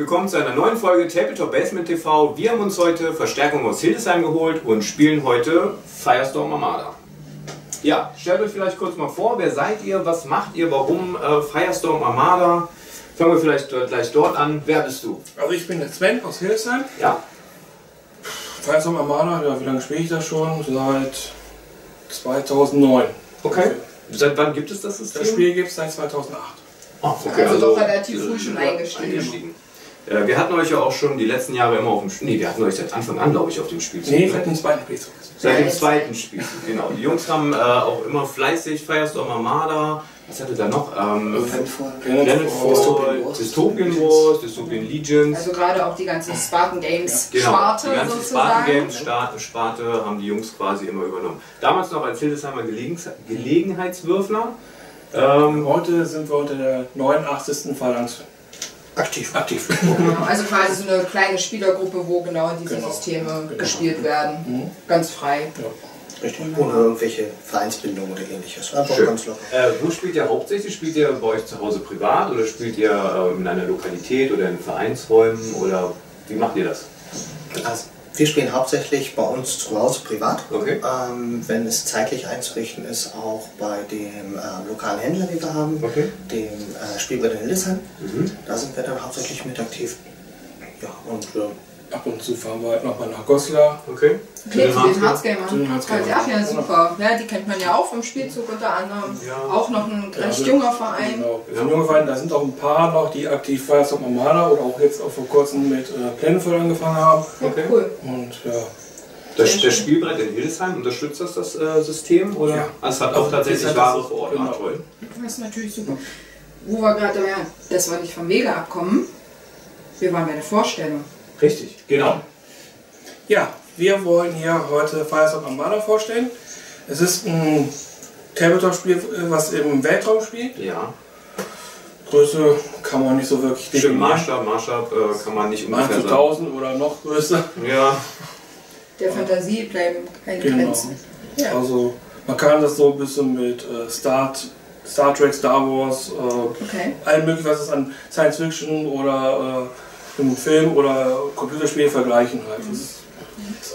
willkommen zu einer neuen Folge Tabletop Basement TV. Wir haben uns heute Verstärkung aus Hildesheim geholt und spielen heute Firestorm Armada. Ja, stellt euch vielleicht kurz mal vor, wer seid ihr, was macht ihr, warum äh, Firestorm Armada? Fangen wir vielleicht äh, gleich dort an. Wer bist du? Also ich bin der Sven aus Hildesheim. Ja, Firestorm Armada, ja, wie lange spiele ich das schon? Seit 2009. okay. Seit wann gibt es das System? Das Spiel gibt es seit 2008. Ah, okay, Also doch relativ früh schon äh, eingestiegen. Äh, wir hatten euch ja auch schon die letzten Jahre immer auf dem Spiel. Nee, wir hatten euch seit Anfang an, glaube ich, auf dem Spielzug. Nee, ne? seit dem zweiten Spielzug. Seit dem Ja, zweiten Spiel, genau. Die Jungs haben äh, auch immer fleißig Firestorm Armada. Was hatte da noch? Ähm, Planetfall, Dystopian Wars, Dystopian Legions. Also gerade auch die ganze Spartan Games Genau, Sparte die ganze Spartan. Games Sparte, Sparte haben die Jungs quasi immer übernommen. Damals noch als Hildesheimer Gelegenheits Gelegenheitswürfler. Ähm, Heute sind wir unter der 89. Phalanx Aktiv. aktiv. Genau, also quasi so eine kleine Spielergruppe, wo genau diese Genau, Systeme genau. gespielt werden. Mhm. Ganz frei. Ja. Richtig. Ohne irgendwelche Vereinsbindung oder ähnliches. Einfach Schön. ganz locker. Äh, wo spielt ihr hauptsächlich? Spielt ihr bei euch zu Hause privat oder spielt ihr ähm, in einer Lokalität oder in Vereinsräumen oder wie macht ihr das? Also, wir spielen hauptsächlich bei uns zu Hause privat. Okay. Ähm, wenn es zeitlich einzurichten ist, auch bei dem ähm, lokalen Händler, den wir haben, Okay. dem äh, Spielbrett in Hildesheim. Mhm. Da sind wir dann hauptsächlich mit aktiv. Ja, und äh, Ab und zu fahren wir halt nochmal nach Goslar. Okay. Okay, zu den? Hardsgamer. Zu den Hardsgamer. Ach ja, super. Ja, die kennt man ja auch vom Spielzug unter anderem. Ja. Auch noch ein recht Also, junger Verein. Genau. Für junge Vereine, da sind auch ein paar noch, die aktiv Firestorm Armada oder auch jetzt auch vor kurzem mit äh, Planetfall angefangen haben. Ja, Okay. cool. Und ja, Das, das Spielbrett in Hildesheim, unterstützt das das äh, System? Oder? Ja. Ah, Es hat auch Also, tatsächlich das Ware das- vor Ort. genau. Toll. Das ist natürlich super. Wo wir gerade, ja, dass wir nicht vom Wege abkommen. Wir waren bei der Vorstellung. Richtig, genau. Ja, wir wollen hier heute Firestorm Armada vorstellen. Es ist ein Tabletop-Spiel, äh, was im Weltraum spielt. Ja. Größe kann man nicht so wirklich Stimmt, Maßstab, Maßstab äh, kann man nicht 1 ungefähr sagen. 1000 oder noch größer. Ja, Der Fantasie bleiben keine Genau. Grenzen. Ja. Also man kann das so ein bisschen mit äh, Star, Star Trek, Star Wars, äh, Okay. allem möglichen, was es an Science Fiction oder äh, im Film oder Computerspiel vergleichen halt. Das ist,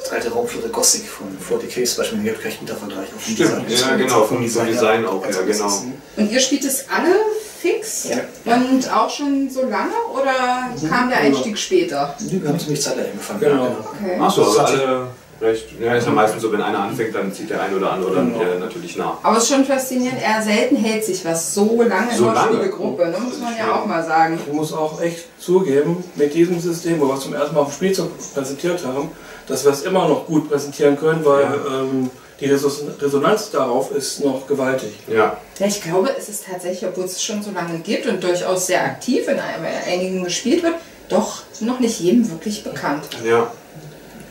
Das alte Raumflotte Gothic von 40k zum Beispiel, hier kann ich wieder vergleichen. Auf dem stimmt. Design. Ja, genau, vom Design, her. auch, Also ja, das genau. Und ihr spielt es alle fix? Ja. Und auch schon so lange oder Mhm. kam der Einstieg später? Wir haben ziemlich zeitgleich angefangen. Genau. Ja, Okay. Achso, also alle recht. Ja, ist ja meistens so, wenn einer anfängt, dann zieht der ein oder andere dann Genau. natürlich nach. Aber es ist schon faszinierend, eher selten hält sich was so lange So in einer lange? Spielegruppe, ne? muss man Ja. auch mal sagen. ich muss auch echt zugeben, mit diesem System, wo wir es zum ersten Mal auf dem Spielzeug präsentiert haben, dass wir es immer noch gut präsentieren können, weil Ja. ähm, die Resonanz darauf ist noch gewaltig. Ja, Ja, ich glaube, es ist tatsächlich, obwohl es schon so lange gibt und durchaus sehr aktiv in einigen gespielt wird, doch noch nicht jedem wirklich bekannt. ja.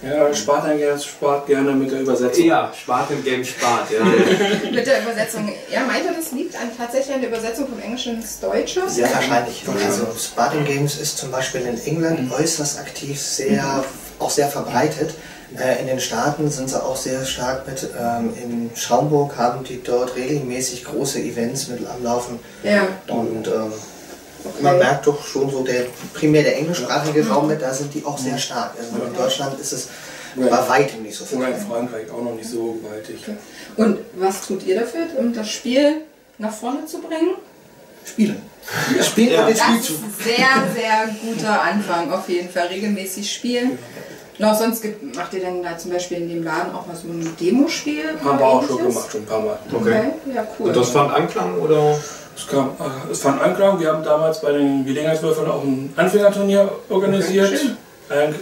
Ja, spart ein gerne, spart gerne mit der Übersetzung. Ja, Spart im Game spart, ja. Mit der Übersetzung, ja, meint er, das liegt an, tatsächlich an der Übersetzung vom Englischen ins Deutsche? sehr wahrscheinlich. Also Spartan Games ist zum Beispiel in England äußerst aktiv, sehr, auch sehr verbreitet. Äh, in den Staaten sind sie auch sehr stark mit. Ähm, in Schaumburg haben die dort regelmäßig große Events mit am Laufen. Ja. Und ähm, man merkt doch schon so, der primär der englischsprachige Raum mit, da sind die auch sehr stark. Also in Deutschland ist es bei weitem nicht so Oder in viel. Frankreich auch noch nicht so gewaltig. Und was tut ihr dafür, um das Spiel nach vorne zu bringen? Spielen. Spielen Ja. und den Das ist Spielzug. ein sehr, sehr guter Anfang auf jeden Fall. Regelmäßig spielen. Und auch sonst gibt, macht ihr denn da zum Beispiel in dem Laden auch mal so ein Demospiel? Haben wir auch schon gemacht, schon ein paar Mal. Okay, ja cool. Und das fand Anklang oder? Es, kam, äh, es fand Anklang. Wir haben damals bei den Gelegenheitswürfeln auch ein Anfängerturnier organisiert. Okay,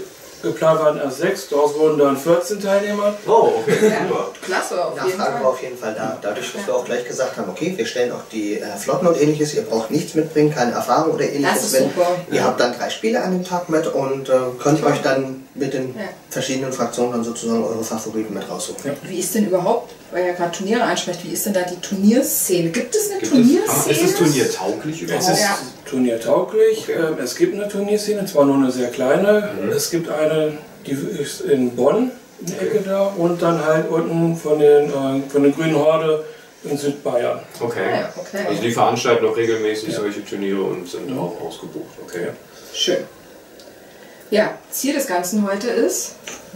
geplant waren erst sechs, daraus wurden dann 14 Teilnehmer. Oh, okay, ja, super. klasse auf jeden Nachfrage war Fall. auf jeden Fall da. Dadurch, dass wir auch gleich gesagt haben, okay, wir stellen auch die äh, Flotten und ähnliches, ihr braucht nichts mitbringen, keine Erfahrung oder ähnliches. Das ist Wenn- super. Ihr habt dann drei Spiele an dem Tag mit und äh, könnt euch dann mit den Ja. verschiedenen Fraktionen dann sozusagen eure Favoriten mit raussuchen. Ja. Wie ist denn überhaupt, weil ihr gerade Turniere anspricht, wie ist denn da die Turnierszene? Gibt es eine Gibt es, Turnierszene? ist es turniertauglich Es überhaupt? ist Ja. Turniertauglich. Okay. Ähm, es gibt eine Turnierszene, zwar nur eine sehr kleine. Mhm. Es gibt eine, die ist in Bonn in der Ecke da und dann halt unten von, den, äh, von der Grünen Horde in Südbayern. Okay. Ah Ja, okay. Also die veranstalten auch regelmäßig solche Turniere und sind auch ausgebucht. Okay. Schön. Ja, Ziel des Ganzen heute ist,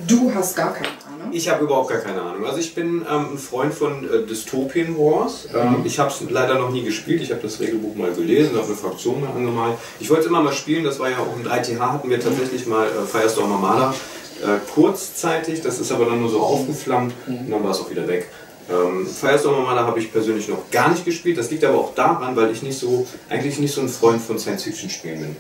du hast gar keine Ahnung. Ich habe überhaupt gar keine Ahnung. Also ich bin ähm, ein Freund von äh, Dystopian Wars. Ähm, ich habe es leider noch nie gespielt. Ich habe das Regelbuch mal gelesen, auch eine Fraktion mal angemalt. Ich wollte es immer mal spielen. Das war ja auch im 3TH hatten wir tatsächlich mal äh, Firestorm Armada. Äh, kurzzeitig, das ist aber dann nur so aufgeflammt und dann war es auch wieder weg. Ähm, Firestorm Armada habe ich persönlich noch gar nicht gespielt. Das liegt aber auch daran, weil ich nicht so, eigentlich nicht so ein Freund von Science-Fiction-Spielen bin.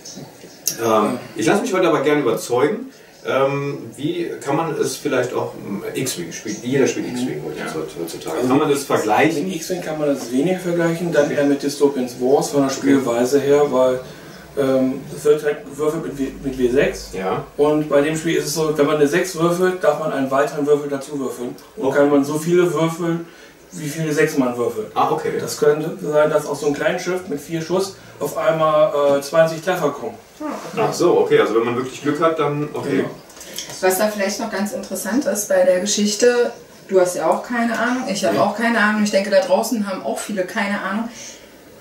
Ähm, ich lasse mich heute aber gerne überzeugen. Ähm, wie kann man es vielleicht auch ähm, X-Wing spielen? Jeder spielt X-Wing heutzutage. Kann man das Mit vergleichen? X-Wing kann man das weniger vergleichen, dann eher mit Dystopians Wars von der Spielweise her, weil ähm, es wird halt gewürfelt mit, W- mit W6. Ja. Und bei dem Spiel ist es so, wenn man eine 6 würfelt, darf man einen weiteren Würfel dazu würfeln. Und Okay. kann man so viele würfeln, wie viele 6 man würfelt. Ah, okay. Das könnte sein, dass aus so einem kleinen Schiff mit vier Schuss auf einmal äh, 20 Treffer kommen. Ach so, okay. Also wenn man wirklich Glück hat, dann okay. Genau. Was da vielleicht noch ganz interessant ist bei der Geschichte, du hast ja auch keine Ahnung, ich habe Ja. auch keine Ahnung, ich denke, da draußen haben auch viele keine Ahnung.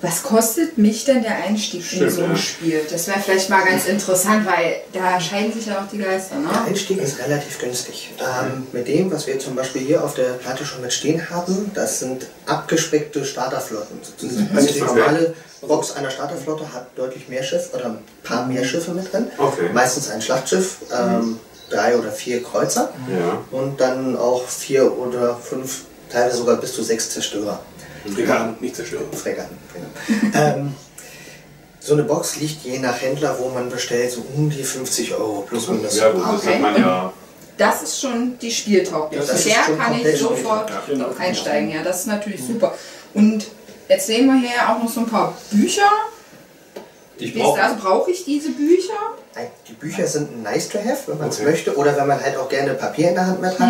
Was kostet mich denn der Einstieg in Stimmt, so ein ja. Spiel? Das wäre vielleicht mal ganz interessant, weil da scheiden sich ja auch die Geister, Der ne? Einstieg ist relativ günstig. Ähm, mit dem, was wir zum Beispiel hier auf der Platte schon mit stehen haben, das sind abgespeckte Starterflotten. sozusagen. Also die normale Box einer Starterflotte hat deutlich mehr Schiff oder ein paar mehr Schiffe mit drin. Okay. Meistens ein Schlachtschiff, ähm, drei oder vier Kreuzer Ja. und dann auch vier oder fünf, teilweise sogar bis zu sechs Zerstörer. Fregatten, nicht zerstören. Fregatten, genau. ähm, so eine Box liegt je nach Händler, wo man bestellt, so um die 50 Euro plus minus. Ja gut, das Okay. hat man ja. Das ist schon die Spieltauglich. Ja, das Mit ist der kann ich sofort Ja, genau. einsteigen. Ja, das ist natürlich super. Und jetzt sehen wir hier auch noch so ein paar Bücher. Ich Wie ist das? brauche. Also brauche ich diese Bücher? Die Bücher sind nice to have, wenn man es Okay. möchte. Oder wenn man halt auch gerne Papier in der Hand mit hat.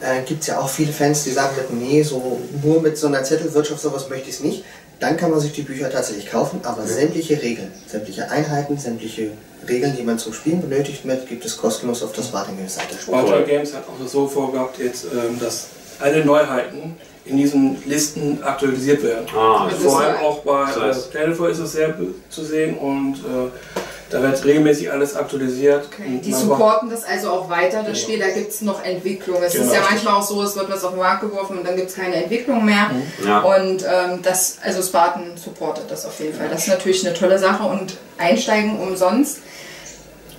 Äh, Gibt es ja auch viele Fans, die sagen mit, nee, so nur mit so einer Zettelwirtschaft sowas möchte ich es nicht. Dann kann man sich die Bücher tatsächlich kaufen, aber sämtliche Regeln, sämtliche Einheiten, sämtliche Regeln, die man zum Spielen benötigt, mit, gibt es kostenlos auf der Spartan Games Seite. Sparta Games hat auch so vorgehabt, jetzt, ähm, dass alle Neuheiten in diesen Listen aktualisiert werden. Ah, Das Vor allem auch bei Das äh, ist es sehr zu sehen und äh, da wird regelmäßig alles aktualisiert. Okay. Die supporten das also auch weiter, das Spiel, da gibt es noch Entwicklung. Es Genau. ist ja manchmal auch so, es wird was auf den Markt geworfen und dann gibt es keine Entwicklung mehr. Ja. Und ähm, das, also Spartan supportet das auf jeden Fall. Das ist natürlich eine tolle Sache und einsteigen umsonst.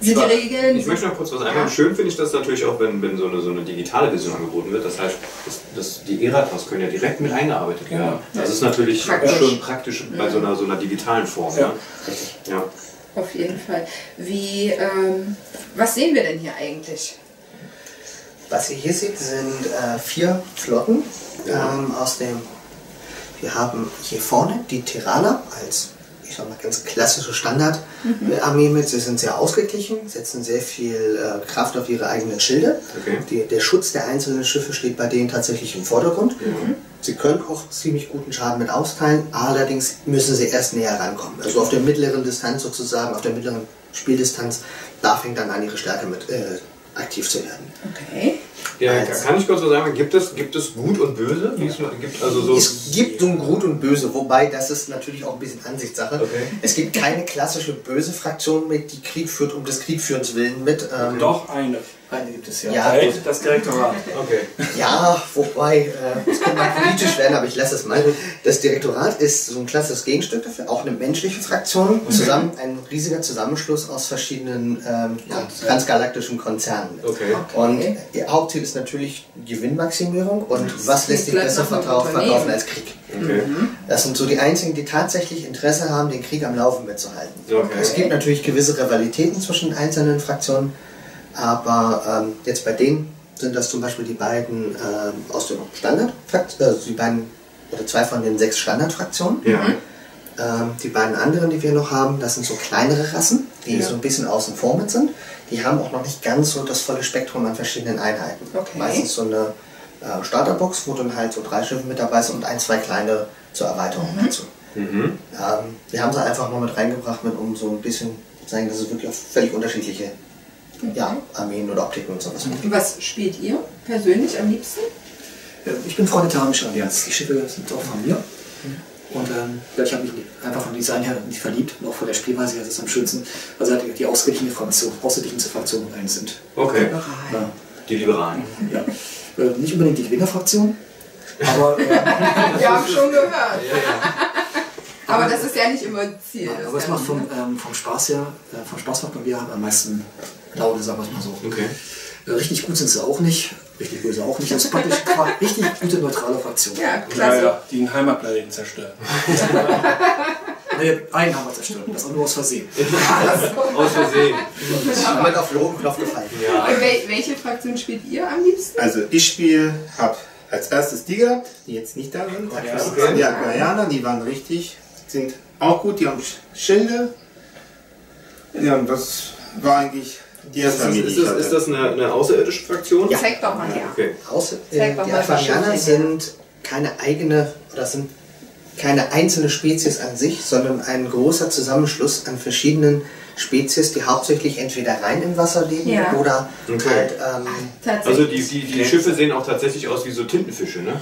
Sind die Regeln. Ich möchte noch kurz was einwerfen. Schön finde ich das natürlich auch, wenn, wenn so, eine, so eine digitale Version angeboten wird. Das heißt, das, das, die Eratas können ja direkt mit eingearbeitet werden. Das ist natürlich Praktisch. schon praktisch bei so einer, so einer digitalen Form. Ja. ne? Ja. Auf jeden Fall. Wie, ähm, was sehen wir denn hier eigentlich? Was ihr hier seht, sind äh, vier Flotten ähm, aus dem. Wir haben hier vorne die Terraner als, ich sag mal, ganz klassische Standardarmee mit. Sie sind sehr ausgeglichen, setzen sehr viel äh, Kraft auf ihre eigenen Schilde. Okay. Die, der Schutz der einzelnen Schiffe steht bei denen tatsächlich im Vordergrund. Sie können auch ziemlich guten Schaden mit austeilen, allerdings müssen sie erst näher rankommen. Also auf der mittleren Distanz sozusagen, auf der mittleren Spieldistanz, da fängt dann an, ihre Stärke mit äh, aktiv zu werden. Okay. Ja, kann ich kurz was sagen? Gibt es, gibt es Gut und Böse? Wie es gibt also so Es gibt so ein Gut und Böse, wobei das ist natürlich auch ein bisschen Ansichtssache. Okay. Es gibt keine klassische böse Fraktion mit, die Krieg führt um des Kriegführens willen mit. Ähm, Doch eine. Eine gibt es ja. Ja, gut. das Direktorat. Okay. Ja, wobei, äh, das könnte mal politisch werden, aber ich lasse es mal. Das Direktorat ist so ein klassisches Gegenstück dafür, auch eine menschliche Fraktion, zusammen ein riesiger Zusammenschluss aus verschiedenen ähm, ja, transgalaktischen Konzernen. Okay. Und ihr Hauptziel ist natürlich Gewinnmaximierung und was lässt sich besser verkaufen, als Krieg. Okay. Das sind so die einzigen, die tatsächlich Interesse haben, den Krieg am Laufen mitzuhalten. Okay. Es gibt natürlich gewisse Rivalitäten zwischen einzelnen Fraktionen, aber ähm, jetzt bei denen sind das zum Beispiel die beiden ähm, aus dem Standard, also die beiden oder zwei von den sechs Standardfraktionen. Ja. Ähm, die beiden anderen, die wir noch haben, das sind so kleinere Rassen, die so ein bisschen außen vor mit sind. Die haben auch noch nicht ganz so das volle Spektrum an verschiedenen Einheiten. Okay. Meistens so eine äh, Starterbox, wo dann halt so drei Schiffe mit dabei sind und ein, zwei kleine zur Erweiterung dazu. Mhm. Ähm, wir haben sie einfach mal mit reingebracht, mit, um so ein bisschen zu zeigen, dass es wirklich auch völlig unterschiedliche ja, Armeen oder Optiken und sowas gibt. Was spielt ihr persönlich am liebsten? Äh, Ich bin Freund der Thermischen Allianz. Die Schiffe sind auch von mir. Und ähm, ja, ich habe mich einfach vom Design her nicht verliebt und auch von der Spielweise her ist es am schönsten, weil sie halt die ausgeglichene Fraktion, ausgeglichenste Fraktion eins sind. Okay. Ja, Die Liberalen. ja. Äh, nicht unbedingt die Gewinnerfraktion, aber, äh, Wir haben schon gehört. Aber das ist ja nicht immer Ziel. Nein, aber es macht vom, ähm, vom Spaß her, äh, vom Spaßfaktor her am meisten Laune, sagen wir es mal so. Okay. Äh, richtig gut sind sie auch nicht, richtig böse auch nicht. Das ist praktisch richtig gute neutrale Fraktion. Ja, Ja, klasse. ja, die einen Heimatplaneten zerstören. Nee, einen haben wir zerstört, das auch nur aus Versehen. Aus Versehen. Jemand auf den Knopf gefallen. Ja. Und wel welche Fraktion spielt ihr am liebsten? Also ich spiele, habe als erstes die gehabt, die jetzt nicht da sind. Die Aquarianer, die waren richtig, sind auch gut, die haben Sch- Schilde. Ja, und das war eigentlich die Ist erste das, Armee, ist das, ist das eine, eine außerirdische Fraktion? Zeig doch mal her. Okay. Außer, Zeig äh, doch die Aquarianer sind keine eigene oder sind keine einzelne Spezies an sich, sondern ein großer Zusammenschluss an verschiedenen Spezies, die hauptsächlich entweder rein im Wasser leben Ja. oder Okay. halt ähm, Tatsächlich. Also die, die, die Schiffe sehen auch tatsächlich aus wie so Tintenfische, ne?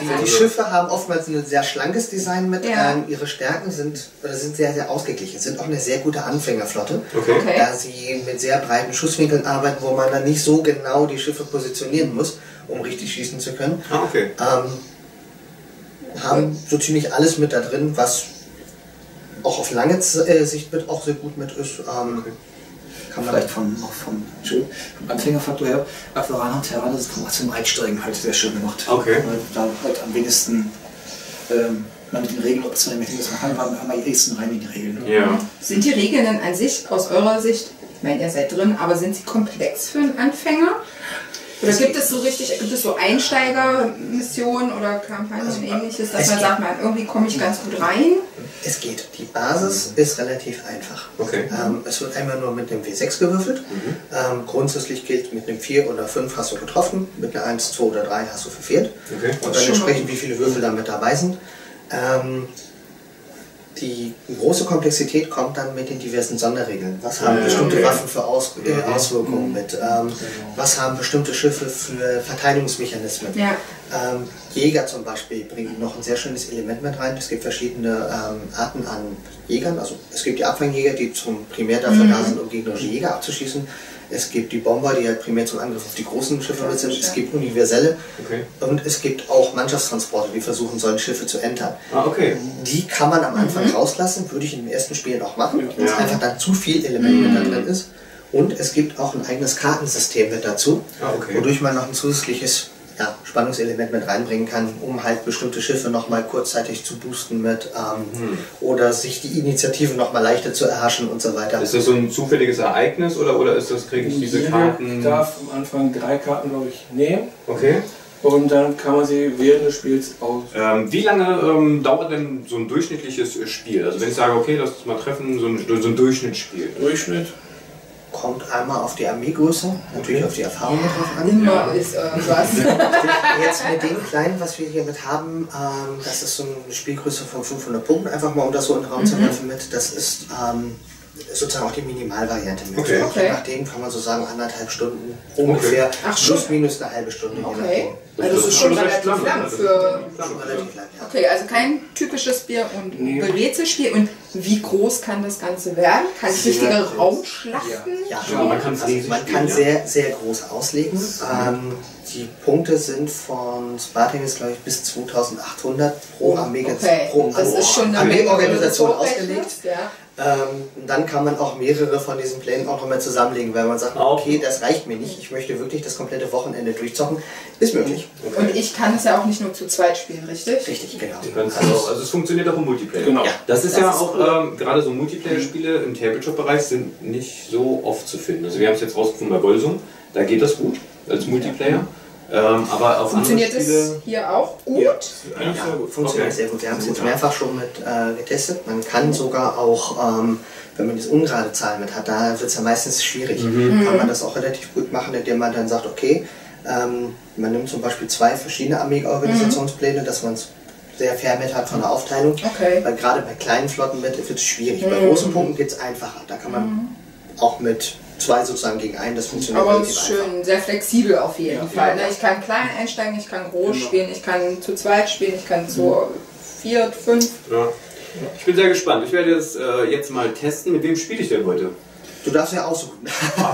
Die, die Schiffe haben oftmals ein sehr schlankes Design mit. Ja. Ähm, ihre Stärken sind, oder sind sehr, sehr ausgeglichen. Sind auch eine sehr gute Anfängerflotte. Okay. Okay. Da sie mit sehr breiten Schusswinkeln arbeiten, wo man dann nicht so genau die Schiffe positionieren muss, um richtig schießen zu können. Ah, okay. Ähm, haben so ziemlich alles mit da drin, was auch auf lange äh, Sicht mit auch sehr gut mit ist. Ähm, kann man Vielleicht vom, vom, vom Anfängerfaktor her, Aquaraner und Terraner sind zum Einsteigen halt sehr schön gemacht. Okay. Weil da halt am wenigsten ähm, man mit den Regeln optional mit dem man kann, am ehesten rein in die Regeln. Ja. Sind die Regeln denn an sich aus eurer Sicht, ich meine, ihr seid drin, aber sind sie komplex für einen Anfänger? Oder gibt es so richtig, gibt es so Einsteigermissionen oder Kampagnen und ähnliches, dass man gibt- sagt, man, irgendwie komme ich ganz gut rein? Es geht. Die Basis ist relativ einfach. Okay. Ähm, es wird einmal nur mit dem W6 gewürfelt. Ähm, grundsätzlich gilt, mit einem 4 oder 5 hast du getroffen, mit einer 1, 2 oder 3 hast du verfehlt. Okay. Und dann entsprechend, wie viele Würfel da mit dabei sind. Ähm, die große Komplexität kommt dann mit den diversen Sonderregeln. Was haben Ja, bestimmte okay. Waffen für Aus äh, Auswirkungen mit? Ähm, was haben bestimmte Schiffe für Verteidigungsmechanismen? Ja. Ähm, Jäger zum Beispiel bringen noch ein sehr schönes Element mit rein. Es gibt verschiedene ähm, Arten an Jägern. Also es gibt die Abfangjäger, die zum primär dafür da sind, um gegnerische Jäger abzuschießen. Es gibt die Bomber, die halt primär zum Angriff auf die großen Schiffe mit sind. Es gibt universelle. Okay. Und es gibt auch Mannschaftstransporte, die versuchen sollen, Schiffe zu entern. Ah, okay. Die kann man am Anfang rauslassen, würde ich in den ersten Spielen auch machen, weil es Ja. einfach dann zu viel Element mit da drin ist. Und es gibt auch ein eigenes Kartensystem mit dazu, Ah, okay. wodurch man noch ein zusätzliches ja, Spannungselement mit reinbringen kann, um halt bestimmte Schiffe nochmal kurzzeitig zu boosten mit ähm, oder sich die Initiative nochmal leichter zu erhaschen und so weiter. Ist das so ein zufälliges Ereignis oder, oder ist das, kriege ich diese Jeder Karten? darf am Anfang drei Karten, glaube ich, nehmen. Okay. Und dann kann man sie während des Spiels aus. Ähm, wie lange ähm, dauert denn so ein durchschnittliches Spiel? Also wenn ich sage, okay, lass uns mal treffen, so ein, so ein Durchschnittsspiel. Durchschnitt. Kommt einmal auf die Armeegröße, natürlich auf die Erfahrung mit drauf an. Immer ist irgendwas. Jetzt mit dem kleinen, was wir hier mit haben, ähm, das ist so eine Spielgröße von 500 Punkten, einfach mal um das so in den Raum zu werfen mit. Das ist ähm, sozusagen auch die Minimalvariante mit. Okay. Okay. Je nachdem kann man so sagen, anderthalb Stunden ungefähr, Ach, schon. plus minus eine halbe Stunde. Okay. nachdem. Also das ist schon relativ lang, lang für. Schon relativ lang, ja. Okay, also kein typisches Bier- und Rätselspiel. Und wie groß kann das Ganze werden? Kann ich richtige Raumschlachten? Ja, Ja, man kann's also riesig man kann ja. sehr, sehr groß auslegen. Ähm, die Punkte sind von Spartan ist, glaube ich, bis 2800 pro Armee Okay, pro das ist schon eine Armeeorganisation ausgelegt. Ja. Ähm, dann kann man auch mehrere von diesen Plänen auch nochmal zusammenlegen, weil man sagt, okay, das reicht mir nicht, ich möchte wirklich das komplette Wochenende durchzocken. Ist möglich. Und ich kann es ja auch nicht nur zu zweit spielen, richtig? Richtig, genau. Kannst auch, also es funktioniert auch im Multiplayer. Genau. Ja. Das ist Das ja ist auch, cool. ähm, gerade so Multiplayer-Spiele im Tabletop-Bereich sind nicht so oft zu finden. Also wir haben es jetzt rausgefunden bei Golsum, da geht das gut als Multiplayer. Ähm, aber auf Funktioniert es hier auch gut? Ja, Ja, eigentlich sehr gut. funktioniert Okay. sehr gut. Wir haben es jetzt mehrfach schon mit äh, getestet. Man kann sogar auch, ähm, wenn man jetzt ungerade Zahlen mit hat, da wird es ja meistens schwierig, Mhm. kann man das auch relativ gut machen, indem man dann sagt, okay, ähm, man nimmt zum Beispiel zwei verschiedene Armee-Organisationspläne, dass man es sehr fair mit hat von der Aufteilung. Okay. Weil gerade bei kleinen Flotten wird es schwierig. Bei großen Punkten geht es einfacher. Da kann man auch mit zwei sozusagen gegen einen, das funktioniert Aber es relativ ist einfach. schön, sehr flexibel auf jeden Ja. Fall. Ne? Ich kann klein einsteigen, ich kann groß Genau. spielen, ich kann zu zweit spielen, ich kann zu viert, fünf. Ja. Ich bin sehr gespannt. Ich werde es äh, jetzt mal testen. Mit wem spiele ich denn heute? Du darfst ja aussuchen.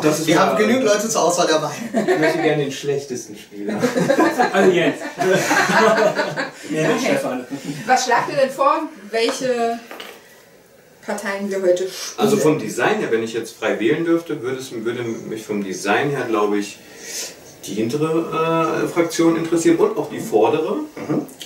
das ist Wir ja- haben genügend Leute zur Auswahl dabei. Ich möchte gerne den schlechtesten Spieler. Also jetzt. ja, Stefan. Was schlagt ihr denn vor, welche Parteien wir heute spielen? Also vom Design her, wenn ich jetzt frei wählen dürfte, würde, es, würde mich vom Design her, glaube ich, die hintere äh, Fraktion interessieren und auch die vordere.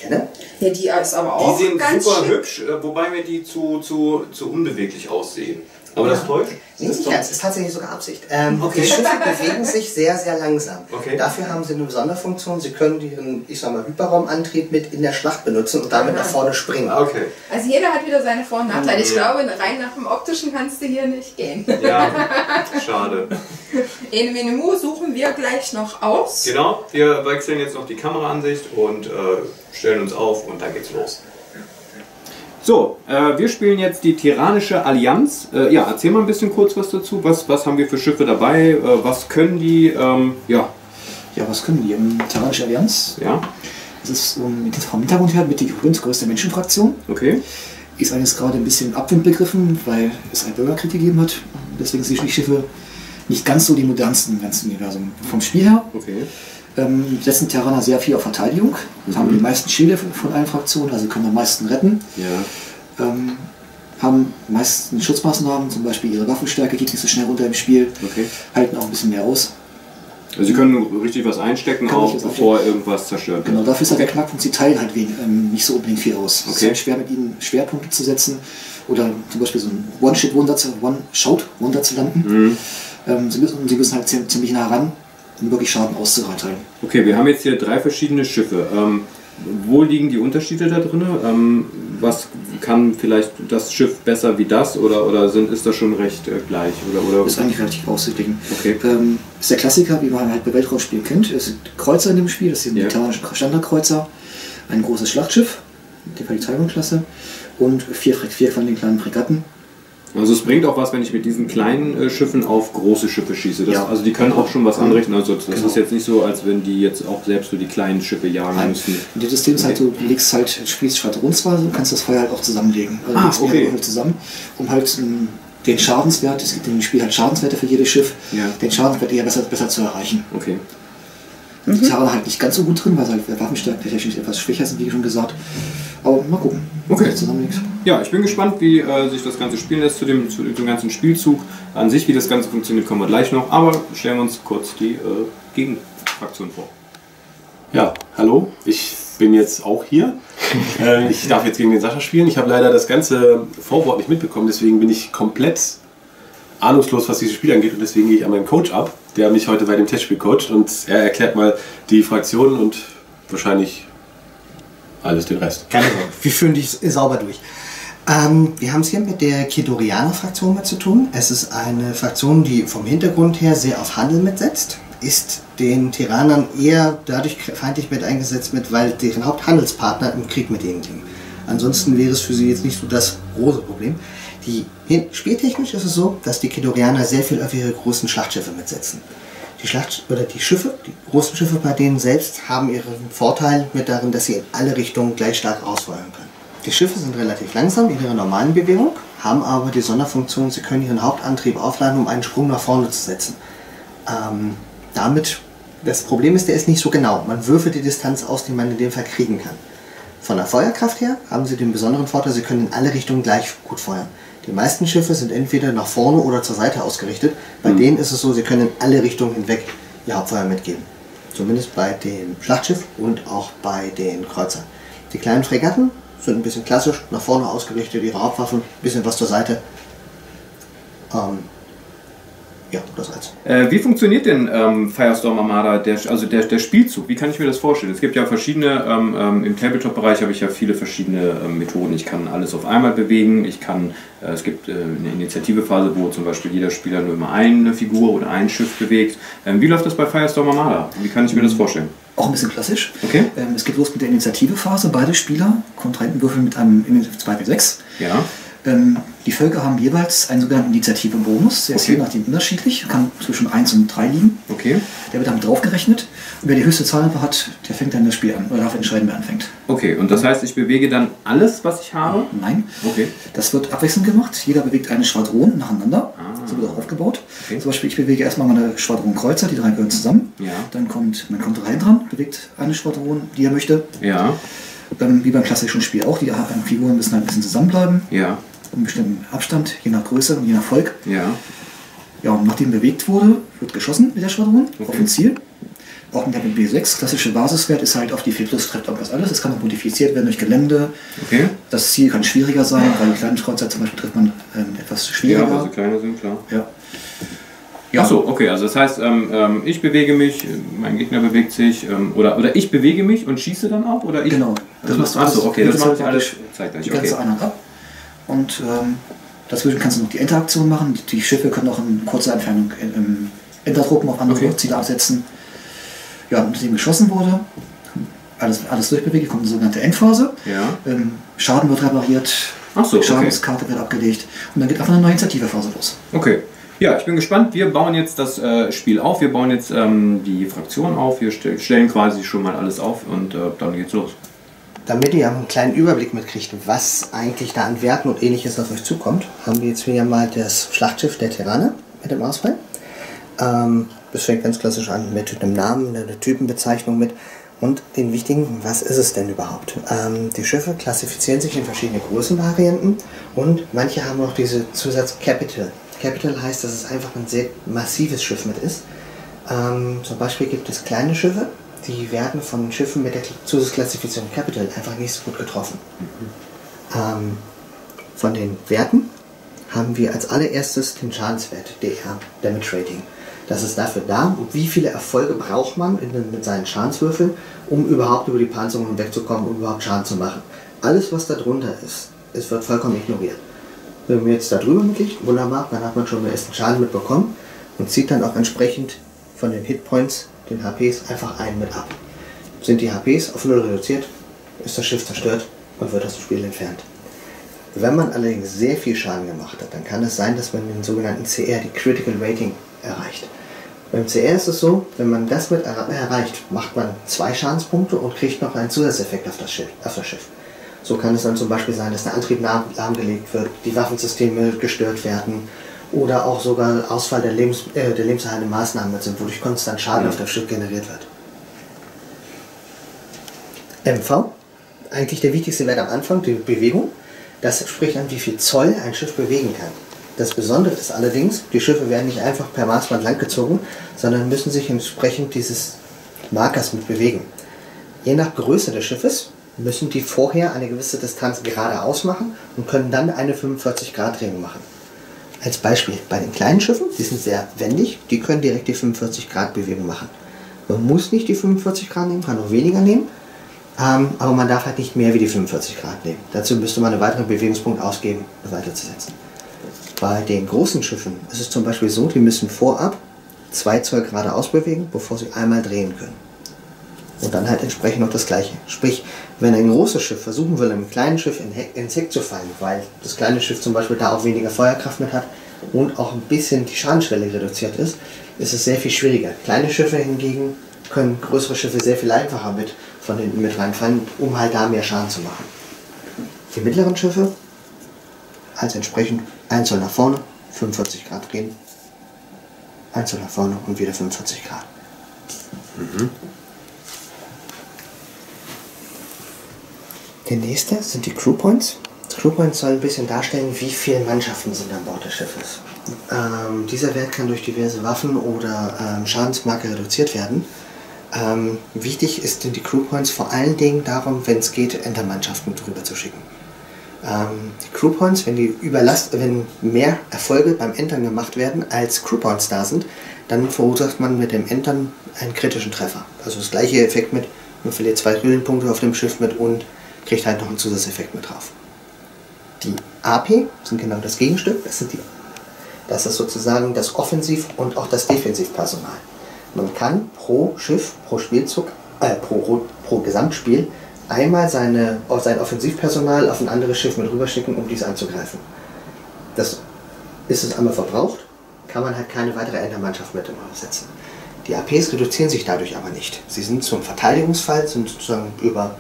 Gerne. Ja, die ist aber auch Die sehen ganz super schick. hübsch, äh, wobei mir die zu, zu, zu unbeweglich aussehen. Aber das täuscht? Nee, nicht ganz. Ist tatsächlich sogar Absicht. Ähm, Okay. Die Schiffe bewegen sich sehr, sehr langsam. Okay. Dafür haben sie eine Sonderfunktion. Sie können ihren, ich sag mal, Hyperraumantrieb mit in der Schlacht benutzen und damit nach vorne springen. Ah, Okay. Also jeder hat wieder seine Vor- und Nachteile. Ich glaube, rein nach dem Optischen kannst du hier nicht gehen. Ja, schade. Ene Mene Mu suchen wir gleich noch aus. Genau, wir wechseln jetzt noch die Kameraansicht und äh, stellen uns auf und dann geht's los. So, äh, wir spielen jetzt die Tyrannische Allianz. Äh, ja, erzähl mal ein bisschen kurz was dazu. Was, was haben wir für Schiffe dabei? Äh, was können die? Ähm, ja, Ja, was können die? Ähm, Terranische Allianz. ja, Das ist mit- vom Hintergrund her mit die größte Menschenfraktion. okay. Ist eigentlich gerade ein bisschen Abwind begriffen, weil es einen Bürgerkrieg gegeben hat. Deswegen sind die Schiffe nicht ganz so die modernsten im ganzen Universum. Vom Spiel her Okay. Ähm, setzen Terraner sehr viel auf Verteidigung. Haben die meisten Schilde von allen Fraktionen, also können am meisten retten. Ja. Ähm, haben meisten Schutzmaßnahmen, zum Beispiel ihre Waffenstärke geht nicht so schnell runter im Spiel. Okay. Halten auch ein bisschen mehr aus. Also sie können richtig was einstecken, Kann auch bevor irgendwas zerstört Genau, wird. dafür ist halt der Knackpunkt, sie teilen halt wen, ähm, nicht so unbedingt viel aus. Es ist Okay. halt schwer mit ihnen Schwerpunkte zu setzen oder zum Beispiel so ein One-Shot-Wunder zu, One-Shot-Wunder zu landen. Mhm. Ähm, sie, müssen, sie müssen halt ziem- ziemlich nah ran, um wirklich Schaden auszuteilen. Okay, wir haben jetzt hier drei verschiedene Schiffe. Ähm, wo liegen die Unterschiede da drin? Ähm, was kann vielleicht das Schiff besser wie das oder, oder sind, ist das schon recht äh, gleich? Oder, oder? Das ist eigentlich relativ ausgeglichen. Okay. Ähm, ist der Klassiker, wie man halt bei Weltraumspielen kennt. Es sind Kreuzer in dem Spiel, das sind Ja. die terranischen Standardkreuzer, ein großes Schlachtschiff, die Taiwan-Klasse, und vier, vier von den kleinen Fregatten. Also es bringt auch was, wenn ich mit diesen kleinen äh, Schiffen auf große Schiffe schieße. Das, Ja. Also die können auch schon was anrichten. Also das Genau. ist jetzt nicht so, als wenn die jetzt auch selbst so die kleinen Schiffe jagen Nein. müssen. Und das System ist halt so, du legst halt, spielst Schwadronsweise, du kannst das Feuer halt auch zusammenlegen. Also Ah, legst okay. Würfel zusammen, um halt ähm, den Schadenswert, es gibt im Spiel halt Schadenswerte für jedes Schiff, Ja. den Schadenswert eher besser, besser zu erreichen. Okay. Die Terraner halt nicht ganz so gut drin, weil sie halt Waffenstärke technisch etwas schwächer sind, wie schon gesagt. Aber mal gucken, Okay. was zusammenlegt. Ja, ich bin gespannt, wie äh, sich das Ganze spielen lässt zu dem, zu dem ganzen Spielzug. An sich, wie das Ganze funktioniert, kommen wir gleich noch. Aber stellen wir uns kurz die äh, Gegenfraktion vor. Ja, hallo, ich bin jetzt auch hier. Äh, ich darf jetzt gegen den Sascha spielen. Ich habe leider das ganze Vorwort nicht mitbekommen, deswegen bin ich komplett ahnungslos, was dieses Spiel angeht und deswegen gehe ich an meinen Coach ab, der mich heute bei dem Testspiel coacht und er erklärt mal die Fraktionen und wahrscheinlich alles den Rest. Keine Sorge, wir führen dich sauber durch. Ähm, wir haben es hier mit der Kidorianer-Fraktion mit zu tun. Es ist eine Fraktion, die vom Hintergrund her sehr auf Handel mitsetzt, ist den Tyrannern eher dadurch feindlich mit eingesetzt mit, weil deren Haupthandelspartner im Krieg mit ihnen liegen. Ansonsten wäre es für sie jetzt nicht so das große Problem. Die, spieltechnisch ist es so, dass die Kidorianer sehr viel auf ihre großen Schlachtschiffe mitsetzen. Die Schlacht oder die Schiffe, die großen Schiffe bei denen selbst haben ihren Vorteil mit darin, dass sie in alle Richtungen gleich stark ausfeuern können. Die Schiffe sind relativ langsam in ihrer normalen Bewegung, haben aber die Sonderfunktion, sie können ihren Hauptantrieb aufladen, um einen Sprung nach vorne zu setzen. Ähm, damit, das Problem ist, der ist nicht so genau. Man würfelt die Distanz aus, die man in dem Fall kriegen kann. Von der Feuerkraft her haben sie den besonderen Vorteil, sie können in alle Richtungen gleich gut feuern. Die meisten Schiffe sind entweder nach vorne oder zur Seite ausgerichtet. Bei denen ist es so, sie können in alle Richtungen hinweg ihr Hauptfeuer mitgeben. Zumindest bei dem Schlachtschiff und auch bei den Kreuzern. Die kleinen Fregatten sind ein bisschen klassisch, nach vorne ausgerichtet, ihre Hauptwaffen, ein bisschen was zur Seite. Ähm, ja, das als. Äh, wie funktioniert denn ähm, Firestorm Armada, der, also der, der Spielzug? Wie kann ich mir das vorstellen? Es gibt ja verschiedene, ähm, ähm, im Tabletop-Bereich habe ich ja viele verschiedene ähm, Methoden. Ich kann alles auf einmal bewegen, ich kann, äh, es gibt äh, eine Initiativephase, wo zum Beispiel jeder Spieler nur immer eine Figur oder ein Schiff bewegt. Ähm, wie läuft das bei Firestorm Armada? Wie kann ich mir das vorstellen? Auch ein bisschen klassisch. Okay. Ähm, es geht los mit der Initiativephase. Beide Spieler, Kontrahenten würfeln mit einem 2W6. Ja. Ähm, die Völker haben jeweils einen sogenannten Initiative-Bonus. Der ist Okay. je nachdem unterschiedlich, kann zwischen 1 und 3 liegen. Okay. Der wird damit draufgerechnet. Und wer die höchste Zahl einfach hat, der fängt dann das Spiel an oder darf entscheiden, wer anfängt. Okay, und das heißt, ich bewege dann alles, was ich habe? Nein, Okay. das wird abwechselnd gemacht. Jeder bewegt eine Schwadron nacheinander. So wird auch aufgebaut. Ah. Okay. Zum Beispiel, ich bewege erstmal meine Schwadron Kreuzer, die drei gehören zusammen. Ja. Dann kommt, man kommt rein dran, bewegt eine Schwadron, die er möchte. Ja, Dann, wie beim klassischen Spiel auch, die Figuren müssen halt ein bisschen zusammenbleiben, ja, einen bestimmten Abstand, je nach Größe und je nach Volk. ja. Ja, und nachdem bewegt wurde, wird geschossen mit der Schwadron Okay. auf ein Ziel. Auch mit der B6, klassische Basiswert ist halt auf die 4 Plus trifft irgendwas alles. Es kann auch modifiziert werden durch Gelände. Okay. Das Ziel kann schwieriger sein, weil die kleinen Kreuzer zum Beispiel trifft man ähm, etwas Ja, schwieriger. also kleine sind klar. Ja. Ja. Achso, okay, also das heißt, ähm, ähm, ich bewege mich, mein Gegner bewegt sich, ähm, oder, oder ich bewege mich und schieße dann auch? Oder ich? Genau. Das Das machst du Achso, alles- okay, das das macht ist ihr alles zeitgleich. die ganze Okay. Einheit ab. Und ähm, dazwischen kannst du noch die Interaktion machen. Die, die Schiffe können auch in kurzer Entfernung ähm, Entertruppen auf andere Okay. Ziele absetzen. Ja, nachdem geschossen wurde, alles, alles durchbewegt, kommt eine sogenannte Endphase. Ja. Ähm, Schaden wird repariert, Ach so, okay. Schadenskarte wird abgelegt und dann geht einfach eine neue Initiativephase los. Okay. Ja, ich bin gespannt. Wir bauen jetzt das äh, Spiel auf. Wir bauen jetzt ähm, die Fraktion auf. Wir st stellen quasi schon mal alles auf und äh, dann geht's los. Damit ihr einen kleinen Überblick mitkriegt, was eigentlich da an Werten und ähnliches auf euch zukommt, haben wir jetzt wieder mal das Schlachtschiff der Terraner mit dem Ausfall. Ähm, das fängt ganz klassisch an mit einem Namen, einer Typenbezeichnung mit und den wichtigen, was ist es denn überhaupt? Ähm, die Schiffe klassifizieren sich in verschiedene Größenvarianten und manche haben auch diese Zusatz Capital. Capital heißt, dass es einfach ein sehr massives Schiff mit ist. Ähm, zum Beispiel gibt es kleine Schiffe, die werden von Schiffen mit der Zusatzklassifizierung Capital einfach nicht so gut getroffen. Ähm, von den Werten haben wir als allererstes den Schadenswert, DR, Damage Rating. Das ist dafür da, wie viele Erfolge braucht man den- mit seinen Schadenswürfeln, um überhaupt über die Panzerung hinwegzukommen und überhaupt Schaden zu machen. Alles, was da drunter ist, es wird vollkommen ignoriert. Wenn man jetzt da drüber mitkriegt, wunderbar, dann hat man schon den ersten Schaden mitbekommen und zieht dann auch entsprechend von den Hitpoints, den HPs, einfach einen mit ab. Sind die HPs auf null reduziert, ist das Schiff zerstört und wird aus dem Spiel entfernt. Wenn man allerdings sehr viel Schaden gemacht hat, dann kann es sein, dass man den sogenannten CR, die Critical Rating, erreicht. Beim CR ist es so, wenn man das mit er erreicht, macht man zwei Schadenspunkte und kriegt noch einen Zusatzeffekt auf das Schiff. Auf das Schiff. So kann es dann zum Beispiel sein, dass der Antrieb lahm, lahmgelegt wird, die Waffensysteme gestört werden oder auch sogar Ausfall der, Lebens, äh, der lebenserhaltenden Maßnahmen mit sind, wodurch konstant Schaden auf das Schiff generiert wird. MV, eigentlich der wichtigste Wert am Anfang, die Bewegung. Das spricht an, wie viel Zoll ein Schiff bewegen kann. Das Besondere ist allerdings, die Schiffe werden nicht einfach per Maßband langgezogen, sondern müssen sich entsprechend dieses Markers mit bewegen. Je nach Größe des Schiffes müssen die vorher eine gewisse Distanz geradeaus machen und können dann eine 45-Grad-Drehung machen. Als Beispiel, bei den kleinen Schiffen, die sind sehr wendig, die können direkt die 45-Grad-Bewegung machen. Man muss nicht die 45 Grad nehmen, kann auch weniger nehmen, ähm, aber man darf halt nicht mehr wie die 45 Grad nehmen. Dazu müsste man einen weiteren Bewegungspunkt ausgeben, um weiterzusetzen. Bei den großen Schiffen ist es zum Beispiel so, die müssen vorab zwei Zoll geradeaus bewegen, bevor sie einmal drehen können. Und dann halt entsprechend noch das gleiche. Sprich, wenn ein großes Schiff versuchen will, einem kleinen Schiff ins Heck zu fallen, weil das kleine Schiff zum Beispiel da auch weniger Feuerkraft mit hat und auch ein bisschen die Schadenschwelle reduziert ist, ist es sehr viel schwieriger. Kleine Schiffe hingegen können größere Schiffe sehr viel einfacher mit von hinten mit reinfallen, um halt da mehr Schaden zu machen. Die mittleren Schiffe, also entsprechend 1 Zoll nach vorne, 45 Grad drehen, 1 Zoll nach vorne und wieder 45 Grad. Der nächste sind die Crew Points. Crew Points soll ein bisschen darstellen, wie viele Mannschaften sind an Bord des Schiffes. Ähm, dieser Wert kann durch diverse Waffen oder ähm, Schadensmarke reduziert werden. Ähm, wichtig ist in die Crew Points vor allen Dingen darum, wenn es geht, Entermannschaften drüber zu schicken. Ähm, die Crew Points, wenn die überlast, wenn mehr Erfolge beim Entern gemacht werden, als Crew Points da sind, dann verursacht man mit dem Entern einen kritischen Treffer. Also das gleiche Effekt mit, man verliert zwei Höhlenpunkte auf dem Schiff mit und kriegt halt noch einen Zusatzeffekt mit drauf. Die AP sind genau das Gegenstück, das sind die das ist sozusagen das Offensiv- und auch das Defensivpersonal. Man kann pro Schiff, pro Spielzug, äh, pro, pro Gesamtspiel einmal seine, sein Offensivpersonal auf ein anderes Schiff mit rüberschicken, um dies anzugreifen. Das ist es einmal verbraucht, kann man halt keine weitere Endermannschaft mit setzen. Die APs reduzieren sich dadurch aber nicht. Sie sind zum Verteidigungsfall, sind sozusagen über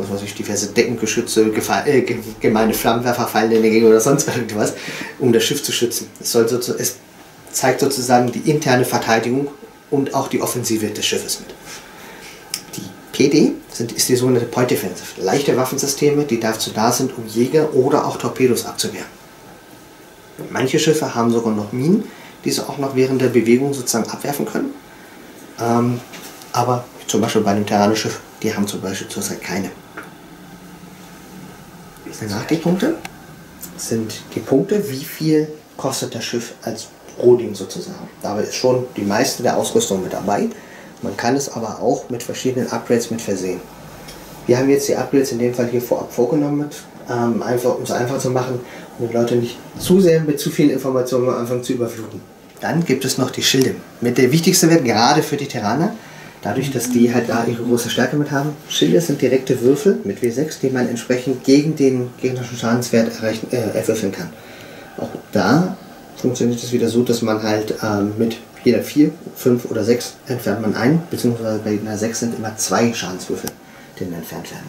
was weiß ich, diverse Deckengeschütze, gefa- äh, ge- gemeine Flammenwerfer fallen in der Gegend oder sonst irgendwas, um das Schiff zu schützen. Es, soll sozu- es zeigt sozusagen die interne Verteidigung und auch die Offensive des Schiffes mit. Die PD sind, ist die sogenannte Point Defensive. Leichte Waffensysteme, die dazu da sind, um Jäger oder auch Torpedos abzuwehren. Manche Schiffe haben sogar noch Minen, die sie auch noch während der Bewegung sozusagen abwerfen können. Ähm, aber zum Beispiel bei einem Terranoschiff, die haben zum Beispiel zurzeit keine. Danach die Punkte sind die Punkte, wie viel kostet das Schiff als Rohding sozusagen. Dabei ist schon die meiste der Ausrüstung mit dabei. Man kann es aber auch mit verschiedenen Upgrades mit versehen. Wir haben jetzt die Upgrades in dem Fall hier vorab vorgenommen, ähm, einfach, um es einfach zu machen, um die Leute nicht zu sehr mit zu vielen Informationen am Anfang zu überfluten. Dann gibt es noch die Schilde. Mit der wichtigste wird gerade für die Terraner, dadurch, dass die halt da ihre große Stärke mit haben. Schilde sind direkte Würfel mit W6, die man entsprechend gegen den gegnerischen Schadenswert erreichen, äh, erwürfeln kann. Auch da funktioniert es wieder so, dass man halt ähm, mit jeder 4, 5 oder 6 entfernt man ein, beziehungsweise bei einer 6 sind immer zwei Schadenswürfel, die dann entfernt werden.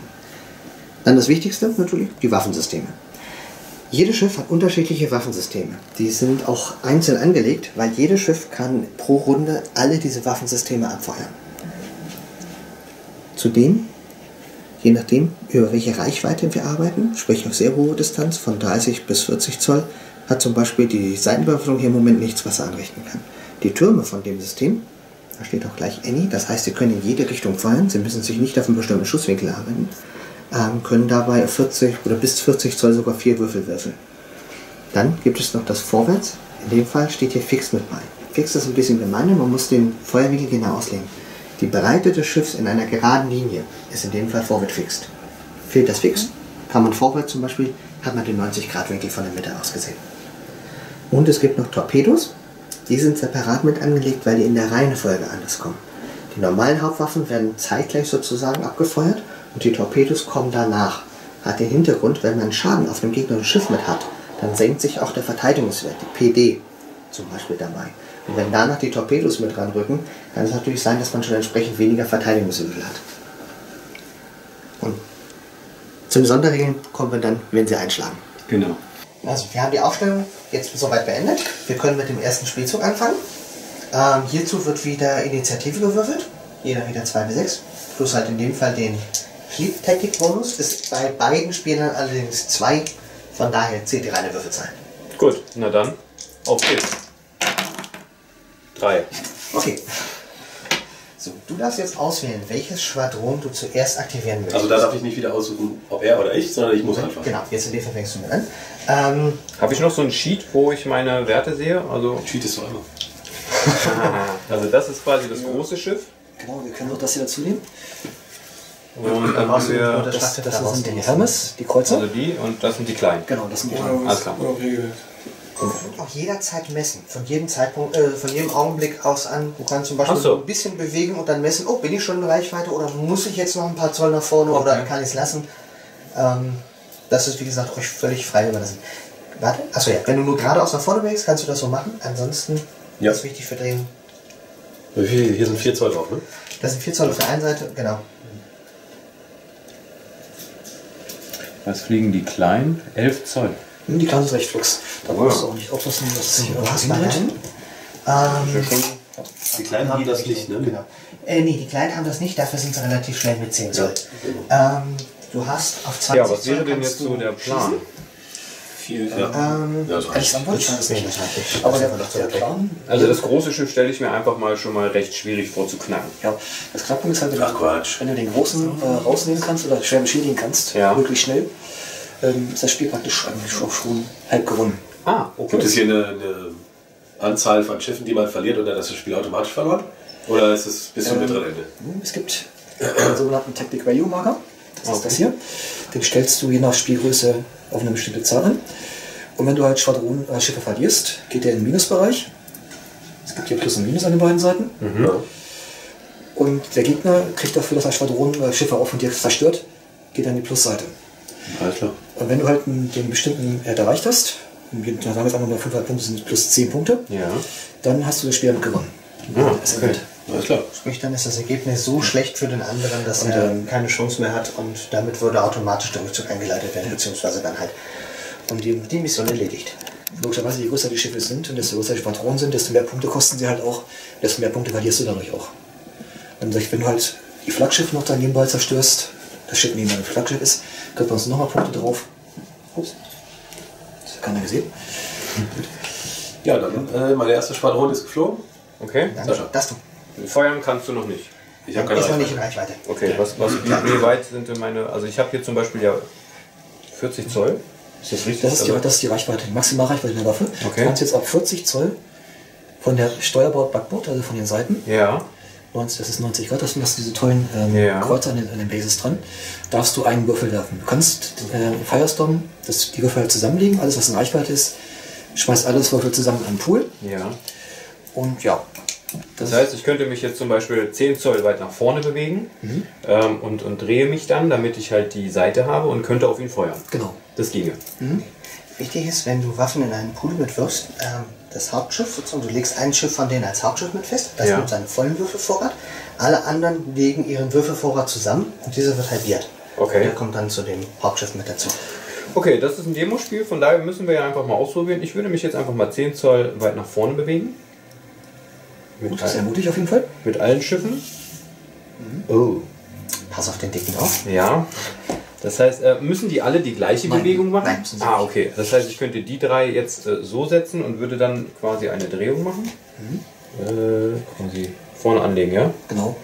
Dann das Wichtigste natürlich, die Waffensysteme. Jedes Schiff hat unterschiedliche Waffensysteme. Die sind auch einzeln angelegt, weil jedes Schiff kann pro Runde alle diese Waffensysteme abfeuern. Zudem, je nachdem, über welche Reichweite wir arbeiten, sprich auf sehr hohe Distanz von 30 bis 40 Zoll, hat zum Beispiel die Seitenbewaffnung hier im Moment nichts, was er anrichten kann. Die Türme von dem System, da steht auch gleich Any, das heißt, sie können in jede Richtung feuern, sie müssen sich nicht auf einen bestimmten Schusswinkel arbeiten, ähm, können dabei auf 40 oder bis 40 Zoll sogar vier Würfel würfeln. Dann gibt es noch das Vorwärts. In dem Fall steht hier Fix mit bei. Fix ist ein bisschen gemein, man muss den Feuerwinkel genau auslegen. Die Breite des Schiffs in einer geraden Linie ist in dem Fall vorwärts fixt. Fehlt das Fix, kann man vorwärts zum Beispiel, hat man den 90 Grad Winkel von der Mitte aus gesehen. Und es gibt noch Torpedos. Die sind separat mit angelegt, weil die in der Reihenfolge anders kommen. Die normalen Hauptwaffen werden zeitgleich sozusagen abgefeuert und die Torpedos kommen danach. Hat den Hintergrund, wenn man Schaden auf dem gegnerischen Schiff mit hat, dann senkt sich auch der Verteidigungswert, die PD zum Beispiel dabei. Und wenn danach die Torpedos mit ranrücken, kann es natürlich sein, dass man schon entsprechend weniger Verteidigungswürfel hat. Und zum Sonderregeln kommen wir dann, wenn sie einschlagen. Genau. Also, wir haben die Aufstellung jetzt soweit beendet. Wir können mit dem ersten Spielzug anfangen. Ähm, hierzu wird wieder Initiative gewürfelt. Jeder wieder 2 bis 6. Plus halt in dem Fall den Fleet Tactic Bonus. Ist bei beiden Spielern allerdings 2. Von daher zählt die reine Würfelzahl. Gut, na dann, auf geht's. Drei. Okay. So, du darfst jetzt auswählen, welches Schwadron du zuerst aktivieren möchtest. Also da darf ich nicht wieder aussuchen, ob er oder ich, sondern ich muss einfach. Genau, jetzt in dem Fall fängst du mit an. Ähm, Habe ich noch so ein Sheet, wo ich meine Werte sehe? Also, Cheat ist doch immer. also das ist quasi das große Schiff. Genau, wir können auch das hier dazu nehmen. Und dann haben wir Das Das, schafft das sind die Hermes, die Kreuzer. also die und das sind die kleinen. Genau, das sind die Oder Alles klar. oder Regelwert. Du kannst auch jederzeit messen. Von jedem Zeitpunkt, äh, von jedem Augenblick aus an. Du kannst zum Beispiel so. ein bisschen bewegen und dann messen, oh, bin ich schon in Reichweite oder muss ich jetzt noch ein paar Zoll nach vorne oder Okay. kann ich es lassen? Ähm, das ist wie gesagt euch völlig frei überlassen. Warte, achso ja, wenn du nur geradeaus nach vorne bewegst, kannst du das so machen. Ansonsten Ja. ist wichtig für drehen. Hier sind 4 Zoll drauf, ne? Das sind 4 Zoll auf der einen Seite, genau. Was fliegen die kleinen? 11 Zoll. Hm, Die sind recht fix. Da brauchst du auch nicht aufpassen, dass hast bei hindert. deinen. Ähm, Die Kleinen haben das nicht, ne? Genau. Äh, nee, die Kleinen haben das nicht, dafür sind sie relativ schnell mit 10 Zoll. Ähm, du hast auf 20 Ja, was wäre denn kannst jetzt du so der Plan? schießen. Viel. Ähm, Ja, so als Antwort ist das nicht. nicht. Aber Aber der, der, der Plan, Also das große Schiff stelle ich mir einfach mal schon mal recht schwierig vor zu knacken. ja, das Knackpunkt ist halt, wenn Ach du, Quatsch. wenn du den großen äh, rausnehmen kannst oder schwer beschädigen kannst, Ja. wirklich schnell, ähm, ist das Spiel praktisch eigentlich auch schon halb gewonnen. Ah, okay. Gibt es hier eine, eine Anzahl von Schiffen, die man verliert und dann ist das Spiel automatisch verloren? Oder ist es bis zum Ähm, bitteren Ende? Hm, Es gibt einen sogenannten Tactic Value Marker. Das ist das hier. Den stellst du je nach Spielgröße auf eine bestimmte Zahl an. Und wenn du halt Schwadron äh, Schiffe verlierst, geht der in den Minusbereich. Es gibt hier Plus und Minus an den beiden Seiten. Ja. Und der Gegner kriegt dafür, dass er Schwadron äh, Schiffe auf und dir zerstört, geht an die Plusseite. Alles klar. Und wenn du halt den bestimmten Wert erreicht hast, dann sagen wir jetzt einfach mal 500 Punkte sind plus 10 Punkte, Ja. dann hast du das Spiel damit gewonnen. Ah, Das okay. Alles klar. Sprich, dann ist das Ergebnis so schlecht für den anderen, dass Und, er ähm, keine Chance mehr hat und damit würde automatisch der Rückzug eingeleitet werden, beziehungsweise dann halt und die, die Mission erledigt. Logischerweise, je größer die Schiffe sind und desto größer die Patronen sind, desto mehr Punkte kosten sie halt auch, desto mehr Punkte verlierst du dadurch auch. Und wenn du halt die Flaggschiff noch da nebenbei zerstörst, das Schiff neben deinem Flaggschiff ist, kriegt man uns nochmal Punkte drauf. Ups. Das hat keiner gesehen. Ja, dann äh, meine erste Schwadron ist geflogen. Okay. Dann Sascha. das du. Feuern kannst du noch nicht. Ich habe keine Ist noch nicht in Reichweite. Reichweite. Okay, was, was, wie, wie weit sind denn meine. Also ich habe hier zum Beispiel ja 40 Zoll. Ist das richtig? Das ist, die, Also- das ist die Reichweite, die Maximalreichweite der Waffe. Okay. Du kannst jetzt ab 40 Zoll von der Steuerbord Backbord, also von den Seiten, ja. 90, das ist 90 Grad, das sind das diese tollen ähm, Ja. Kreuzer an den, an den Bases dran, darfst du einen Würfel werfen. Du kannst äh, Firestorm das, die Würfel halt zusammenlegen, alles was in Reichweite ist, schmeißt alles Würfel zusammen in einen Pool Ja. und ja. Das heißt, ich könnte mich jetzt zum Beispiel 10 Zoll weit nach vorne bewegen ähm, und, und drehe mich dann, damit ich halt die Seite habe und könnte auf ihn feuern. Genau. Das ginge. Wichtig ist, wenn du Waffen in einen Pool mitwirfst, ähm, das Hauptschiff, sozusagen, du legst ein Schiff von denen als Hauptschiff mit fest, das Ja. nimmt seinen vollen Würfelvorrat, alle anderen legen ihren Würfelvorrat zusammen und dieser wird halbiert. Okay. Der kommt dann zu dem Hauptschiff mit dazu. Okay, das ist ein Demospiel, von daher müssen wir ja einfach mal ausprobieren. Ich würde mich jetzt einfach mal 10 Zoll weit nach vorne bewegen. Mit, Gut, sehr allen, mutig auf jeden Fall. mit allen Schiffen. Oh. Pass auf den Dicken auf. Ja. Das heißt, äh, müssen die alle die gleiche Nein. Bewegung machen? Nein, müssen sie ah, nicht. okay. Das heißt, ich könnte die drei jetzt äh, so setzen und würde dann quasi eine Drehung machen. Äh, quasi vorne anlegen, ja? Genau.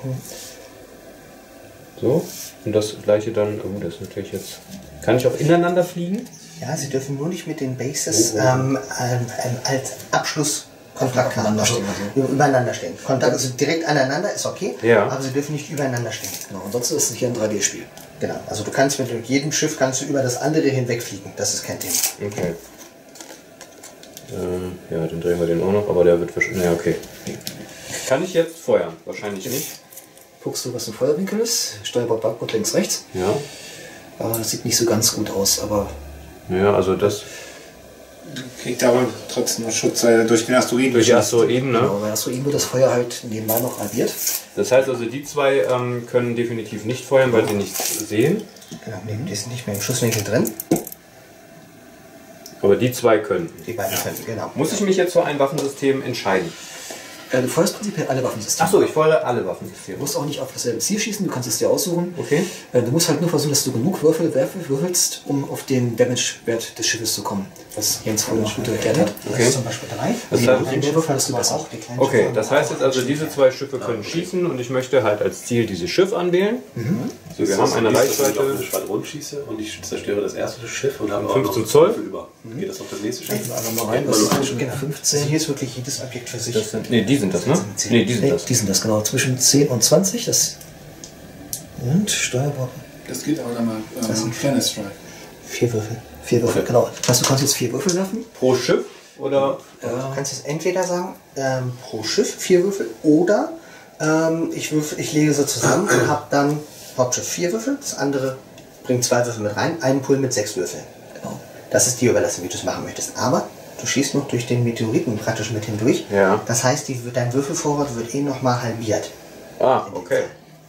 So. Und das gleiche dann, oh, das ist natürlich jetzt. Kann ich auch ineinander fliegen? Ja, sie dürfen nur nicht mit den Bases ähm, ähm, ähm, als Abschluss Kontakt haben. Übereinander Also, stehen, Übereinander stehen. Kontakt, also direkt aneinander ist okay, Ja. aber sie dürfen nicht übereinander stehen. genau. Ansonsten ist es hier ein 3D-Spiel. Genau. Also du kannst mit jedem Schiff kannst du über das andere hinwegfliegen. Das ist kein Thema. Okay. Äh, ja, dann drehen wir den auch noch, aber der wird wahrscheinlich. Ja, okay. Kann ich jetzt feuern? Wahrscheinlich nicht. Guckst du, was ein Feuerwinkel ist? Steuerbord, Backbord, links, rechts. Ja. Aber das sieht nicht so ganz gut aus, aber Ja, also das. Kriegt aber trotzdem noch Schutz äh, durch den Asteroiden. Durch die Asteroiden, ne? genau, bei Asteroiden wird das Feuer halt nebenbei noch halbiert. Das heißt also, die zwei ähm, können definitiv nicht feuern, weil sie nichts sehen. Genau. Nee, die sind nicht mehr im Schusswinkel drin. Aber die zwei können. Die beiden können, genau. Muss ich mich jetzt für ein Waffensystem entscheiden? Äh, du feuerst prinzipiell alle Waffensysteme. Achso, ich feuere alle Du Waffensysteme. musst auch nicht auf dasselbe Ziel schießen, du kannst es dir aussuchen. Okay. Äh, Du musst halt nur versuchen, dass du genug Würfel würfelst, um auf den Damage-Wert des Schiffes zu kommen. Was Jens vorhin noch gut erklärt hat. Das Okay. ist zum Beispiel drei. Das heißt- Je mehr Würfel, desto aber besser. auch die kleinen Okay, das heißt jetzt also, diese zwei Schiffe können schießen und ich möchte halt als Ziel dieses Schiff anwählen. So, wir haben eine Wenn ich auf eine Reichweite. Schwadron schieße und ich zerstöre das erste Schiff und habe auch 15 noch Zoll? Über. Geht das auf das nächste Schiff? Also mal rein, das ist nur zwischen Genau. 15. Also hier ist wirklich jedes Objekt für sich. Das sind, nee, die sind das, ne? Nee, die sind Nee, das. die sind das, genau. Zwischen 10 und 20. Das und Steuerbord. Das geht auch einmal ähm, Fairness Strike. Vier Würfel. Vier Würfel, genau. Das heißt, du kannst jetzt vier Würfel werfen. Pro Schiff? Oder? Du kannst jetzt entweder sagen, ähm, pro Schiff vier Würfel oder ähm, ich, würfel, ich lege so zusammen und habe dann Hauptschiff vier Würfel, das andere bringt zwei Würfel mit rein, einen Pool mit sechs Würfeln. Genau. Das ist dir überlassen, wie du es machen möchtest. Aber du schießt noch durch den Meteoriten praktisch mit hindurch. Ja. Das heißt, die, dein Würfelvorrat wird eh nochmal halbiert. Ah, okay.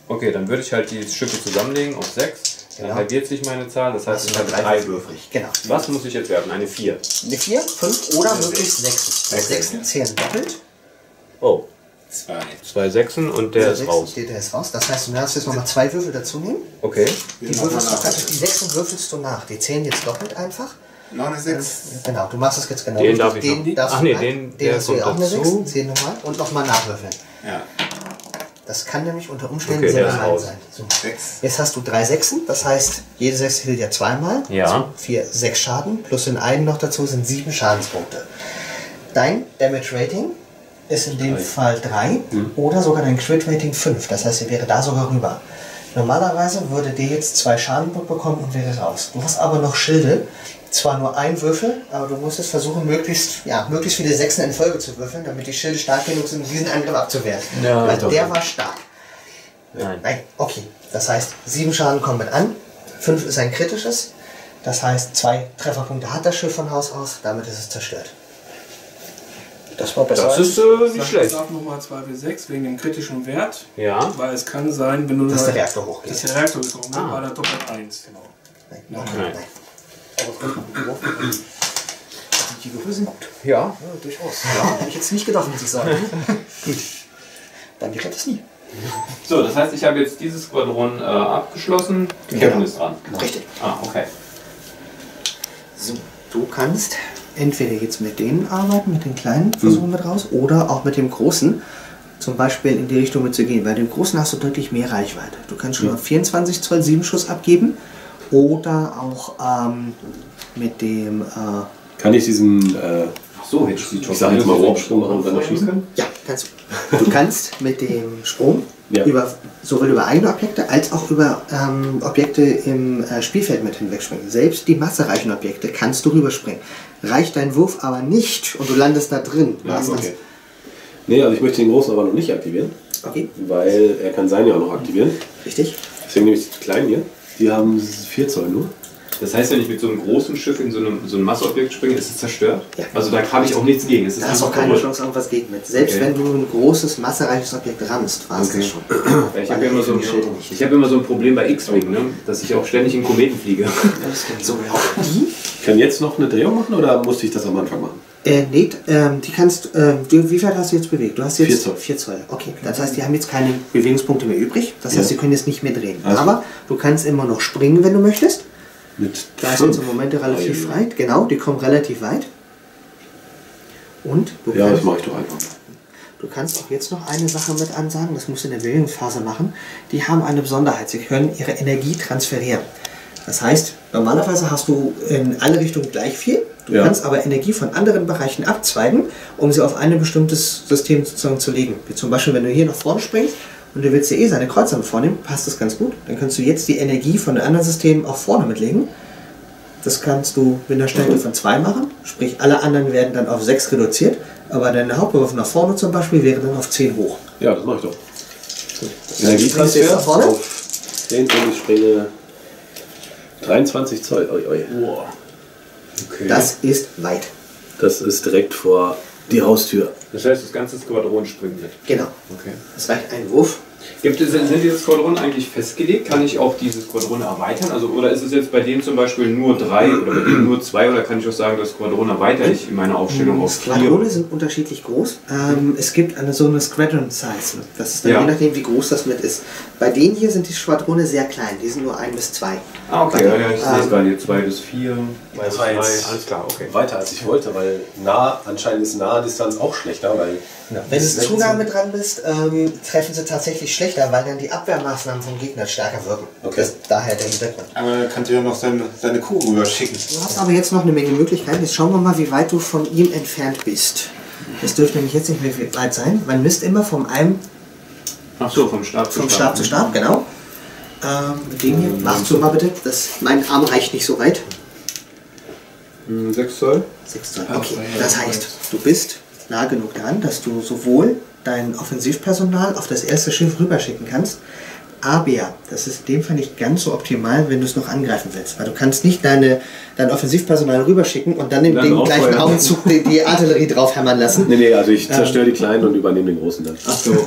Okay, dann würde ich halt die Schiffe zusammenlegen auf 6. Dann Genau. halbiert sich meine Zahl, das heißt, ich habe drei drei Würfel Würfel. übrig. Genau. Was muss ich jetzt werfen? Eine 4. Eine vier, fünf oder möglichst sechs. Bei Okay. sechsen zählen doppelt. Oh, Zwei. zwei Sechsen und der ist Sechs, raus. Der, der ist raus. Das heißt, du darfst jetzt nochmal zwei Würfel dazu nehmen. Okay. Die, würfelst du die sechsen würfelst du nach. Die zählen jetzt doppelt einfach. Noch eine Sechs. Genau, du machst das jetzt genau. Den darf ich noch. den darfst Ach du nee, den- den der hast du ja auch eine dazu. 6, 10 nochmal und nochmal nachwürfeln. Ja. Das kann nämlich unter Umständen Okay, sehr gemein sein. So. Jetzt hast du drei Sechsen, das heißt, jede Sechs hilft ja zweimal. Ja. Also vier, sechs Schaden, plus den einen noch dazu sind sieben Schadenspunkte. Dein Damage Rating ist in dem Fall 3 Hm. oder sogar dein Crit Rating 5. Das heißt, er wäre da sogar rüber. Normalerweise würde der jetzt zwei Schadenpunkte bekommen und wäre raus. Du hast aber noch Schilde. Zwar nur ein Würfel, aber du musst es versuchen, möglichst, ja, möglichst viele Sechsen in Folge zu würfeln, damit die Schilde stark genug sind, um diesen Angriff abzuwehren. Ja, Weil doch. der war stark. Nein. Nein, okay. Das heißt, sieben Schaden kommen mit an. 5 ist ein kritisches. Das heißt, zwei Trefferpunkte hat das Schiff von Haus aus, damit ist es zerstört. Das war besser. Das ist äh, nicht Sag, schlecht. sag nochmal 2W6 wegen dem kritischen Wert. Ja. Weil es kann sein, wenn du. Dass der Reaktor hochgeht. Dass der Reaktor gekommen Ah. ist, war der doppelt 1. Genau. Nein, Nein. Die Würfel sind gut. Ja. Ja, durchaus. Ja, hätte ich jetzt nicht gedacht, muss ich sagen. gut. Dann wäre das nie. So, das heißt, ich habe jetzt dieses Squadron äh, abgeschlossen. Kevin Genau. ist dran. Richtig. Ah, okay. So, du kannst entweder jetzt mit denen arbeiten, mit den kleinen versuchen mit raus, oder auch mit dem großen, zum Beispiel in die Richtung mit zu gehen. Bei dem großen hast du deutlich mehr Reichweite. Du kannst schon auf 24 Zoll 7 Schuss abgeben oder auch ähm, mit dem, äh, Kann ich diesen, äh, so, jetzt die ich sag jetzt mal Warpsprung machen und dann noch schießen? ja, kannst du. Du kannst mit dem Sprung Ja. über, sowohl über eigene Objekte als auch über ähm, Objekte im äh, Spielfeld mit hinwegspringen. Selbst die massereichen Objekte kannst du rüberspringen. Reicht dein Wurf aber nicht und du landest da drin. Ja, Was okay. Nee, also ich möchte den großen aber noch nicht aktivieren? Okay, weil er kann seinen ja auch noch aktivieren. richtig. Deswegen nehme ich die kleinen hier. Die haben 4 Zoll nur. Das heißt, wenn ich mit so einem großen Schiff in so, einem, so ein Masseobjekt springe, ist es zerstört? Ja. Also da habe ich auch nichts gegen. Es ist Da hast du auch keine. Chance, irgendwas gegen mit. Selbst Okay. wenn du ein großes, massereiches Objekt rammst, war es Okay. das schon. Weil Ich habe ja immer so ein, Die ich habe immer so ein Problem bei X-Wing, ne? dass ich auch ständig in Kometen fliege. So, auch die Ich kann jetzt noch eine Drehung machen oder musste ich das am Anfang machen? Äh, nee, ähm, die kannst, ähm, du, wie viel hast du jetzt bewegt? Du hast jetzt Vier Zoll. 4 Zoll. Okay, das heißt, die haben jetzt keine Bewegungspunkte mehr übrig. Das heißt, Ja. sie können jetzt nicht mehr drehen. Also- Aber du kannst immer noch springen, wenn du möchtest. Mit Da fünf. jetzt im Moment relativ Ah, ja. weit. Genau, die kommen relativ weit. Und du Ja, das mache ich doch einfach. du kannst auch jetzt noch eine Sache mit ansagen, das musst du in der Bewegungsphase machen. Die haben eine Besonderheit, sie können ihre Energie transferieren. Das heißt, normalerweise hast du in alle Richtungen gleich viel. Du Ja. kannst aber Energie von anderen Bereichen abzweigen, um sie auf ein bestimmtes System sozusagen zu legen. Wie zum Beispiel, wenn du hier nach vorne springst und du willst dir eh seine Kreuzer mit vornehmen, passt das ganz gut. Dann kannst du jetzt die Energie von den anderen Systemen auch vorne mitlegen. Das kannst du mit einer Stärke von 2 machen, sprich alle anderen werden dann auf 6 reduziert, aber deine Hauptwurf nach vorne zum Beispiel wäre dann auf 10 hoch. Ja, das mache ich doch. Du Energietransfer nach vorne? auf den und ich springe 23 Zoll. Oi, oi. Okay. Das ist weit. Das ist direkt vor die Haustür. das heißt, das ganze Squadron springt mit. Genau. Okay. Das reicht ein Wurf. Gibt es, sind diese Squadron eigentlich festgelegt? Kann ich auch diese Squadron erweitern? Also, oder ist es jetzt bei denen zum Beispiel nur drei oder bei denen nur zwei? Oder kann ich auch sagen, das Squadron erweitere ich in meiner Aufstellung auf Squadrone vier? sind unterschiedlich groß. Ähm, es gibt eine so eine Squadron Size. Das ist dann Ja. je nachdem, wie groß das mit ist. Bei denen hier sind die Schwadrone sehr klein. Die sind nur ein bis zwei. Ah, okay, ja, ja, ich sehe es Ähm, gerade hier. Zwei bis vier, zwei bis drei. Alles klar, okay. Weiter als ich wollte, weil nah, anscheinend ist nahe Distanz auch schlechter, weil. Wenn du zu nah mit dran bist, ähm, treffen sie tatsächlich schlechter, weil dann die Abwehrmaßnahmen vom Gegner stärker wirken. Okay. Das ist daher der Hintergrund. Aber er kann dir ja noch seine, seine Kuh rüberschicken. Du hast aber jetzt noch eine Menge Möglichkeiten. Jetzt schauen wir mal, wie weit du von ihm entfernt bist. Das dürfte nämlich jetzt nicht mehr weit sein. Man misst immer vom einem Ach so, vom Stab zu Vom Stab zu Stab, genau. Ähm, mit dem hier, machst du mal bitte. Das, mein Arm reicht nicht so weit. Hm, Sechs Zoll. 6 Zoll. Okay, das heißt, du bist nah genug dran, dass du sowohl dein Offensivpersonal auf das erste Schiff rüberschicken kannst, aber das ist in dem Fall nicht ganz so optimal, wenn du es noch angreifen willst. Weil du kannst nicht deine, dein Offensivpersonal rüberschicken und dann in Dann dem gleichen. Augenblick die, die Artillerie draufhämmern lassen. Nee, nee, also ich zerstöre die kleinen und übernehme den großen dann. Ach so.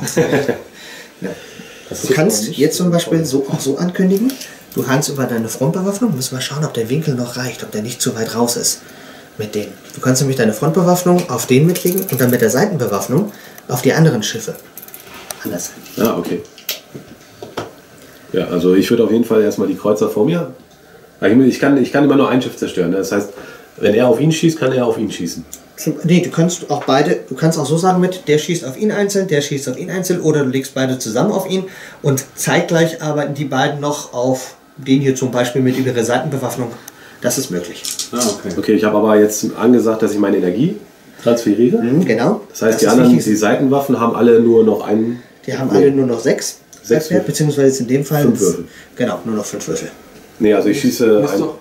Du kannst jetzt zum Beispiel so auch so ankündigen, du kannst über deine Frontbewaffnung, müssen wir schauen, ob der Winkel noch reicht, ob der nicht zu weit raus ist mit denen. Du kannst nämlich deine Frontbewaffnung auf den mitlegen und dann mit der Seitenbewaffnung auf die anderen Schiffe. Anders. Ah, okay. Ja, also ich würde auf jeden Fall erstmal die Kreuzer vor mir. Weil Ich kann, ich kann immer nur ein Schiff zerstören. ne? Das heißt, wenn er auf ihn schießt, kann er auf ihn schießen. Nee, du kannst auch beide, du kannst auch so sagen mit, der schießt auf ihn einzeln, der schießt auf ihn einzeln oder du legst beide zusammen auf ihn und zeitgleich arbeiten die beiden noch auf den hier zum Beispiel mit ihrer Seitenbewaffnung. Das ist möglich. Ah, okay. Okay, ich habe aber jetzt angesagt, dass ich meine Energie transferiere. Mhm, genau. Das heißt, die ist anderen, wichtig. die Seitenwaffen haben alle nur noch einen. Die haben alle nur noch sechs. Sechs Wert, beziehungsweise jetzt in dem Fall Fünf Würfel. Genau, nur noch fünf Würfel. Nee, also ich schieße ein. doch,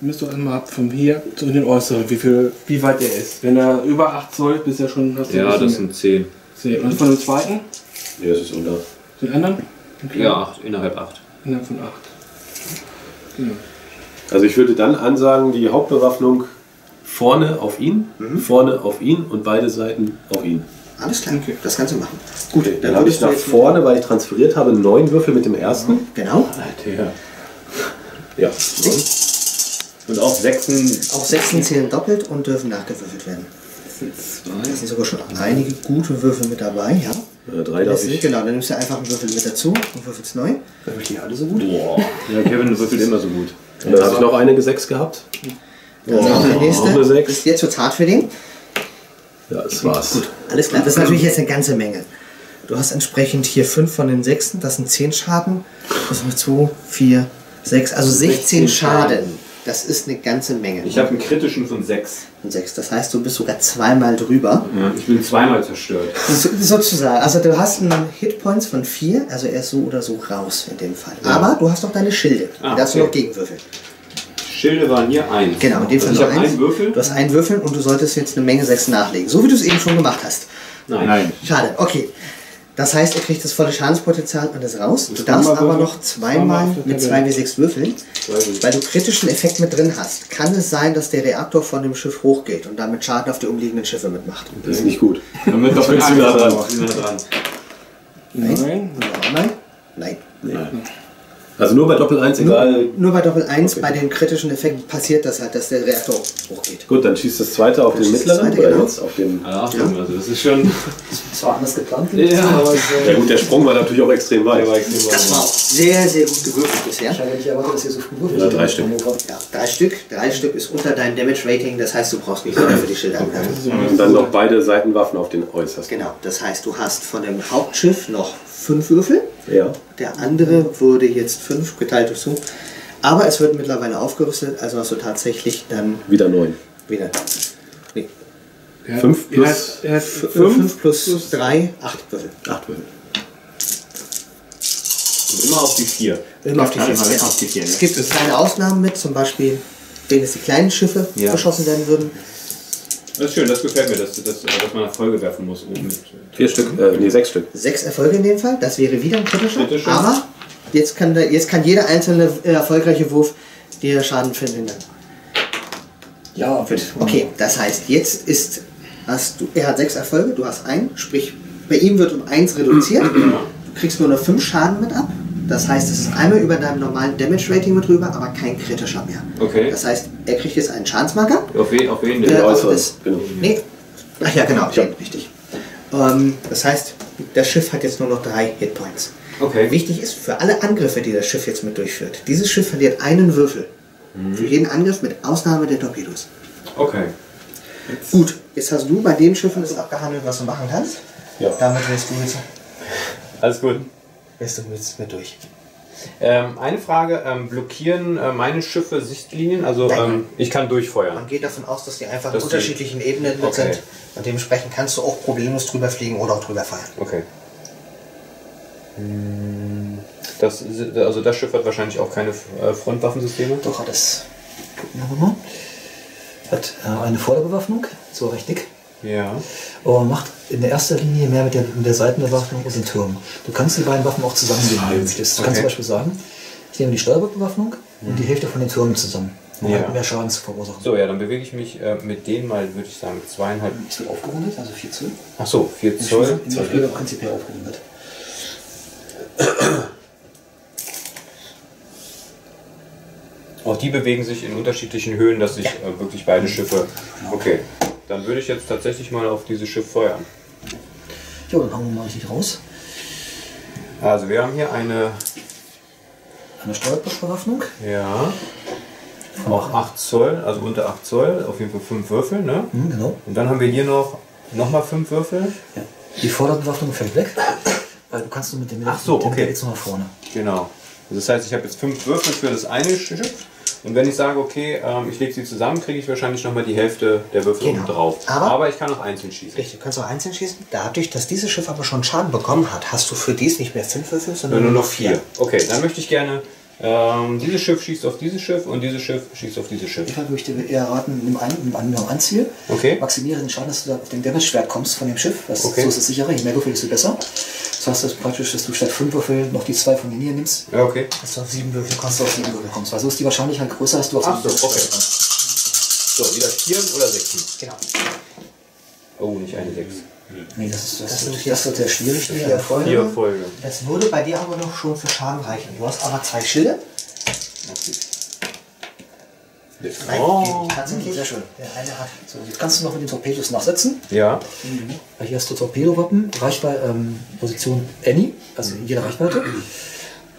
misst doch einmal ab von hier zu den äußeren, wie, viel, wie weit er ist. Wenn er über 8 Zoll ist, bist du ja schon. Hast du Ja, das sind zehn. mehr. Und von dem zweiten? Nee, das ist unter. Den anderen? Okay. Ja, acht, innerhalb acht. Innerhalb von 8. Also ich würde dann ansagen, die Hauptbewaffnung vorne auf ihn, vorne auf ihn und beide Seiten auf ihn. Alles klar, das kannst du machen. Gut, Dann habe ich nach vorne, weil ich transferiert habe, neun Würfel mit dem ersten. Genau. Alter. Ja. Und auch Sechsen. Auch Sechsen zählen doppelt und dürfen nachgewürfelt werden. Da sind sogar schon einige gute Würfel mit dabei, ja. Äh, drei darf Das- ich. Genau, dann nimmst du einfach einen Würfel mit dazu und würfelst neu. Würfelt die alle so gut? Boah. Ja, Kevin würfelt immer so gut. Und dann habe ich noch eine sechs gehabt. Dann ist auch der auch eine nächste. Ist jetzt zu hart für den? Ja, das war's. Alles klar, das ist natürlich jetzt eine ganze Menge. Du hast entsprechend hier 5 von den Sechsten, das sind 10 Schaden. Das sind 2, 4, 6, also 16 Schaden. Das ist eine ganze Menge. Ich habe einen kritischen von 6. Und 6, das heißt, du bist sogar zweimal drüber. Ja, ich bin zweimal zerstört. So, sozusagen. Also du hast einen Hitpoints von 4, also er ist so oder so raus in dem Fall. Aber du hast noch deine Schilde. Ah, die darfst du okay. noch gegenwürfeln. Schilde waren hier 1. Genau, in dem Fall also ich nur einen Würfel. Du hast einen Würfel und du solltest jetzt eine Menge 6 nachlegen. So wie du es eben schon gemacht hast. Nein. Nein. Schade, okay. Das heißt, er kriegt das volle Schadenspotenzial und ist raus. Du darfst aber würfeln. noch zweimal mit 2 w 6 würfeln. Weil du kritischen Effekt mit drin hast, kann es sein, dass der Reaktor von dem Schiff hochgeht und damit Schaden auf die umliegenden Schiffe mitmacht. Das ist nicht gut. Damit doch bin zu nah dran. Dran. Nein. Nein? Nein. Also nur bei Doppel 1, egal. Nur bei Doppel 1, bei den kritischen Effekten passiert das halt, dass der Reaktor hochgeht. Gut, dann schießt das zweite auf den schießt das mittleren zweite, oder genau. jetzt auf den. Achtung, also das ist schon. Das war anders geplant. Ja. Ja gut, der Sprung war natürlich auch extrem weit. Das war auch sehr, sehr gut gewürfelt bisher. ich habe nicht erwartet, dass ihr so früh würfelt. Ja, drei Stück. Ja, drei Stück. Drei Stück ist unter deinem Damage Rating, das heißt, du brauchst nicht so viel für die Schilder anwerfen. Und dann noch beide Seitenwaffen auf den äußersten. Genau, das heißt, du hast von dem Hauptschiff noch fünf Würfel. Ja. Der andere wurde jetzt fünf geteilt durch so. Aber es wird mittlerweile aufgerüstet, also hast du tatsächlich dann Wieder neun. wieder. Nee, Er hat- Fünf er hat- plus- Er hat fünf, fünf. plus drei, acht Würfel. Acht Würfel. Und immer auf die 4. Immer auf die Ja, vier. immer genau. auf die vier, ne? Es gibt kleine Ausnahmen mit, zum Beispiel, wenn jetzt die kleinen Schiffe Ja. beschossen werden würden. Das ist schön, das gefällt mir, dass, dass, dass man eine Folge werfen muss. Um mit, Vier Stück, äh, nee, sechs Stück. Sechs Erfolge in dem Fall, das wäre wieder ein kritischer. Kritischer. Aber jetzt kann, der, jetzt kann jeder einzelne äh, erfolgreiche Wurf dir Schaden verhindern. Ja, Okay, das heißt, jetzt ist, hast du, er hat sechs Erfolge, du hast einen, sprich, bei ihm wird um eins reduziert. Du kriegst nur noch fünf Schaden mit ab. Das heißt, es ist einmal über deinem normalen Damage Rating mit rüber, aber kein kritischer mehr. Okay. Das heißt, er kriegt jetzt einen Schadensmarker. Auf wen, auf wen Äh, denn? auf das, genau. Nee. Ach ja, genau, den, richtig. Ähm, das heißt, das Schiff hat jetzt nur noch drei Hitpoints. Okay. Wichtig ist für alle Angriffe, die das Schiff jetzt mit durchführt, dieses Schiff verliert einen Würfel. Für jeden Angriff mit Ausnahme der Torpedos. Okay. Gut, jetzt hast du bei den Schiffen das abgehandelt, was du machen kannst. Ja. Damit wirst du jetzt, Alles gut. Wirst du mit durch. Ähm, eine Frage, ähm, blockieren äh, meine Schiffe Sichtlinien? Also ähm, ich kann durchfeuern. Man geht davon aus, dass die einfach in die- unterschiedlichen Ebenen mit Okay. sind. Und dementsprechend kannst du auch problemlos drüber fliegen oder auch drüber feuern. Okay. Hm, Das, also das Schiff hat wahrscheinlich auch keine äh, Frontwaffensysteme. Doch hat es. Gucken wir mal. Hat äh, eine Vorderbewaffnung, so recht dick. Ja. Aber macht in der erster Linie mehr mit der, mit der Seitenbewaffnung und den Türmen. Du kannst die beiden Waffen auch zusammennehmen, wenn du möchtest. Du kannst Okay. zum Beispiel sagen, ich nehme die Steuerbewaffnung und die Hälfte von den Türmen zusammen, um Ja. halt mehr Schaden zu verursachen. So, ja, dann bewege ich mich äh, mit denen mal, würde ich sagen, zweieinhalb. Es wird aufgerundet, also 4 Zoll. Ach so, 4 Zoll. Der Regel prinzipiell aufgerundet. Auch die bewegen sich in unterschiedlichen Höhen, dass sich äh, wirklich beide Schiffe. Okay. Dann würde ich jetzt tatsächlich mal auf dieses Schiff feuern. Ja, dann hauen wir mal richtig raus. Also wir haben hier eine, Eine Steuerbewaffnung. ja, auch 8 Zoll, also unter 8 Zoll, auf jeden Fall 5 Würfel, ne? Hm, genau. Und dann haben wir hier noch nochmal 5 Würfel. Ja. Die Vorderbewaffnung fällt weg, weil du kannst nur mit dem Ach so, mit dem okay. X nach vorne. Genau. Also das heißt, ich habe jetzt 5 Würfel für das eine Schiff. Und wenn ich sage, okay, ähm, ich lege sie zusammen, kriege ich wahrscheinlich nochmal die Hälfte der Würfel Genau. oben drauf. Aber- ich kann auch einzeln schießen. Richtig, du kannst auch einzeln schießen. Dadurch, dass dieses Schiff aber schon Schaden bekommen hat, hast du für dies nicht mehr fünf Würfel, sondern Nur noch vier. Okay, dann möchte ich gerne Ähm, dieses Schiff schießt auf dieses Schiff und dieses Schiff schießt auf dieses Schiff. Ich würde ich dir eher raten, nimm ein, nimm an, nimm Ziel. Okay. Maximiere den Schaden, dass du da auf den Damage-Schwert kommst von dem Schiff. Das, Okay. So ist es sicherer. Je mehr Würfel, desto besser. Das heißt, das praktisch, dass du statt fünf Würfel noch die zwei von den hier nimmst, Ja, okay. Dass du auf sieben Würfel dass kommst. du auf sieben Würfel kommst. Weil so ist die Wahrscheinlichkeit größer, dass du auf Ach sieben so, Würfel okay. kommst. So, wieder Vieren oder Sechsen? Genau. Oh, nicht eine Sechs. Nee, das, ist, das, Das wird, das wird sehr schwierig. vier. Erfolge. Vier Folge. Das würde bei dir aber noch schon für Schaden reichen. Du hast aber zwei Schilde. Nein, Oh. tatsächlich. Sehr schön. Der eine hat So, jetzt kannst du noch mit den Torpedos nachsetzen. Ja. Weil Hier hast du Torpedo-Wappen, Reichweite, ähm, Position Any, also in jeder Reichweite.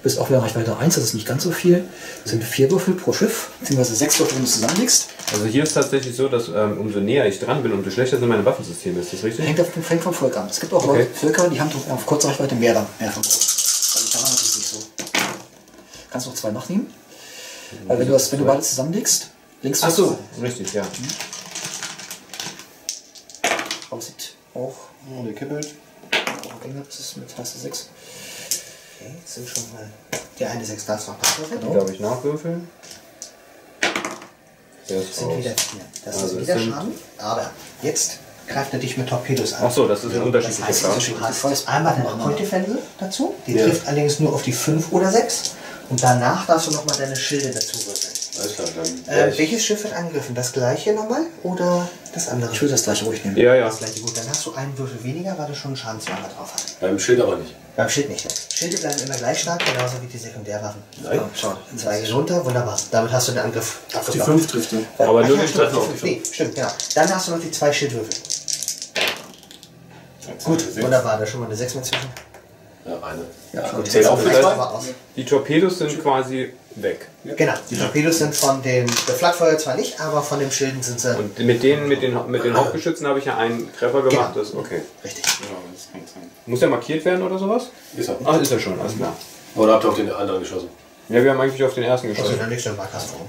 Bis auch wieder Reichweite 1, das ist nicht ganz so viel. Das sind vier Würfel pro Schiff, beziehungsweise sechs Würfel, wenn du es zusammenlegst. Also hier ist tatsächlich so, dass ähm, umso näher ich dran bin, umso schlechter sind meine Waffensysteme. Ist das richtig? Hängt, auf, hängt vom Volk an. Es gibt auch Okay. Leute, Völker, die haben auf kurzer Reichweite mehr, dann- mehr von Also da ist es nicht so. Kannst noch zwei nachnehmen. Weil wenn du, das, wenn du beide zusammenlegst, links Ach so, richtig, ja. aussieht auch. Oh, der kippelt. Auch enger, das ist mit Taste 6. Okay, jetzt sind schon mal. Der eine sechs darfst noch nachwürfeln. Die darf ich nachwürfeln. Das sind raus. wieder vier. Das Also ist wieder Schaden. Aber jetzt greift er dich mit Torpedos an. Ach so, das ist ein Das unterschiedlicher heißt, Schaden. du hast einmal deine Point Defense dazu. Die Ja. trifft allerdings nur auf die 5 oder 6. Und danach darfst du nochmal deine Schilde dazu würfeln. Alles klar, dann. Äh, welches Schiff wird angegriffen? Das gleiche nochmal oder das andere? Ich würde das gleiche ruhig nehmen. Ja, ja. Das gleiche gut. Dann hast du einen Würfel weniger, weil du schon einen Schadensmarker drauf hast. Beim Schild aber nicht. Beim Schild nicht. Schilde bleiben immer gleich stark, genauso wie die Sekundärwaffen. Nein. Oh, schau, zwei gehen runter, wunderbar. Damit hast du den Angriff Die abgeblockt. 5 trifft er. Aber Ach nur stimmt, Treffer auf die die fünf. Nee, stimmt, genau. Dann hast du noch die zwei Schildwürfel. Gut, wunderbar, da ist schon mal eine 6 mit zwischen. Ja, eine. Ja, Ja, gut. zählt auch aber aus. Die Torpedos sind quasi weg. Genau, die Torpedos sind von dem, der Flakfeuer zwar nicht, aber von dem Schilden sind sie Und mit denen, mit den, mit den Hauptgeschützen habe ich ja einen Treffer gemacht. Genau. Das, okay. richtig. Ja, das kann sein. Muss der markiert werden oder sowas? Ist er. Ach, ist er schon, alles klar. Oder habt ihr auf den anderen geschossen? Ja, wir haben eigentlich auf den ersten Also geschossen. dann legst du den Marker vor.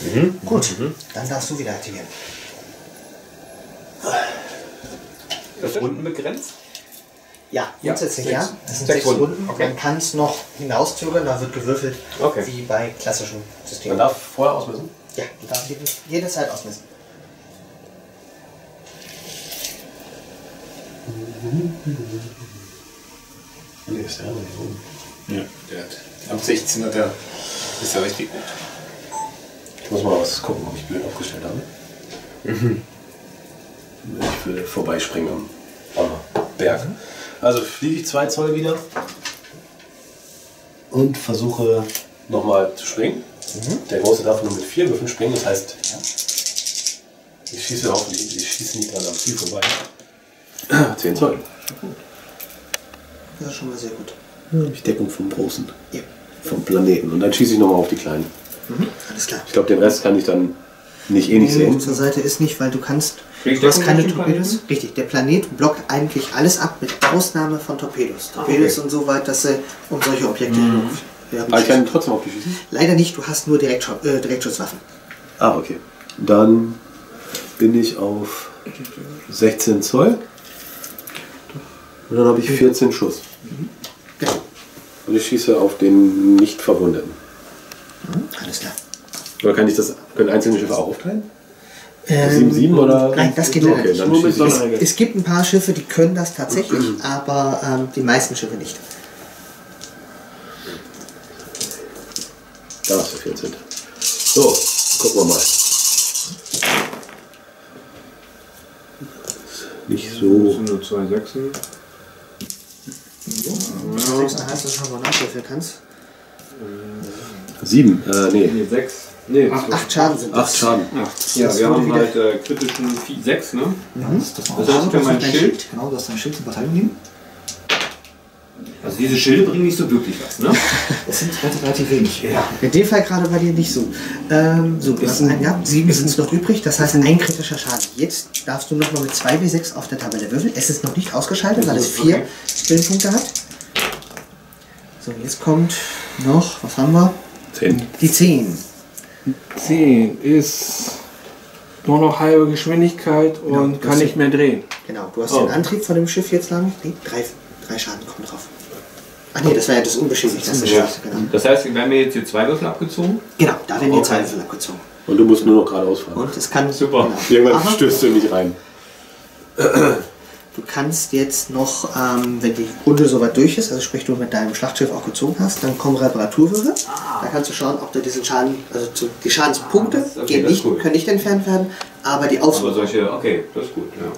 Mhm. Gut, dann darfst du wieder aktivieren. Das ist Runden begrenzt? Ja, grundsätzlich sechs. ja. Das sind Sechs sechs, Runden, Runden. okay. Man kann es noch hinauszögern, da wird gewürfelt, Okay. wie bei klassischen Man Systemen. darf vorher ausmessen. Ja, du darfst jede, jederzeit ausmessen. Nee, ist der andere hier oben. Ja, der hat. Ab 16 hat er. Ist ja richtig gut. Ich muss mal was gucken, ob ich blöd aufgestellt habe. Mhm. Ich will vorbeispringen am, am Berg. Also fliege ich zwei Zoll wieder und versuche nochmal zu springen. Der Große darf nur mit vier Würfeln springen, das heißt, ich schieße hoffentlich, ich schieße nicht dran am Ziel vorbei. 10 Zoll. Das ist schon mal sehr gut. Ja, ich Deckung vom Großen, Ja. vom Planeten. Und dann schieße ich nochmal auf die Kleinen. Mhm. Alles klar. Ich glaube, den Rest kann ich dann nicht eh nicht Nee, sehen. zur Seite ist nicht, weil du kannst. Du hast keine Torpedos. Richtig, der Planet blockt eigentlich alles ab, mit Ausnahme von Torpedos. Torpedos sind so weit, dass sie um solche Objekte. Ja, Aber ich kann trotzdem auf die schießen. Leider nicht, du hast nur Direktschau- äh, Direktschusswaffen. Ah, okay. Dann bin ich auf 16 Zoll. Und dann habe ich 14 Schuss. Ja. Und ich schieße auf den nicht Verwundeten. Alles klar. Oder kann ich das, können einzelne Schiffe auch aufteilen? Ähm, 7, 7 oder? Nein, das geht okay, nicht. Nur mit. Sonderregel. Es gibt ein paar Schiffe, die können das tatsächlich, aber ähm, die meisten Schiffe nicht. Da hast du 14. So, gucken wir mal. Nicht so. nur zwei Sechsen. Sechs heißt, dass du schon mal nachwürfeln kannst. 7, äh, nee. Nee, sechs. Nee, Ach, acht Schaden sind 8 Schaden. Ja, Das wir haben wieder- halt äh, kritischen 6, ne? Das, das, Das heißt, für mein dein Schild? Genau, du hast dein Schild zum Verteidigung nehmen. Also diese Schilde bringen nicht so wirklich was, ne? Das sind relativ, relativ wenig. Ja. In dem Fall gerade bei dir nicht so. Ähm, so, du hast einen gehabt, sieben sind noch übrig, das heißt ein kritischer Schaden. Jetzt darfst du nochmal mit 2w6 auf der Tabelle würfeln. Es ist noch nicht ausgeschaltet, weil es vier Okay. Skillpunkte hat. So, jetzt kommt noch, was haben wir? 10. Die 10. 10 ist nur noch halbe Geschwindigkeit und das kann nicht mehr drehen. Genau, du hast Oh. den Antrieb von dem Schiff jetzt lang. Nee, drei, drei Schaden kommen drauf. Ach nee, das war ja das unbeschädigte. Das, Ja. genau. Das heißt, wir haben hier jetzt hier zwei Würfel abgezogen. genau, da werden die Okay. zwei Würfel abgezogen. Und du musst nur noch geradeaus fahren. Und es kann. Super. Genau. Irgendwann Aber stößt du nicht rein. du kannst jetzt noch, ähm, wenn die Runde soweit durch ist, also sprich du mit deinem Schlachtschiff auch gezogen hast, dann kommen Reparaturwürfe. Da kannst du schauen, ob du diesen Schaden, also zu, die Schadenspunkte Ah, okay, gehen nicht, cool. können nicht entfernt werden, aber die Aber Auswirkungen. solche, okay, das ist gut, ja.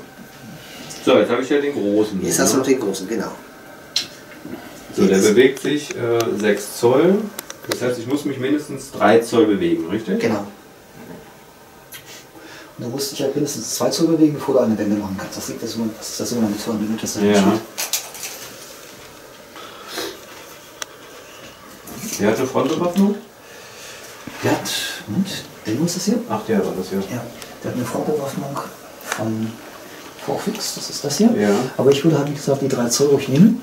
So, jetzt habe ich ja den großen. Jetzt hast du ne? noch den großen, genau. So, der bewegt sich äh, 6 Zoll. Das heißt, ich muss mich mindestens 3 Zoll bewegen, richtig? Genau. Und du musst dich halt mindestens zwei Zoll bewegen, bevor du eine Wende machen kannst. Das, liegt das, das ist das sogenannte Turn Limit, das da Ja. Der hatte Frontbewaffnung? Der hat, Moment, der ist das hier? Ach, der war das hier. Ja, der hat eine Frontbewaffnung von Vorfix, das ist das hier. Ja. Aber ich würde halt, wie gesagt, die drei Zoll ruhig nehmen.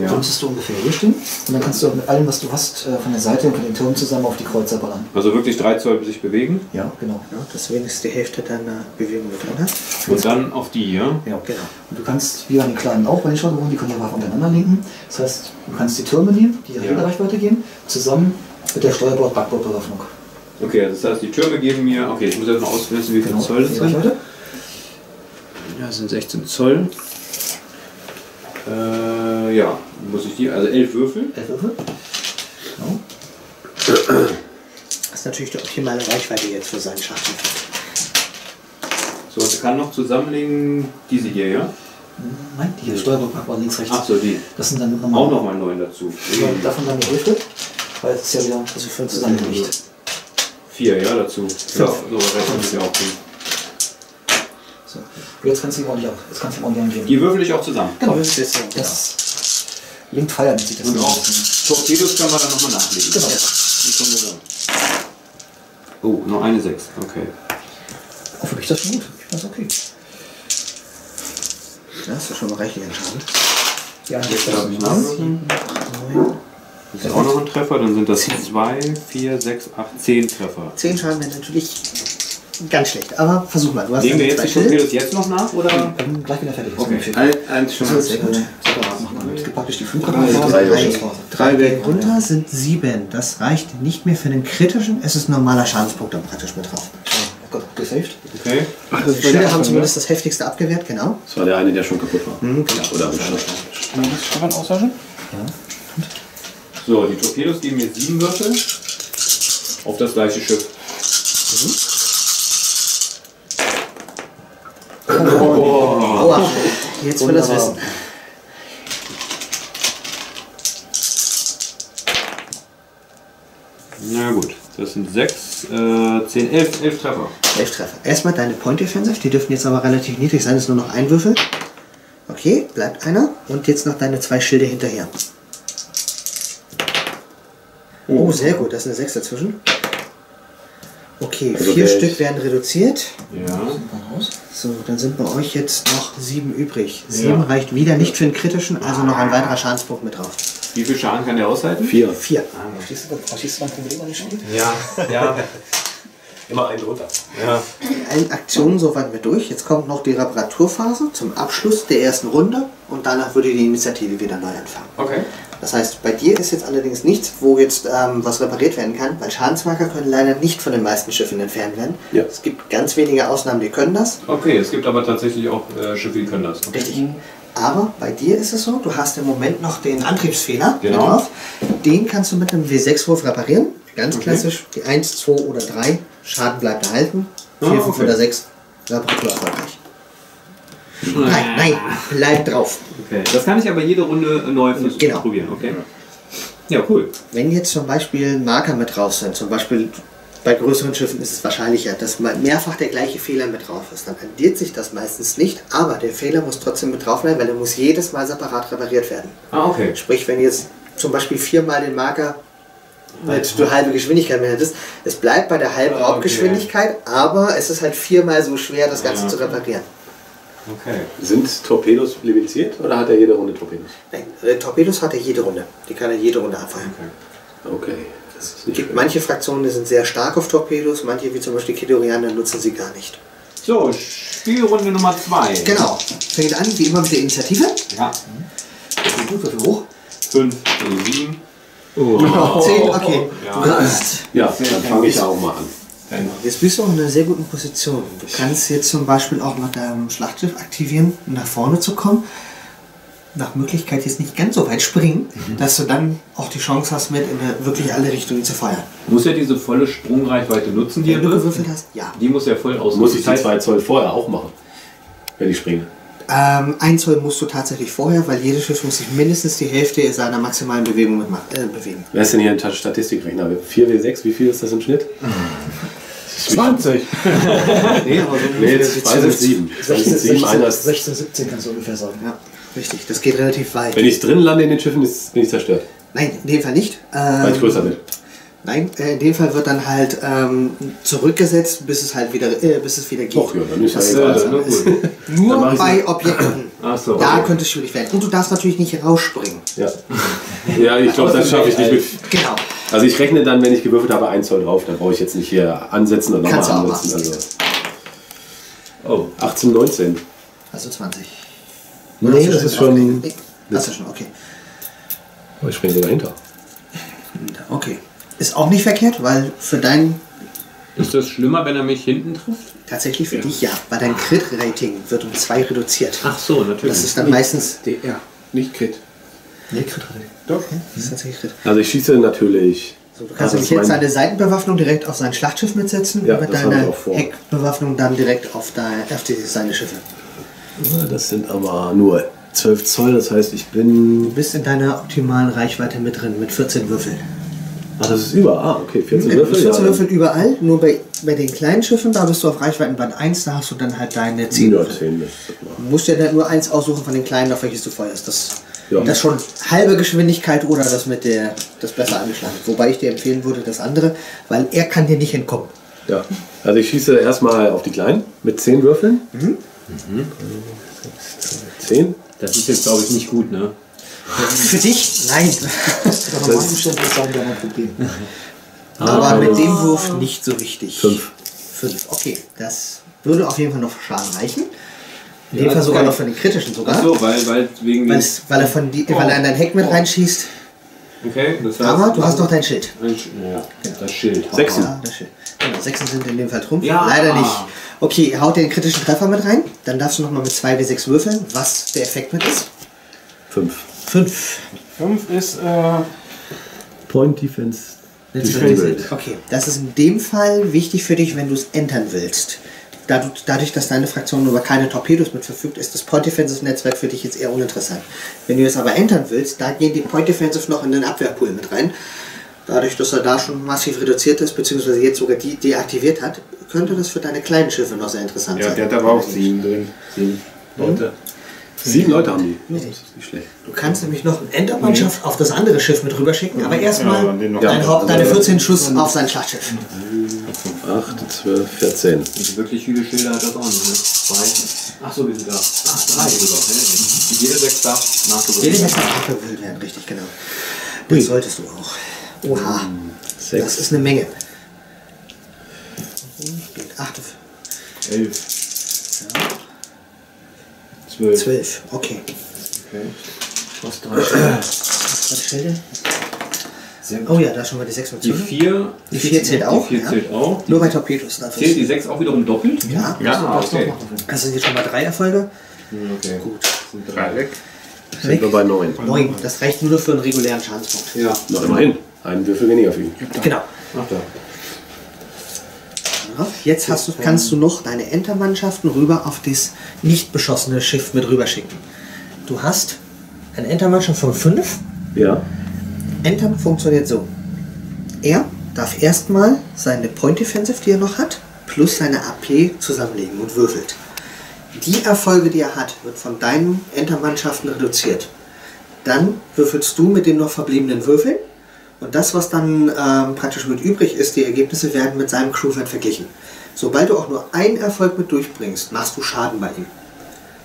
Ja. Müsstest du ungefähr hier stehen. Und dann kannst du mit allem, was du hast, äh, von der Seite und von den Türmen zusammen auf die Kreuzer ballern. Also wirklich 3 Zoll sich bewegen. Ja, genau. Ja, dass wenigstens die Hälfte deiner Bewegung mit drin hast. Und dann auf die hier. Ja, Genau. Und du kannst, wie bei den Kleinen auch, bei den Schwadronen, die können ja Waffen untereinander linken. Das heißt, du kannst die Türme nehmen, die ihre Ja. Regelreichweite gehen, zusammen mit der Steuerbord-Backbordbewaffnung. Okay, das heißt, die Türme geben mir. Okay, ich muss jetzt mal ausmessen, wie viel Genau. Zoll das Die sind. Reichweite? Ja, das sind 16 Zoll. Äh, ja, muss ich die, also 11 Würfel. Elf Würfel. Genau. Das ist natürlich die optimale Reichweite jetzt für seinen Schaden. So, und kann noch zusammenlegen diese hier, ja? Nein, die hier, Steuerbord-Backbord links, rechts. Ach so, die. Das sind dann Auch nochmal nochmal 9 dazu. Ja, davon dann die Hälfte, weil es ist ja wieder also für Zusammengewicht. 4, ja, dazu. Ja, so rechnen wir auch. hin. Jetzt kannst du ihm ordentlich, jetzt kannst du ihm ordentlich angeben. Die würfel ich auch zusammen. Genau. Das ist. Das Linked Fire nennt sich das. Und Genau. auch Torpedos können wir dann nochmal nachlegen. Genau. Die können wir sagen. Oh, noch eine 6. Okay. Auch für mich das schon gut. Das ist okay. Ja, das ist schon mal reichlich an Schaden. Ja, Jetzt darf ich nachwürfeln. Das ist auch noch ein Treffer, dann sind das 2, 4, 6, 8, 10 Treffer. 10 Schaden wäre natürlich ganz schlecht. Aber versuch mal. Du hast Nehmen wir jetzt Schild. Torpedos jetzt noch nach, oder? Ähm, gleich bin ich fertig. Okay. Ein, eins schon mal. Sehr gut. Gibt praktisch die Drei, Flugkappenphase drei, weg. Runter sind 7. Das reicht nicht mehr für den kritischen. Es ist ein normaler Schadenspunkt dann praktisch mit drauf. Oh Gott, gesaved. Okay. Also die Schilder haben zumindest das heftigste abgewehrt, genau. Das war der eine, der schon kaputt war. Mhm, genau. Oder am Stand. Kann man das austauschen? So, die Torpedos geben mir 7 Würfel. Auf das gleiche Schiff. Aua. Jetzt will er es wissen. Na gut, das sind 6, äh, 10, 11, 11 Treffer. 11 Treffer. Erstmal deine Point Defensive. Die dürften jetzt aber relativ niedrig sein. Es ist nur noch ein Würfel. Okay, bleibt einer. Und jetzt noch deine zwei Schilde hinterher. Oh, sehr gut. Da ist eine 6 dazwischen. Okay, Also vier Stück ist- werden reduziert. Ja. So, dann sind bei euch jetzt noch sieben übrig. Sieben Ja. reicht wieder nicht für den kritischen, also noch ein weiterer Schadenspunkt mit drauf. Wie viel Schaden kann der aushalten? Vier. Vier. Verstehst du, verstehst du mein Problem an? Ja, ja. Immer einen drunter. ja. Allen Aktionen soweit wir durch. Jetzt kommt noch die Reparaturphase zum Abschluss der ersten Runde und danach würde die Initiative wieder neu anfangen. Okay. Das heißt, bei dir ist jetzt allerdings nichts, wo jetzt ähm, was repariert werden kann, weil Schadensmarker können leider nicht von den meisten Schiffen entfernt werden. Ja. Es gibt ganz wenige Ausnahmen, die können das. Okay, es gibt aber tatsächlich auch äh, Schiffe, die können das. Okay. Richtig. Aber bei dir ist es so, du hast im Moment noch den Antriebsfehler Genau. drauf. Den kannst du mit einem W6-Wurf reparieren. Ganz Okay. klassisch. Die 1, 2 oder 3. Schaden bleibt erhalten. 4, Ah, 5 okay. oder 6. Reparatur erfolgreich. Nein, nein, bleib drauf. okay. Das kann ich aber jede Runde neu versuchen, Genau. probieren, okay? Ja, cool. Wenn jetzt zum Beispiel Marker mit drauf sind, zum Beispiel bei größeren Schiffen ist es wahrscheinlicher, dass mehrfach der gleiche Fehler mit drauf ist. Dann addiert sich das meistens nicht, aber der Fehler muss trotzdem mit drauf bleiben, weil er muss jedes Mal separat repariert werden. Ah, okay. Sprich, wenn jetzt zum Beispiel viermal den Marker mit du halbe Geschwindigkeit mehr hättest, es bleibt bei der halben Ah, Hauptgeschwindigkeit, aber es ist halt viermal so schwer, das Ganze Ja. zu reparieren. Okay. Sind Torpedos limitiert oder hat er jede Runde Torpedos? Nein, äh, Torpedos hat er jede Runde. Die kann er jede Runde abfeuern. Okay. Das ist Es nicht gibt manche Fraktionen, die sind sehr stark auf Torpedos, manche wie zum Beispiel Kidorianer nutzen sie gar nicht. So, Spielrunde Nummer 2. Genau. Fängt an, wie immer mit der Initiative. Ja. Gut, Würfel hoch. 5, also 7. Zehn, okay. Ja. Ja, dann fange ich auch mal an. Jetzt bist du auch in einer sehr guten Position. Du kannst jetzt zum Beispiel auch nach deinem Schlachtschiff aktivieren, um nach vorne zu kommen. Nach Möglichkeit jetzt nicht ganz so weit springen, dass du dann auch die Chance hast, mit in wirklich alle Richtungen zu feuern. Muss er diese volle Sprungreichweite nutzen, die er Wenn du würfelt? gewürfelt hast, ja. Die muss er voll ausnutzen. Muss ich die Das heißt, 2 Zoll vorher auch machen, wenn ich springe. Ähm, ein Zoll musst du tatsächlich vorher, weil jedes Schiff muss sich mindestens die Hälfte seiner maximalen Bewegung mitma- äh, bewegen. Wer ist denn hier ein Statistikrechner? 4 W6, wie viel ist das im Schnitt? 20. Nee, aber so Nee, ungefähr zwei sind 7. 16, 7, einer 16, ist 16, 17 kannst du ungefähr sagen. Ja, richtig. Das geht relativ weit. Wenn ich drin lande in den Schiffen, ist, bin ich zerstört. Nein, in dem Fall nicht. Weil ich Ähm, größer bin. Nein, äh, in dem Fall wird dann halt ähm, zurückgesetzt, bis es halt wieder, äh, bis es wieder geht. Doch, ja, dann ist Das, ja egal. gut. Dann Nur ich bei Objekten. So, Da okay. könnte es schwierig werden. Und du darfst natürlich nicht rausspringen. Ja. ja, ich glaube, das schaffe ich nicht mit. Genau. Also ich rechne dann, wenn ich gewürfelt habe, 1 Zoll drauf. Dann brauche ich jetzt nicht hier ansetzen und nochmal ansetzen. Also Oh, 18, 19. Also 20. Nee, das ist schon. Hast du schon, okay. Oh, ich springe sogar hinter. Okay. Ist auch nicht verkehrt, weil für dein, ist das schlimmer, wenn er mich hinten trifft? tatsächlich für dich ja, weil dein Crit-Rating wird um 2 reduziert. Ach so, natürlich. Das ist dann meistens. DR, nicht Crit. Nee, Crit-Rating. Doch. Das ist tatsächlich Crit. Also ich schieße natürlich. So, du kannst Also nämlich das jetzt deine Seitenbewaffnung direkt auf sein Schlachtschiff mitsetzen Ja, und mit deiner. Heckbewaffnung dann direkt auf, dein, auf die, seine Schiffe. Das sind aber nur 12 Zoll, das heißt, ich Du bin. bist in deiner optimalen Reichweite mit drin, mit 14 Würfeln. Ah, das ist über. Ah, okay, 14 Ja, Würfel. 14 ja. Würfel überall, nur bei, bei den kleinen Schiffen, da bist du auf Reichweitenband 1, da hast du dann halt deine 10 Ja, Würfel. 10 ist Du musst dir dann nur eins aussuchen von den kleinen, auf welches du feuerst. Das, Ja. das schon halbe Geschwindigkeit oder das mit der das besser angeschlagen. Wobei ich dir empfehlen würde, das andere, weil er kann dir nicht entkommen. Ja. Also ich schieße erstmal auf die Kleinen mit 10 Würfeln. Mhm. 10. Das ist jetzt, glaube ich, nicht gut, ne? Für dich? Nein. Unter normalen Umständen ich sagen, ein Problem. Aber mit dem Wurf nicht so wichtig. Fünf. Fünf, okay. Das würde auf jeden Fall noch für Schaden reichen. In dem Fall sogar noch für den kritischen sogar. Ach so, weil, weil wegen Weil, es, weil, er von die, weil er in dein Heck mit reinschießt. Okay, das heißt. Aber du hast noch dein Schild. Ein Sch- Ja, das Schild. Sechsen. Ja, das Schild. Genau, Sechsen sind in dem Fall Trumpf. Ja. Leider nicht. Okay, haut dir den kritischen Treffer mit rein. Dann darfst du nochmal mit 2w6 würfeln, was der Effekt mit ist. 5. 5. 5 ist, äh, Point Defense. Okay, das ist in dem Fall wichtig für dich, wenn du es entern willst. Da du, dadurch, dass deine Fraktion über keine Torpedos mit verfügt, ist das Point Defensive Netzwerk für dich jetzt eher uninteressant. Wenn du es aber entern willst, da gehen die Point Defensive noch in den Abwehrpool mit rein. Dadurch, dass er da schon massiv reduziert ist, beziehungsweise jetzt sogar die deaktiviert hat, könnte das für deine kleinen Schiffe noch sehr interessant ja, sein. der hat aber auch 7 drin. Sieben Leute. Sieben Leute haben die. Das ist nicht schlecht. Du kannst nämlich noch eine Entermannschaft auf das andere Schiff mit rüberschicken, aber erstmal Ja, Ja, Haupt, deine also- 14 Schuss auf sein Schlachtschiff. 8, 12, 14. Also wirklich viele Schilder hat das auch nicht, ne? Zwei. Ach so, wir sind da. Ach, drei sogar. Ne? Jede sechs darf Jede nachgewürfelt Hälfte abgewürfelt werden, richtig, genau. Das solltest du auch. Oha. Das Sechs. ist eine Menge. Acht, Elf. Zwölf. zwölf, okay. Was drei Schilder? Was Schilde? Oh ja, da ist schon mal die sechs mit Die zwölf. vier. Die vier zählt auch, Die vier ja. zählt auch. Nur bei Torpedos. dafür Zählt die ist- sechs auch wiederum doppelt? Ja, Ja, okay. das sind jetzt schon mal drei Erfolge. Okay. Gut. Sind Drei weg. Sind wir bei 9. Neun. Das reicht nur für einen regulären Schadenspunkt. Ja. Noch immerhin. Einen Würfel weniger für ihn. Genau. Ach da. Jetzt hast du, kannst du noch deine Entermannschaften rüber auf das nicht beschossene Schiff mit rüberschicken. Du hast eine Entermannschaft von fünf. Ja. Entern funktioniert so. Er darf erstmal seine Point Defensive, die er noch hat, plus seine AP zusammenlegen und würfelt. Die Erfolge, die er hat, wird von deinen Entermannschaften reduziert. Dann würfelst du mit den noch verbliebenen Würfeln und das, was dann ähm, praktisch mit übrig ist, die Ergebnisse werden mit seinem Crewwert verglichen. Sobald du auch nur einen Erfolg mit durchbringst, machst du Schaden bei ihm.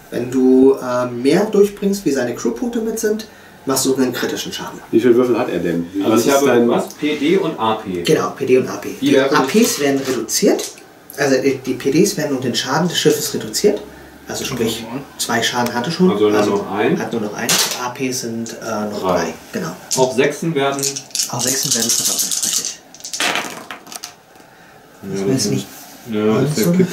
Wenn du ähm, mehr durchbringst, wie seine Crewpunkte mit sind, machst du einen kritischen Schaden. Wie viele Würfel hat er denn? Also Was ich habe dein- was? PD und AP. Genau, PD und AP. Die Die APs werden reduziert, also die die PDs werden um den Schaden des Schiffes reduziert. Also sprich, zwei Schaden hatte schon. Also nur noch ein. Hat nur noch einen. AP sind äh, noch Drei. drei. Genau. Auch Sechsen werden. Auch sechs werden verdoppelt, richtig. Ja, Das ist nicht. Ja, das wäre.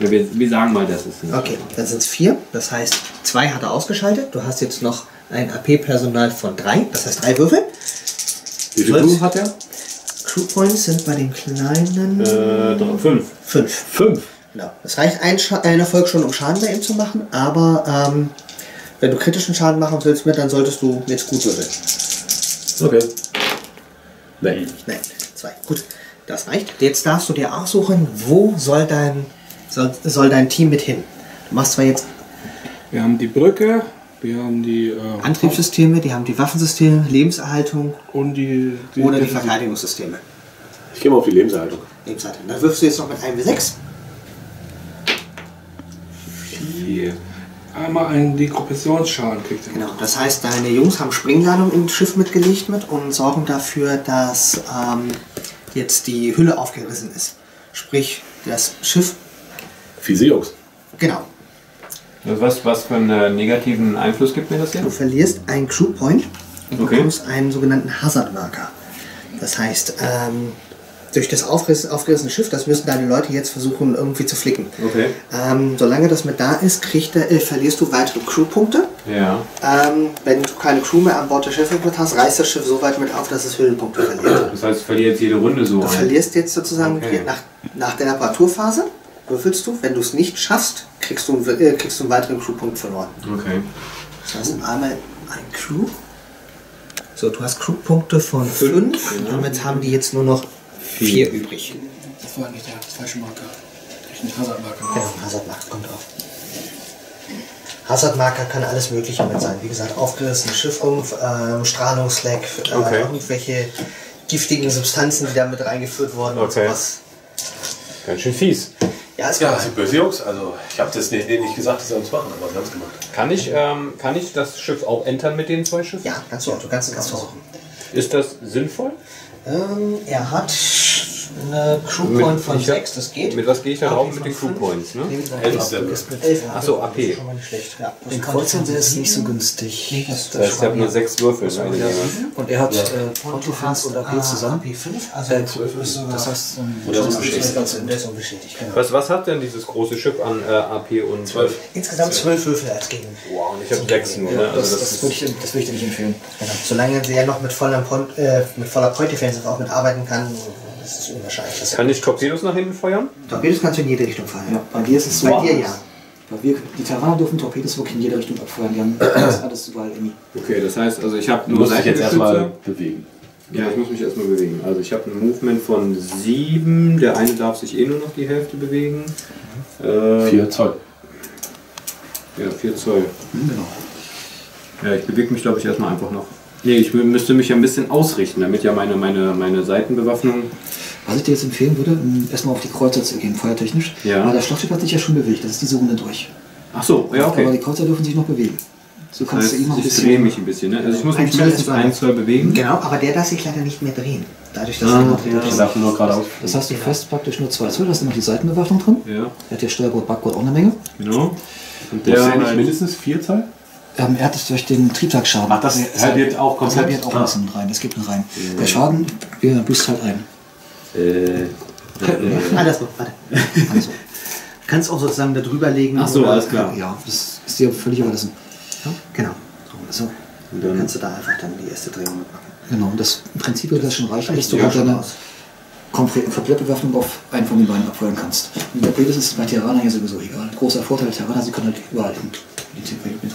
Ja, wir, wir sagen mal, das ist nicht. Okay, dann sind es vier. Das heißt, zwei hat er ausgeschaltet. Du hast jetzt noch ein AP-Personal von drei. Das heißt drei Würfel. Wie viel. Crew hat er? Crew Points sind bei den kleinen Äh, drei- fünf. fünf. Fünf. Genau. Das reicht ein, Scha ein Erfolg schon, um Schaden bei ihm zu machen. Aber ähm, wenn du kritischen Schaden machen willst mit, dann solltest du jetzt gut würfeln. Okay. Nein. Nein, zwei. Gut, das reicht. Jetzt darfst du dir aussuchen, wo soll dein, soll, soll dein Team mit hin. Du machst zwar jetzt Wir haben die Brücke, wir haben die äh, Antriebssysteme, die haben die Waffensysteme, Lebenserhaltung und die, die oder die Verteidigungssysteme. Ich gehe mal auf die Lebenserhaltung. Lebenserhaltung. Dann wirfst du jetzt noch mit 1 bis 6. Vier. Einmal einen Dekompressionsschaden kriegt er. Genau. Das heißt, deine Jungs haben Springladung im Schiff mitgelegt mit und sorgen dafür, dass ähm, jetzt die Hülle aufgerissen ist. Sprich, das Schiff, Jungs. genau. Also was, was für einen äh, negativen Einfluss gibt mir das Du jetzt? verlierst einen Crew Point und Okay. bekommst einen sogenannten Hazard Marker. Das heißt, ähm, durch das aufgeriss, aufgerissene Schiff, das müssen deine Leute jetzt versuchen irgendwie zu flicken. Okay. Ähm, solange das mit da ist, kriegt er, äh, verlierst du weitere Crewpunkte. Ja. Ähm, wenn du keine Crew mehr an Bord des Schiffes mit hast, reißt das Schiff so weit mit auf, dass es Hüllenpunkte verliert. Das heißt, ich verliere jetzt jede Runde so Du ein. verlierst jetzt sozusagen Okay. nach, nach der Reparaturphase, würfelst du. Wenn du es nicht schaffst, kriegst du, einen- äh, kriegst du einen weiteren Crewpunkt verloren. Okay. Das heißt, einmal ein Crew. So, du hast Crewpunkte von 5. Damit haben die jetzt nur noch 4 übrig. Das war nicht der falsche Marker. Ich nicht Hazard-Marker. Ja, Hazardmarker kommt drauf. Hazardmarker kann alles Mögliche mit sein. Wie gesagt, aufgerissenes Schiffrumpf, ähm, Strahlungsleck, äh, Okay. irgendwelche giftigen Substanzen, die da mit reingeführt wurden und Okay. sowas. Ganz schön fies. Ja, ist Ja, das sind böse Jungs. Also, ich habe das nicht, denen nicht gesagt, dass sie uns machen, aber sie haben es gemacht. Kann ich, ähm, kann ich das Schiff auch entern mit den zwei Schiffen? ja, kannst du auch. Du kannst es versuchen. Ist das sinnvoll? Ähm, er hat eine Crewpoint von ich hab- 6, das geht. Mit was gehe ich da AP drauf? Mit den Crew. Points, ne? Nee, mit Elf. du bist mit 11. Ach so, AP. Schon mal nicht schlecht. Ja, Den Kreuzern der ist nicht so günstig. das, Das heißt, ich habe nur sechs Würfel. ne? Und er hat äh, Und AP zusammen. AP5, also Äh, 12 ist sogar. das heißt, ähm, Oder das so ist bestätigt. ganz Der ist unbestätigt, genau. Was, was hat denn dieses große Schiff an äh, AP und 12? Insgesamt 12 Würfel als Gegen. Wow, und ich habe sechs nur. Ne? Ja, Also das, würde ich, das würde ich dir nicht empfehlen. Genau. Solange sie ja noch mit voller, Point, äh, Defensive auch mitarbeiten kann, ist es unwahrscheinlich. kann ich Torpedos nach hinten feuern? Torpedos kannst du in jede Richtung fahren. Ja, bei dir ist es so. Bei dir ja. Weil wir, die Terraner dürfen Torpedos wirklich in jede Richtung abfeuern. Die haben das alles überall irgendwie. Okay, das heißt, also ich habe nur musst dich jetzt erstmal bewegen. Ja, ich muss mich erstmal bewegen. Also ich habe ein Movement von 7. Der eine darf sich eh nur noch die Hälfte bewegen. Äh, 4 Zoll. Ja, 4 Zoll. Genau. Ja, ich bewege mich, glaube ich, erstmal einfach noch. Nee, ich mü- müsste mich ja ein bisschen ausrichten, damit ja meine, meine, meine Seitenbewaffnung. Was ich dir jetzt empfehlen würde, um erstmal auf die Kreuzer zu gehen, feuertechnisch. Ja. Weil der Schlachtschiff hat sich ja schon bewegt. Das ist diese Runde durch. Ach so, ja, Aber die okay. Kreuzer dürfen sich noch bewegen. So Das kannst heißt, du immer ein ich drehe mich ein bisschen. Ne? Also ich muss Ein mich Zoll mindestens ist ein Zoll bewegen. Genau, aber der darf sich leider nicht mehr drehen. Dadurch, dass Ah, er noch ja. Ich darf nur geradeaus. Das hast du fest praktisch nur zwei Zoll. Da hast du noch die Seitenbewaffnung drin. Ja, Er hat ja Steuerbord, Backbord auch eine Menge. genau. Und Der der ist nicht mindestens 4 Zoll? Ähm, er hat es durch den Triebwerksschaden. Ach, das Der- halbiert auch Das komplett? halbiert auch Ah. ein bisschen mit rein. Das geht mit rein. Der Schaden wir büßt halt ein. äh, Andersrum, warte. Also, Du kannst auch sozusagen da drüber legen. Ach so, oder- alles klar. ja, das ist dir völlig überlassen. Ja, genau. So, und Dann kannst du da einfach dann die erste Drehung mitmachen. genau. Und das, Im Prinzip würde das schon reichen, dass du Ja, halt deine komplette Komplettbewaffnung auf einen von den beiden abfeuern kannst. Und der Torpedos ist bei Terraner ja sowieso egal. Großer Vorteil der Terraner, sie können halt überall hin. Die T- mit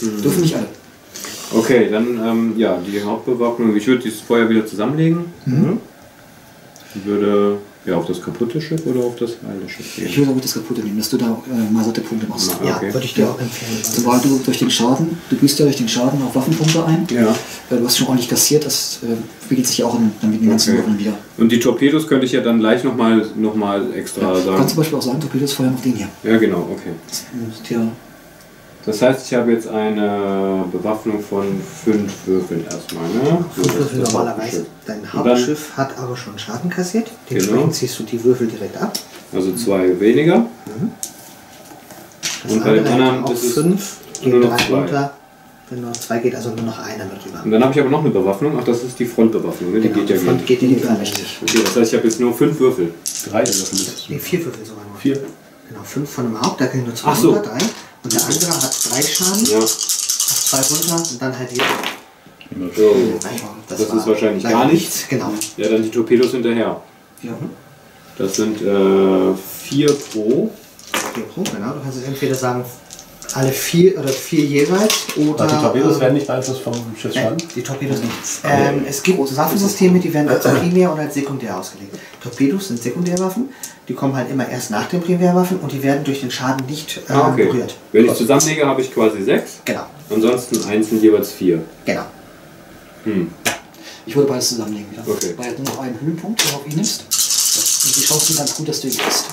Torpedos. Dürfen nicht alle. okay, dann ähm, ja, die Hauptbewaffnung. Ich würde dieses Feuer wieder zusammenlegen. Ich würde ja auf das kaputte Schiff oder auf das heile Schiff Ich gehen. würde aber das kaputte nehmen, dass du da äh, mal satte Punkte machst. Ja, Ja, okay. würde ich dir auch empfehlen. Sobald du durch den Schaden, du büßt ja durch den Schaden auch Waffenpunkte ein. Ja. Äh, Du hast schon ordentlich kassiert, das äh, spiegelt sich ja auch in, dann mit den ganzen Okay. Würfeln wieder. Und die Torpedos könnte ich ja dann gleich nochmal noch mal extra Du kannst sagen. zum Beispiel auch sagen, Torpedos feuern auf den hier. Ja, genau, okay. Das ja Das heißt, ich habe jetzt eine Bewaffnung von fünf Würfeln erstmal. Ne? So, Fünf Würfel normalerweise. Dein Hauptschiff hat aber schon Schaden kassiert. Dementsprechend Genau. ziehst du die Würfel direkt ab. Also zwei weniger. Das Und bei andere anderen ist es 5, nur noch 3 zwei. runter. Wenn nur noch 2 geht, also nur noch einer mit rüber. Und dann habe ich aber noch eine Bewaffnung. Ach, das ist die Frontbewaffnung. Ne? Die Genau, geht ja die Front geht in die Fall richtig. Okay, das heißt, ich habe jetzt nur fünf Würfel. Drei Würfel. Nee, 4 Würfel sogar nur. Vier. Genau, 5 von dem Haupt, da können nur 2 Ach so. runter, 3. Und der andere hat 3 Schaden, Ja. 2 runter und dann halt hier. So. Das, Das ist wahrscheinlich gar nichts. Genau. Ja, dann die Torpedos hinterher. Ja. Das sind äh, vier pro. Vier pro, genau. Du kannst jetzt entweder sagen, alle vier oder vier jeweils oder. Die Torpedos ähm, werden nicht beeinflusst vom Nein, Schiffsschaden? die Torpedos nicht. Ähm, es gibt Waffensysteme, die werden als Primär- und als Sekundär ausgelegt. Torpedos sind Sekundärwaffen, die kommen halt immer erst nach den Primärwaffen und die werden durch den Schaden nicht äh, Ah, okay. berührt. Wenn ich zusammenlege, habe ich quasi sechs. Genau, Ansonsten einzeln jeweils vier. genau. Hm. Ich würde beides zusammenlegen wieder. Okay. Weil du noch einen Höhenpunkt, den du auf ihn nimmst. Und die Chancen sind ganz gut, dass du ihn kriegst.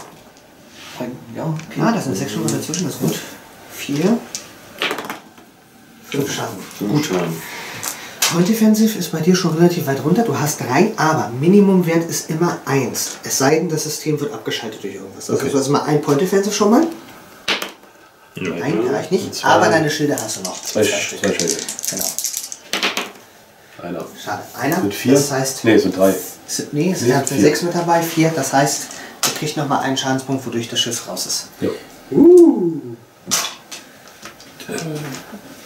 Ja, okay. Ah, da sind sechs mal dazwischen, das ist gut. Vier. Fünf Schaden. Gut. Schaden. Defensive ist bei dir schon relativ weit runter. Du hast drei, aber Minimumwert ist immer eins. Es sei denn, das System wird abgeschaltet durch irgendwas. Also Okay. du hast immer ein Point Defensive schon mal. Ein reicht nicht, Zwei. aber deine Schilde hast du noch. Zwei, zwei Schilde. Genau. Einer. Schade. Einer. Sind vier? Das heißt, Nee, es sind drei. sind, nee, es Nee, sind vier. sechs mit dabei, vier. Das heißt, du kriegst nochmal einen Schadenspunkt, wodurch das Schiff raus ist. Ja.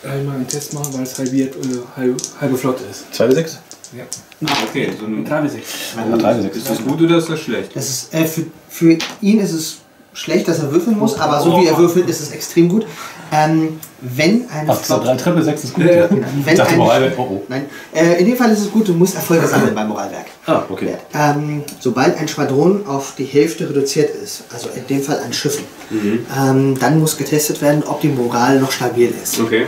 Einmal einen Test machen, weil es halbiert, äh, halbe, halbe Flotte ist. Zwei bis sechs? Ja. Ah, okay. So ein, 3 bis 6. Ja, drei bis sechs. ist das gut oder ist das schlecht? Das ist, äh, für, für ihn ist es schlecht, dass er würfeln muss, aber so wie er würfelt, ist es extrem gut. Ähm, wenn eine Ach, zwei, drei Treppe, sechs ist gut. Ja. Ich Wenn dachte, ein- Moral, oh, oh. Nein, äh, in dem Fall ist es gut, du musst Erfolge sammeln beim Moralwerk. Ah, okay. Ähm, sobald ein Schwadron auf die Hälfte reduziert ist, also in dem Fall an Schiffen, ähm, dann muss getestet werden, ob die Moral noch stabil ist. Okay.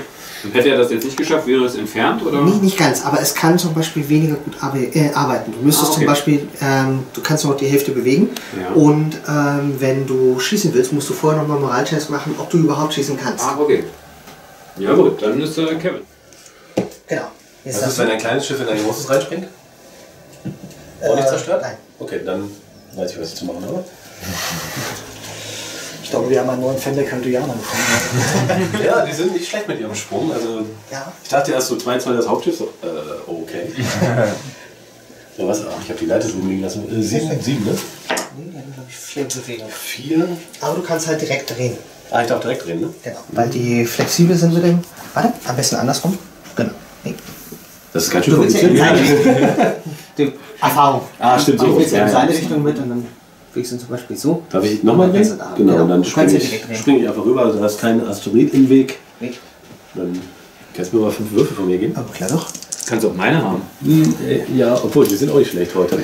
Hätte er das jetzt nicht geschafft, wäre es entfernt oder? Nicht, nicht ganz, aber es kann zum Beispiel weniger gut arbe äh, arbeiten. Du müsstest Ah, okay. zum Beispiel, ähm, du kannst nur noch die Hälfte bewegen Ja. und ähm, wenn du schießen willst, musst du vorher nochmal einen Moraltest machen, ob du überhaupt schießen kannst. Ah, okay. Ja gut, dann ist äh, Kevin. Genau. Jetzt Was ist, wenn ein kleines Schiff in ein großes reinspringt? Auch nicht Äh, zerstört? nein. Okay, dann weiß ich, was ich zu machen habe. Ich glaube, wir haben einen neuen Fan der Kaldianer gefunden. Ja, die sind nicht schlecht mit ihrem Sprung. Also, Ja. ich dachte erst so 2 2 das Hauptschiff. So, äh, okay. ja, was? Ach, ich habe die Leiter so liegen lassen. Äh, sieben, sieben, ne? Ich, vier Bewegungen. Vier. Aber du kannst halt direkt drehen. Ah, ich darf direkt drehen, ne? Genau. Weil die flexibel sind mit dem. Warte, am besten andersrum. Genau. Nee. Das ist ganz schön kompliziert. Erfahrung. Ah, stimmt, so. Du willst ja in seine. Richtung mit und dann fliegst du zum Beispiel so. Darf ich nochmal drehen? Genau, genau. und dann springe ja ich, spring ich einfach rüber. Also, da ist kein Asteroid im Weg. Nee. Dann kannst du mir mal fünf Würfel von mir geben. Aber klar doch. Kannst du auch meine haben. Hm, äh, ja, obwohl, die sind auch nicht schlecht heute.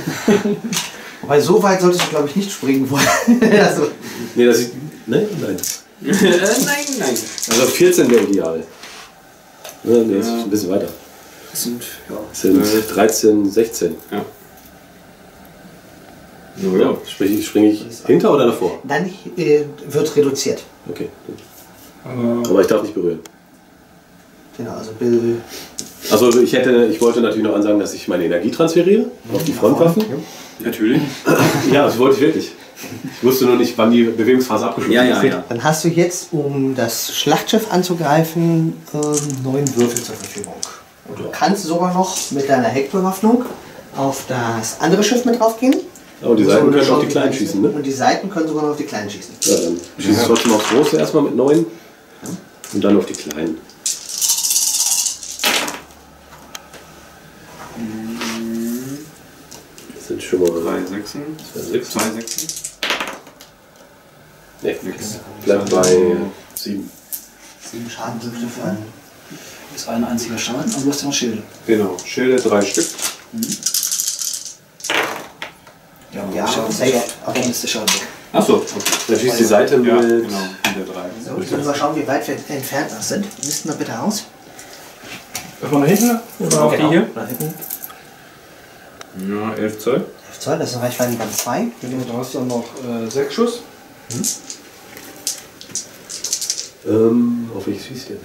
Wobei so weit solltest du, glaube ich, nicht springen wollen. also, nee, das ist. Ne? Nein. nein, nein. Also 14 wäre ideal. Ja, nee, ist ein bisschen weiter. Das sind, ja. Sind 13, 16. Ja. Ja, sprich, ich- springe ich hinter oder davor? dann äh, wird reduziert. Okay. Aber Aber ich darf nicht berühren. Genau, also Bill. Also ich hätte, ich wollte natürlich noch ansagen, dass ich meine Energie transferiere auf die Frontwaffen. Natürlich. Ja, das wollte ich wirklich. Ich wusste nur nicht, wann die Bewegungsphase abgeschlossen Ja, ist. ja, ja. Dann hast du jetzt, um das Schlachtschiff anzugreifen, ähm, neun Würfel zur Verfügung. Und du kannst sogar noch mit deiner Heckbewaffnung auf das andere Schiff mit draufgehen. Aber die Seiten können auf die Kleinen schießen, ne? Und die Seiten können sogar noch auf die Kleinen schießen. Ja, dann schieße ich trotzdem aufs Große erstmal mit 9 und dann auf die Kleinen. Das sind schon mal Drei Sechsen. sechs. Zwei Sechsen. Nee, nix. Bleibt bei 7. Sieben Schadenpunkte für einen. Das ist ein einziger Schaden, aber du hast ja noch Schilde. Genau. Schilde drei Stück. Ja, Ja, Ja, Okay. dann ist der Schaden weg. Achso, okay. Dann schießt die Seite Ja, mit. genau. Hinter drei. So, jetzt müssen wir schauen, wie weit wir entfernt noch sind. Listen wir bitte aus. von da hinten oder auf die hier? Da hinten. Ja, 11 Zoll. 11 Zoll, das ist Reichweitenband 2. Genau, da hast du dann noch äh, sechs Schuss. Ähm, auf welches schießt ihr?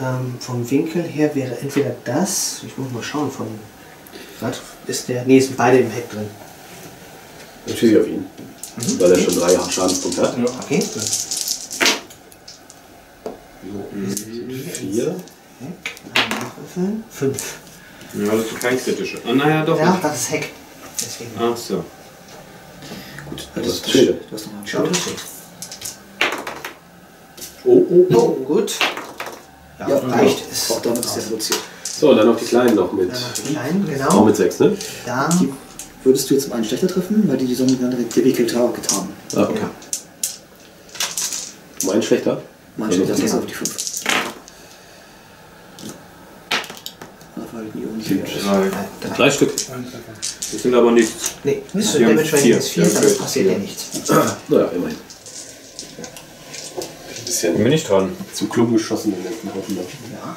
Ähm, vom Winkel her wäre entweder das, ich muss mal schauen, von. Was? Ist der. Nee, sind beide im Heck drin. Dann schieße ich auf ihn. Weil er schon drei Schadenspunkte hat. Ja. Okay. Vier. Nachwürfeln. Fünf. Ja, das ist kein kritischer. Ah, naja, doch. Ja, das ist Heck. Deswegen. Ach so. Das ist Das Schilde. Du hast noch mal einen das steht. Oh, oh, oh. Oh, gut. Ja, Ja, reicht. Ist Auch damit ist der reduziert. So, dann noch die kleinen noch mit. Dann noch die kleinen, Auch genau. mit sechs, ne? Da. Die würdest du jetzt um einen schlechter treffen, weil die die Sonne direkt gewickelt haben. getan. Ah, okay. Mein schlechter? Mein Ja, schlechter ist auf die 5. Weil die um Sind die drei. Drei. Stück. Das sind aber nicht. Nee, ist Wir haben Damage Rating vier. ist 4, Ja, dann okay. passiert ja nichts. Naja, immerhin. Ein bisschen Bin ich dran. zu Klumpen geschossen in den letzten Wochen. ne? Ja.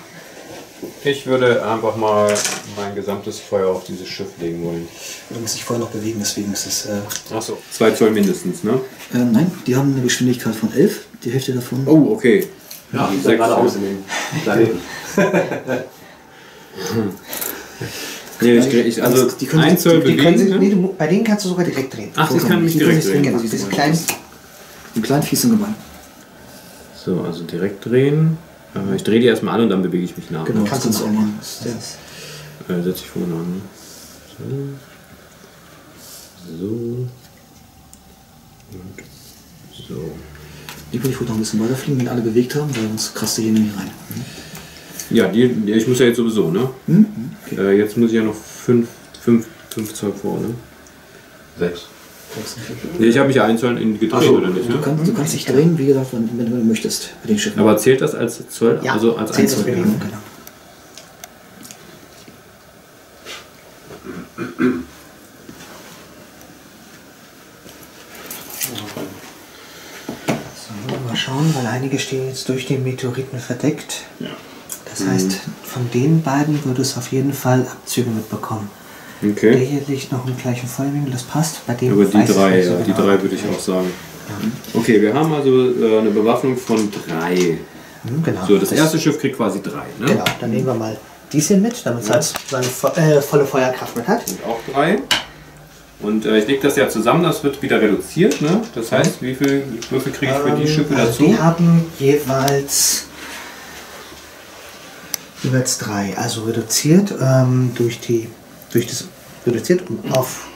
Ich würde einfach mal mein gesamtes Feuer auf dieses Schiff legen wollen. Du musst dich vorher noch bewegen, deswegen ist es. Äh, Ach so. Zwei Zoll mindestens, ne? äh, nein, die haben eine Geschwindigkeit von 11, die Hälfte davon. Oh, okay. Ja, Die die sechs, geradeaus in den Planeten. Nee, ich, ich, also Die können- ein Zoll Die können bewegen. nee, ne? du, bei denen kannst du sogar direkt drehen. Ach, das kann mich Die direkt drehen. Genau, diese kleinen. Die kleinen Vieh sind gemein. So, also direkt drehen. Äh, Ich drehe die erstmal an und dann bewege ich mich nach. Genau, kannst du das auch machen. Das ist- Äh, setze ich vorne an. So. So. Und so. Die würde ich wohl noch ein bisschen weiterfliegen, wenn alle bewegt haben, weil sonst krast du hier nämlich rein. Ja, die, die, ich muss ja jetzt sowieso, ne? Äh, jetzt muss ich ja noch 5 fünf, fünf Zoll vor, ne? Sechs. Nee, ich habe mich ja ein Zoll in gedreht, oder nicht? Du Ne? kannst, du kannst dich drehen, wie gesagt, wenn, wenn du möchtest, bei den Schiffen. Aber zählt das als Zoll? Ja, also als zählt ein als Zoll? Bewegung. genau. So, mal schauen, weil einige stehen jetzt durch den Meteoriten verdeckt. Das heißt, von den beiden würde es auf jeden Fall Abzüge mitbekommen. Der Okay. hier liegt noch im gleichen Feuerwinkel, das passt. Bei dem Aber die drei, nicht so ja, die genau. drei würde ich auch sagen. Okay, wir haben also äh, eine Bewaffnung von drei. Hm, Genau. So, das erste Schiff kriegt quasi drei, ne? Genau, dann nehmen wir mal dies hier mit, damit es halt seine vo äh, volle Feuerkraft mit hat. Und auch drei. Und äh, ich lege das ja zusammen, das wird wieder reduziert, ne? Das heißt, wie viel Würfel kriege ich für die Ähm, Schiffe also dazu? Die haben jeweils jeweils drei, also reduziert ähm, durch die durch das reduziert um auf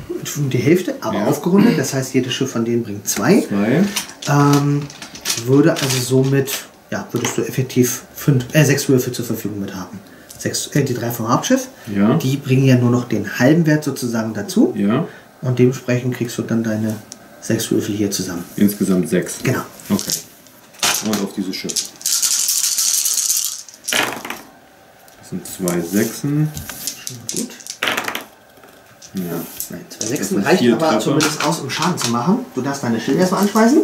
die Hälfte, aber Ja. aufgerundet. Das heißt, jedes Schiff von denen bringt zwei. Zwei. Ähm, würde also somit ja würdest du effektiv fünf, äh, sechs Würfel zur Verfügung mit haben. Sechs, äh, die drei vom Hauptschiff. Ja. Die bringen ja nur noch den halben Wert sozusagen dazu. Ja. Und dementsprechend kriegst du dann deine sechs Würfel hier zusammen. Insgesamt sechs. Genau. Okay. Und auf dieses Schiff. Das sind zwei Sechsen. Gut. Ja. Sechsen sind reicht vier aber Treffer. zumindest aus, um Schaden zu machen. Du darfst deine Schilde erstmal anschmeißen.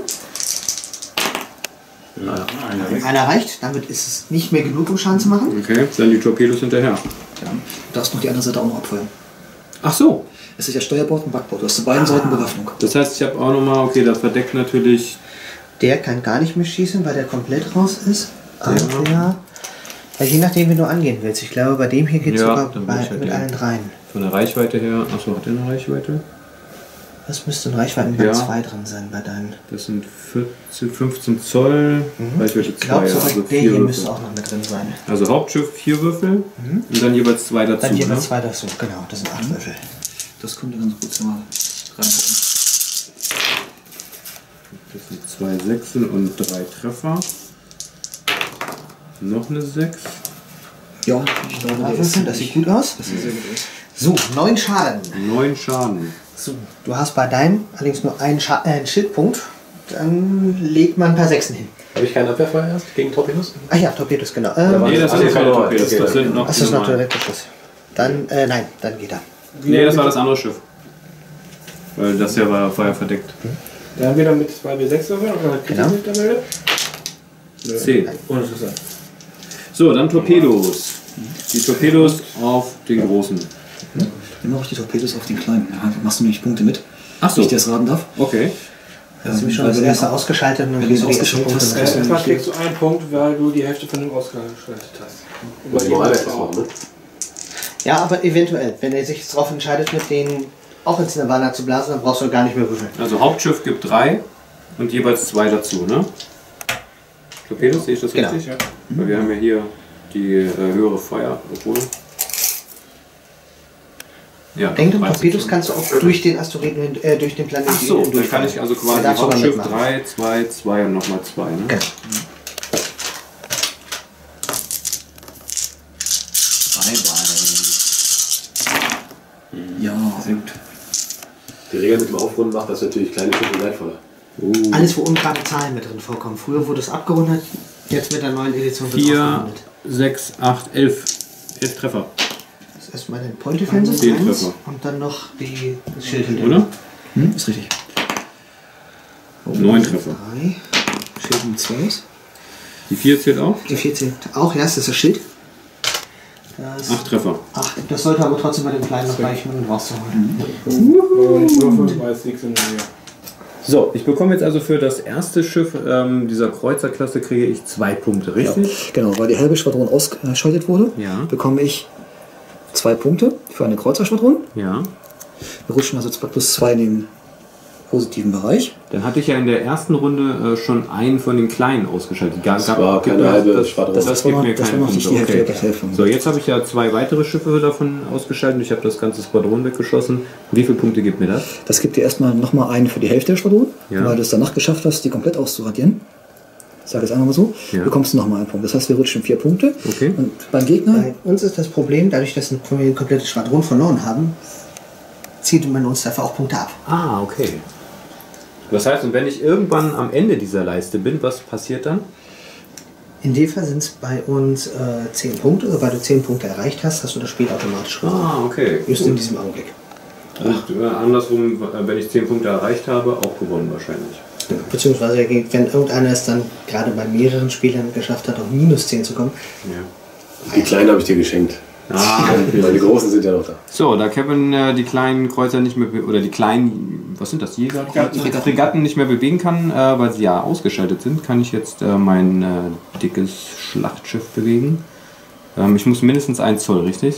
Einer reicht, damit ist es nicht mehr genug, um Schaden zu machen. Okay, dann die Torpedos hinterher. Ja. Du darfst noch die andere Seite auch noch abfeuern. Ach so. Es ist ja Steuerbord und Backbord. Du hast zu beiden Seiten Bewaffnung. Das heißt, ich habe auch nochmal, okay, das verdeckt natürlich. Der kann gar nicht mehr schießen, weil der komplett raus ist. Aber ja, je nachdem, wie du angehen willst. Ich glaube, bei dem hier geht es Ja, sogar bei, halt mit allen dreien. Von der Reichweite her. Achso, hat der eine Reichweite? Das müsste in Reichweiten bei Ja. zwei drin sein bei deinen. Das sind 14, 15 Zoll. Reichweite Ich glaube 2, sogar, also der hier müsste auch noch mit drin sein. Also Hauptschiff vier Würfel und dann jeweils zwei dazu. Dann jeweils ne? zwei dazu, genau. Das sind acht Würfel. Das könnte ganz gut mal reingucken. Das sind zwei Sechsen und drei Treffer. Noch eine Sechs. Ja, ich glaube, Würfel, das sieht gut aus. Das sieht sehr gut aus. So, neun Schaden. Neun Schaden. So, du hast bei deinem allerdings nur einen, Scha äh, einen Schildpunkt. Dann legt man ein paar Sechsen hin. Habe ich keinen Abwehrfeuer erst gegen Torpedos? Ach ja, Torpedos, genau. Ähm, Nee, das Ah, sind keine. Torpedos, Okay, das sind noch das die ist noch. Rettungsschluss. Dann, äh, nein, dann geht er. Nee, das war das andere Schiff. Weil das hier war Feuer verdeckt. Da haben wir dann mit 2W6 Würfeln oder Genau. damit? Zu sagen. So, dann Torpedos. Die Torpedos auf den großen. Immer auch die Torpedos auf den kleinen. Ja, machst du nämlich Punkte mit? Ach so. Nicht, der es raten darf. Okay. Das ist nämlich schon das erste du- ausgeschaltet und dann kriegst du du die es ersten ausgeschaltet Punkte. hast, erstmal kriegst du einen Punkt, weil du die Hälfte von dem ausgeschaltet hast. Und ich Eiweiß auch. ne? Ja, aber eventuell, wenn er sich jetzt darauf entscheidet, mit denen auch ins Nirvana zu blasen, dann brauchst du gar nicht mehr würfeln. Also Hauptschiff gibt drei und jeweils zwei dazu, ne? Torpedos, sehe ich das Genau. richtig? Ja. Weil wir haben ja hier die äh, höhere Feuer. Ja, Denk an 30 Torpedos kannst du auch durch den Asteroiden, äh, durch den Planeten Ach so, dann kann durchfahren. ich also quasi dann Hauptschiff mitmachen. 3, 2, 2 und nochmal 2. Ne? Genau. Ja, sehr gut. Die Regel mit dem Aufrunden macht das natürlich kleine Schiffe wertvoller. Alles, wo ungerade Zahlen mit drin vorkommen. Früher wurde es abgerundet, jetzt mit der neuen Edition wird es 4, aufgerundet. 6, 8, 11. 11 Treffer. Erstmal den Point Defense 1 Treffer. und dann noch die das Schild hinter. Oder? Hm, ist richtig. Neun Treffer. 3. Schild um 2 ist. Die 4 zählt auch. Die 14. Auch, ja, das ist das Schild. Das, 8 Treffer. Ach, das sollte aber trotzdem bei dem kleinen noch reichen, um rauszuholen. Nähe. So, ich bekomme jetzt also für das erste Schiff ähm, dieser Kreuzerklasse kriege ich zwei Punkte, richtig? Genau, weil die halbe Schwadron ausgeschaltet wurde, Ja. bekomme ich zwei Punkte für eine Kreuzerschwadron. Ja. Wir rutschen also zwei plus zwei in den positiven Bereich. Dann hatte ich ja in der ersten Runde äh, schon einen von den kleinen ausgeschaltet. Ga- Das war gibt keine mir- halbe das, Schwadron. Das, Das das war gibt noch- mir das war noch nicht Punkte. die Hälfte Okay. der Hälfte. So, jetzt habe ich ja zwei weitere Schiffe davon ausgeschaltet. Ich habe das ganze Squadron weggeschossen. Wie viele Punkte gibt mir das? Das gibt dir erstmal nochmal einen für die Hälfte der Schwadron, Ja. weil du es danach geschafft hast, die komplett auszuradieren. Ich sage es einfach mal so. Ja. Bekommst du nochmal einen Punkt. Das heißt, wir rutschen vier Punkte. Okay. Und beim Gegner, Bei uns ist das Problem, dadurch, dass wir ein komplettes Schwadron verloren haben, zieht man uns dafür auch Punkte ab. Ah, okay. Das heißt, und wenn ich irgendwann am Ende dieser Leiste bin, was passiert dann? In dem Fall sind es bei uns äh, 10 Punkte. Sobald du 10 Punkte erreicht hast, hast du das Spiel automatisch gewonnen. Ah, okay. Just in diesem Augenblick. Und äh, andersrum, äh, wenn ich 10 Punkte erreicht habe, auch gewonnen wahrscheinlich. Beziehungsweise, wenn irgendeiner es dann gerade bei mehreren Spielern geschafft hat, auf minus 10 zu kommen, Ja. Die kleinen habe ich dir geschenkt. Ah, Weil die großen sind ja noch da. So, da Kevin äh, die kleinen Kreuzer nicht mehr, oder die kleinen, was sind das, Jäger? Fregatten. Fregatten nicht mehr bewegen kann, äh, weil sie ja ausgeschaltet sind, kann ich jetzt äh, mein äh, dickes Schlachtschiff bewegen. Ähm, ich muss mindestens 1 Zoll, richtig?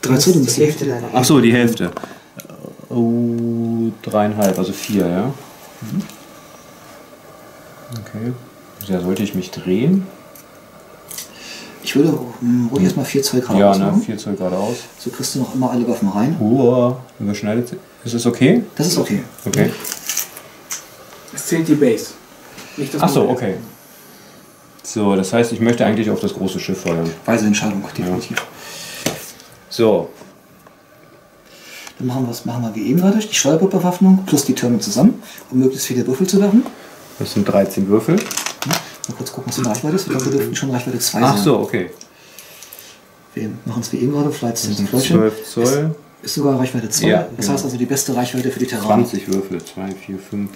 drei Zoll, du die musst Hälfte deiner Ach so, die Hälfte. Oh, dreieinhalb, also vier, ja. Okay. Ja, sollte ich mich drehen? Ich würde hm, ruhig erstmal vier Zoll Ja, geradeaus ne, machen. 4 Zoll geradeaus. So kriegst du noch immer alle Waffen rein. Uah, überschneidet sich. Ist das okay? Das ist okay. Okay. Es zählt die Base. Nicht das Ach so, Modell. okay. So, das heißt, ich möchte eigentlich auf das große Schiff feuern. Weise Entscheidung, definitiv. So, Dann machen wir es machen wir wie eben weiter. Die Steuerbordbewaffnung plus die Türme zusammen, um möglichst viele Würfel zu werfen. das sind 13 Würfel. Mal kurz gucken, was die Reichweite ist. Ich glaube, wir dürften schon Reichweite 2 Ach sein. so, okay. Wir machen es wie eben gerade. Das sind Fläschchen. 12 Zoll. Ist sogar Reichweite 2. Ja, das genau. heißt also die beste Reichweite für die Terraner. 20 Würfel. 2, 4, 5,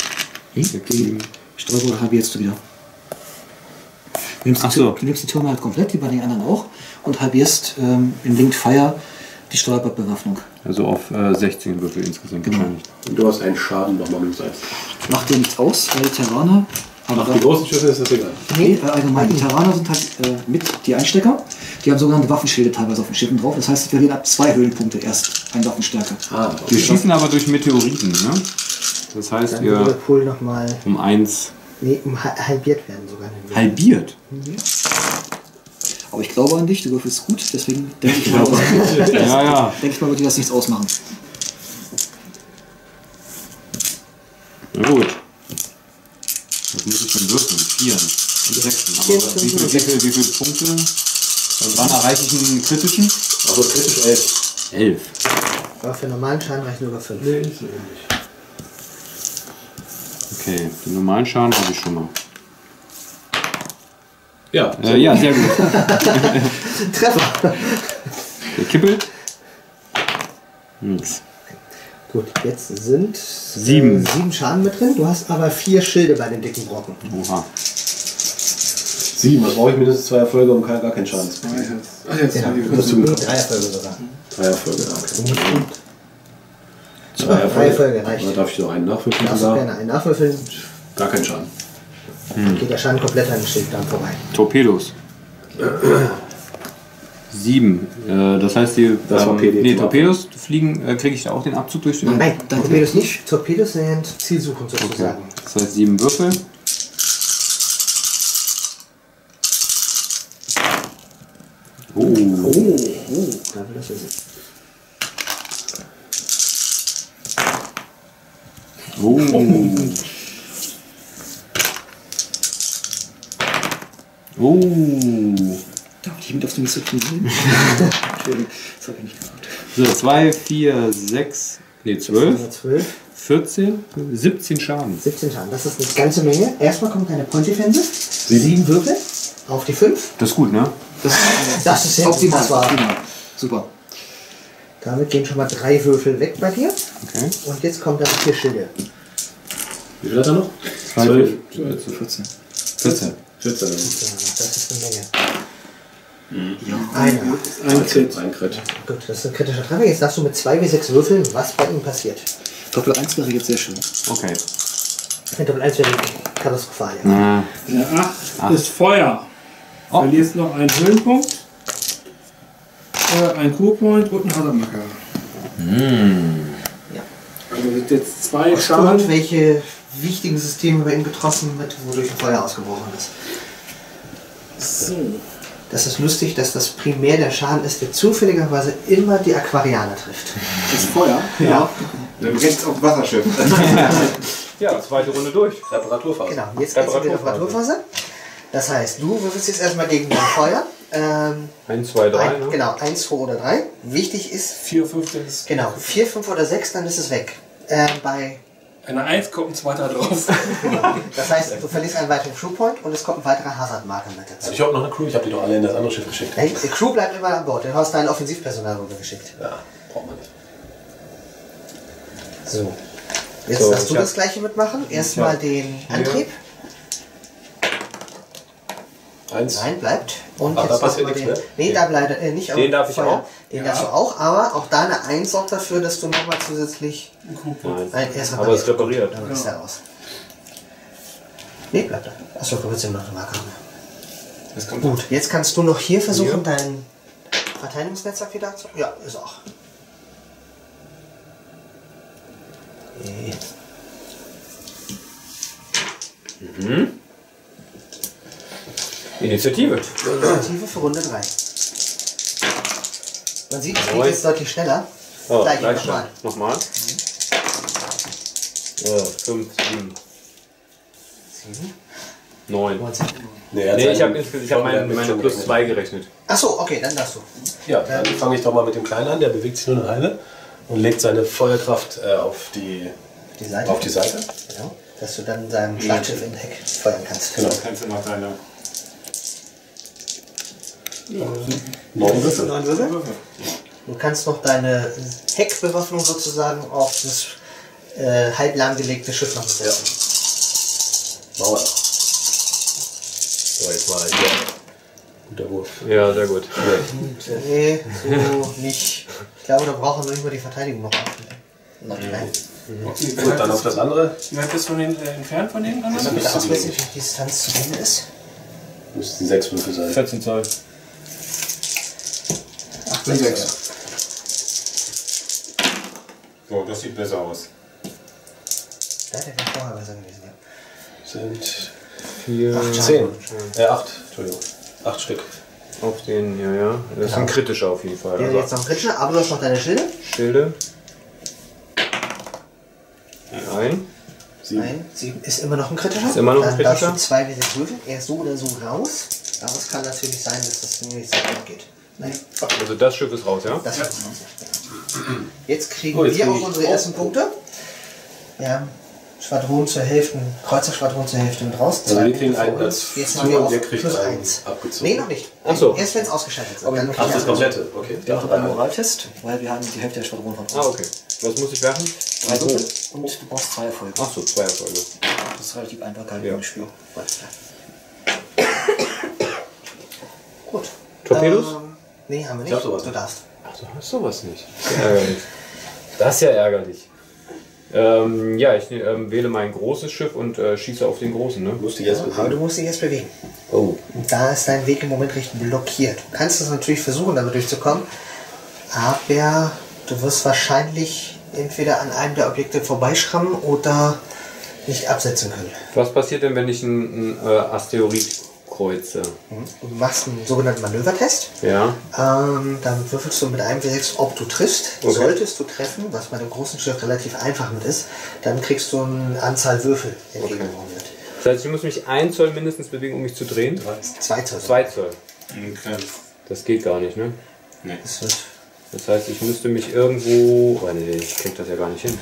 Hm? 6, Die 7. Steuerbord halbierst du wieder. Du nimmst, Ach die, so. du nimmst die Türme halt komplett, wie bei den anderen auch, und halbierst ähm, in Linked Fire die Steuerbordbewaffnung. Also auf äh, 16 Würfel insgesamt Genau. wahrscheinlich. Und du hast einen Schaden nochmal minus eins. Macht dir nichts aus, weil die Terraner haben Ach, die großen Schiffe ist das egal. Nee, äh, allgemein. Die Terraner sind halt äh, mit die Einstecker. Die haben sogenannte Waffenschilde teilweise auf den Schiffen drauf. Das heißt, sie verlieren ab zwei Höhenpunkte erst eine Waffenstärke. Ah, Wir schießen aber durch Meteoriten, ne? Das heißt, Dann wir Pool nochmal um 1 nee, um ha- halbiert werden sogar. halbiert. Aber ich glaube an dich, du würfelst gut, deswegen denke ich mal, Ja, ja. denke ich mal, wird dir das nichts ausmachen. Na gut. Was muss ich denn würfeln? Vier und Sechsen. Aber wie viele, wie, viele, wie viele Punkte? Und wann erreiche ich einen kritischen? Also kritisch 11. Elf. Aber für normalen Schaden reichen sogar 5. Nee, ist so ähnlich. Okay, den normalen Schaden habe ich schon mal. Ja, Äh, ja, sehr gut. Treffer! Der kippelt. Nix. Gut, jetzt sind Sieben. Äh, sieben Schaden mit drin. Du hast aber vier Schilde bei den dicken Brocken. Oha. Sieben, was brauche ich mindestens zwei Erfolge, um gar keinen Schaden kriegen? Ach, jetzt Genau. tut drei Erfolge sogar. Drei Erfolge, okay. Zwei Drei Erfolge. Erfolge reicht. Oder darf ich noch einen nachwürfeln? Darfst du gerne einen nachwürfeln, Gar keinen Schaden. Hm. Geht der Schaden komplett an den Schilddarm vorbei. Torpedos. Sieben. Äh, das heißt, die das ähm, Torpedos, nee, Torpedos fliegen, äh, kriege ich da auch den Abzug durch den. Nein, okay. Torpedos nicht. Torpedos sind Zielsuchen sozusagen. Okay. Das heißt, sieben Würfel. Oh. Oh, oh. das ist es. Oh. Oh. Darf ich mit auf den Mist Entschuldigung, das habe ich nicht gemacht. So, 2, 4, 6, nee, 12, 12, 14, 17 Schaden. 17 Schaden. Das ist eine ganze Menge. Erstmal kommt eine Point Defense. Sieben Würfel auf die 5. Das ist gut, ne? Das ist sehr optimal. Das war super. Damit gehen schon mal drei Würfel weg bei dir. Okay. Und jetzt kommt dann vier Schilde. Wie viel hat er noch? 12, 14. 14. 14. Ja, das ist eine Menge. Einer. Ein Crit. Ein Crit. Gut, das ist ein kritischer Treffer. Jetzt darfst du mit 2 wie 6 würfeln, was bei ihm passiert. Doppel 1 wäre jetzt sehr schön. Okay. Mit Doppel 1 wäre katastrophal. Ja. Der 8 ist Feuer. Oh. Verlierst noch einen Höhenpunkt, äh, einen Q-Point und einen Hazardmarker. Ja. Also sind jetzt zwei Und Schaden. welche wichtigen Systeme bei ihm getroffen mit, wodurch ein Feuer ausgebrochen ist. So. Das ist lustig, dass das primär der Schaden ist, der zufälligerweise immer die Aquarianer trifft. Das Feuer? Ja. Dann brennt auf dem Wasserschiff. Ja, zweite Runde durch. Reparaturphase. Genau, jetzt geht es in die Reparaturphase. Das heißt, du würfelst jetzt erstmal gegen dein Feuer. Ähm, 1, 2, 3, ein, ne? Genau, 1, 2 oder 3. Wichtig ist, 4, 15 ist. genau, 4, 5 oder 6, dann ist es weg. Ähm, bei, Eine 1 kommt ein zweiter drauf. das heißt, du verlierst einen weiteren True Point und es kommt ein weiterer Hazard-Marker mit dazu. Also ich habe noch eine Crew, ich habe die doch alle in das andere Schiff geschickt. Nein, die Crew bleibt immer an Bord. Du hast dein Offensivpersonal rübergeschickt. Ja, braucht man nicht. So. Jetzt So, darfst du das gleiche mitmachen. Erstmal den Antrieb. Eins. Nein, bleibt. Und da jetzt passiert nochmal den. nichts, ne? Nee, da bleibt äh, nicht. Den darf ich Feuer. auch? Den darfst du auch, aber auch da eine 1 sorgt dafür, dass du nochmal zusätzlich. Nein. Nein, er ist Aber es ist repariert. Dann ist er raus. Nee, bleibt da. Achso, du willst ihm noch. Das kommt Gut, jetzt kannst du noch hier versuchen, dein Verteidigungsnetzwerk wieder zu. Ja, ist auch. Nee. Initiative. Initiative für Runde 3. Man sieht, es geht jetzt deutlich schneller. Oh, Gleich Gleichstand. Nochmal. Ja, 5, 7, 9. Nee, Nee, ich habe hab mein, mit meine plus gerechnet. 2 gerechnet. Achso, okay, dann darfst du. Ja, dann fange ich doch mal mit dem Kleinen an. Der bewegt sich nur eine Halbe und legt seine Feuerkraft äh, auf, die, Die Seite. auf die Seite. Genau. Dass du dann sein Schlachtschiff in Heck feuern kannst. Genau. Kannst du noch deine. Neun Würfel. Neun Würfel. Du kannst noch deine Heckbewaffnung sozusagen auf das äh, halb lahmgelegte Schiff noch besetzen. Machen wir noch. So, jetzt mal hier. Guter Wurf. Ja, sehr gut. Nee, so nicht. Ich glaube, da brauchen wir nicht mal die Verteidigung noch machen. Nein. Gut, dann auf das andere. Wie weit bist du von den, äh, entfernt von den anderen? Bitte ausmessen, wie viel Distanz zu denen ist. Müssten sechs Würfel sein. 14 Zoll. 8, Und 6. sechs. So, das sieht besser aus. Ja, der wäre vorher besser gewesen, ja. Sind 4 zehn. Äh, acht. Entschuldigung. Acht Stück. auf den, ja, ja. Das ist ein kritischer auf jeden Fall. Wäre Also jetzt noch ein kritischer, aber du hast noch deine Schilde. Schilde. Ein. Nein, sie ist immer noch ein kritischer. Ist immer noch ein Dann darfst kritischer? du zwei wie sechs Würfel. Er ist so oder so raus. Aber es kann natürlich sein, dass das nicht so gut geht. Nein, Also das Schiff ist raus, ja? das ist raus. Jetzt kriegen Oh, jetzt wir auch unsere auch ersten Punkte. Haben Schwadron zur Hälfte, Kreuzerschwadron zur Hälfte mit raus. Also wir kriegen einen dazu Jetzt haben wir auf der kriegt plus einen eins. abgezogen. Nee, noch nicht. Ach so. Erst wenn es ausgeschaltet ist. Aber Dann Ach, das komplette. Okay. Wir haben einen Moraltest, weil wir haben die Hälfte der Schwadron von uns. Ah, okay. Was muss ich werfen? Drei Würfel und du brauchst zwei Erfolge. Ach so, zwei Erfolge. Das ist relativ einfach gehalten Ja. Spiel. Gut. Torpedos? Ähm, nee, haben wir Ich nicht. hab sowas du darfst. Ach, du hast sowas nicht. Das ist ja ärgerlich. Das ist ja ärgerlich. Ähm, ja, ich ähm, wähle mein großes Schiff und äh, schieße auf den großen, ne? Musst du jetzt Aber du bewegen. musst dich jetzt bewegen. Oh. Da ist dein Weg im Moment recht blockiert. Du kannst es natürlich versuchen, damit durchzukommen, aber du wirst wahrscheinlich entweder an einem der Objekte vorbeischrammen oder nicht absetzen können. Was passiert denn, wenn ich einen, einen äh, Asteroid kreuze. Du machst einen sogenannten Manövertest. Ja. Ähm, dann würfelst du mit einem W6, ob du triffst. Okay. Solltest du treffen, was bei dem großen Schiff relativ einfach mit ist, dann kriegst du eine Anzahl Würfel entgegengeworfen wird. Das heißt, ich muss mich ein Zoll mindestens bewegen, um mich zu drehen? Zwei Zoll. Zwei Zoll. Okay. Das geht gar nicht, ne? Das wird, Das heißt, ich müsste mich irgendwo. Oh nee, ich krieg das ja gar nicht hin.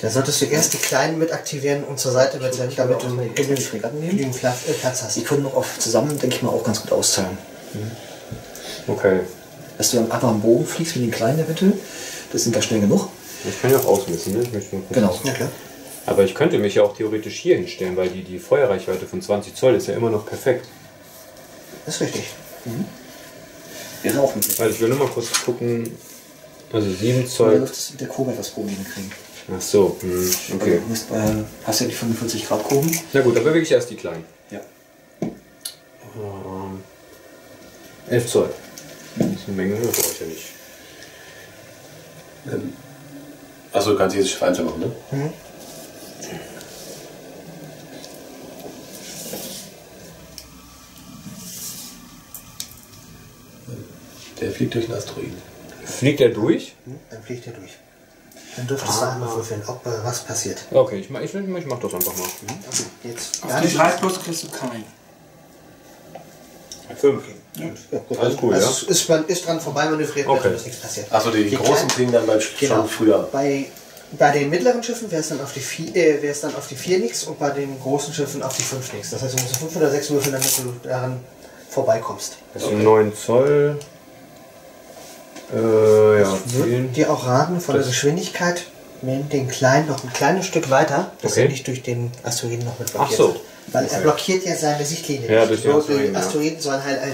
Da solltest du erst die Kleinen mit aktivieren und zur Seite mitnehmen, damit du genügend Platz, äh, Platz hast. Die können noch auf zusammen, denke ich mal, auch ganz gut austeilen. Okay. Dass du dann einfach am Bogen fliegst mit den kleinen eventuell, das sind da schnell genug. Ich kann ja auch ausmessen, ne? Ich möchte nur kurz- Genau. Ja, klar. Aber ich könnte mich ja auch theoretisch hier hinstellen, weil die, die Feuerreichweite von 20 Zoll ist ja immer noch perfekt. Das ist richtig. Wäre auch möglich. Weil ich will nur mal kurz gucken. Also 7 Oder Zoll. wird es mit der Kurve etwas Probleme kriegen. Ach so, hm, okay. Du musst, äh, hast ja die 45 Grad Kurven. Na gut, dann bewege ich erst die kleinen. Ja. Ähm, 11 Zoll. Das ist eine Menge, das brauche ich ja nicht. Ähm, Achso, du kannst jedes Schiff einzeln machen, ne? Der fliegt durch einen Asteroiden. Fliegt er durch? Dann fliegt er durch. Dann dürftest du einmal würfeln, ob äh, was passiert. Okay, ich, mach- ich, ich mach das einfach mal. Jetzt Auf die nicht. 3 plus kriegst du keinen. 5. Ja, gut. Alles cool, also ja? es ist, man ist dran vorbei manövriert, Okay. okay. ist nichts passiert. Achso, die, Die großen kriegen dann beim Genau. schon früher. Bei, bei den mittleren Schiffen wäre es dann auf die 4 äh, wär's dann auf die 4 nichts und bei den großen Schiffen auf die 5 nichts. Das heißt, du musst 5 oder 6 würfeln, damit du daran vorbeikommst. Das sind 9 Zoll. Äh, ja, Ich würde 10. dir auch raten, von Das- der Geschwindigkeit mit den kleinen noch ein kleines Stück weiter, dass Okay. er nicht durch den Asteroiden noch mit Ach blockiert so. wird. Weil er Okay. blockiert ja seine Sichtlinie. Ja, durch Nur Asteroiden, die ja. Asteroiden sollen halt ein,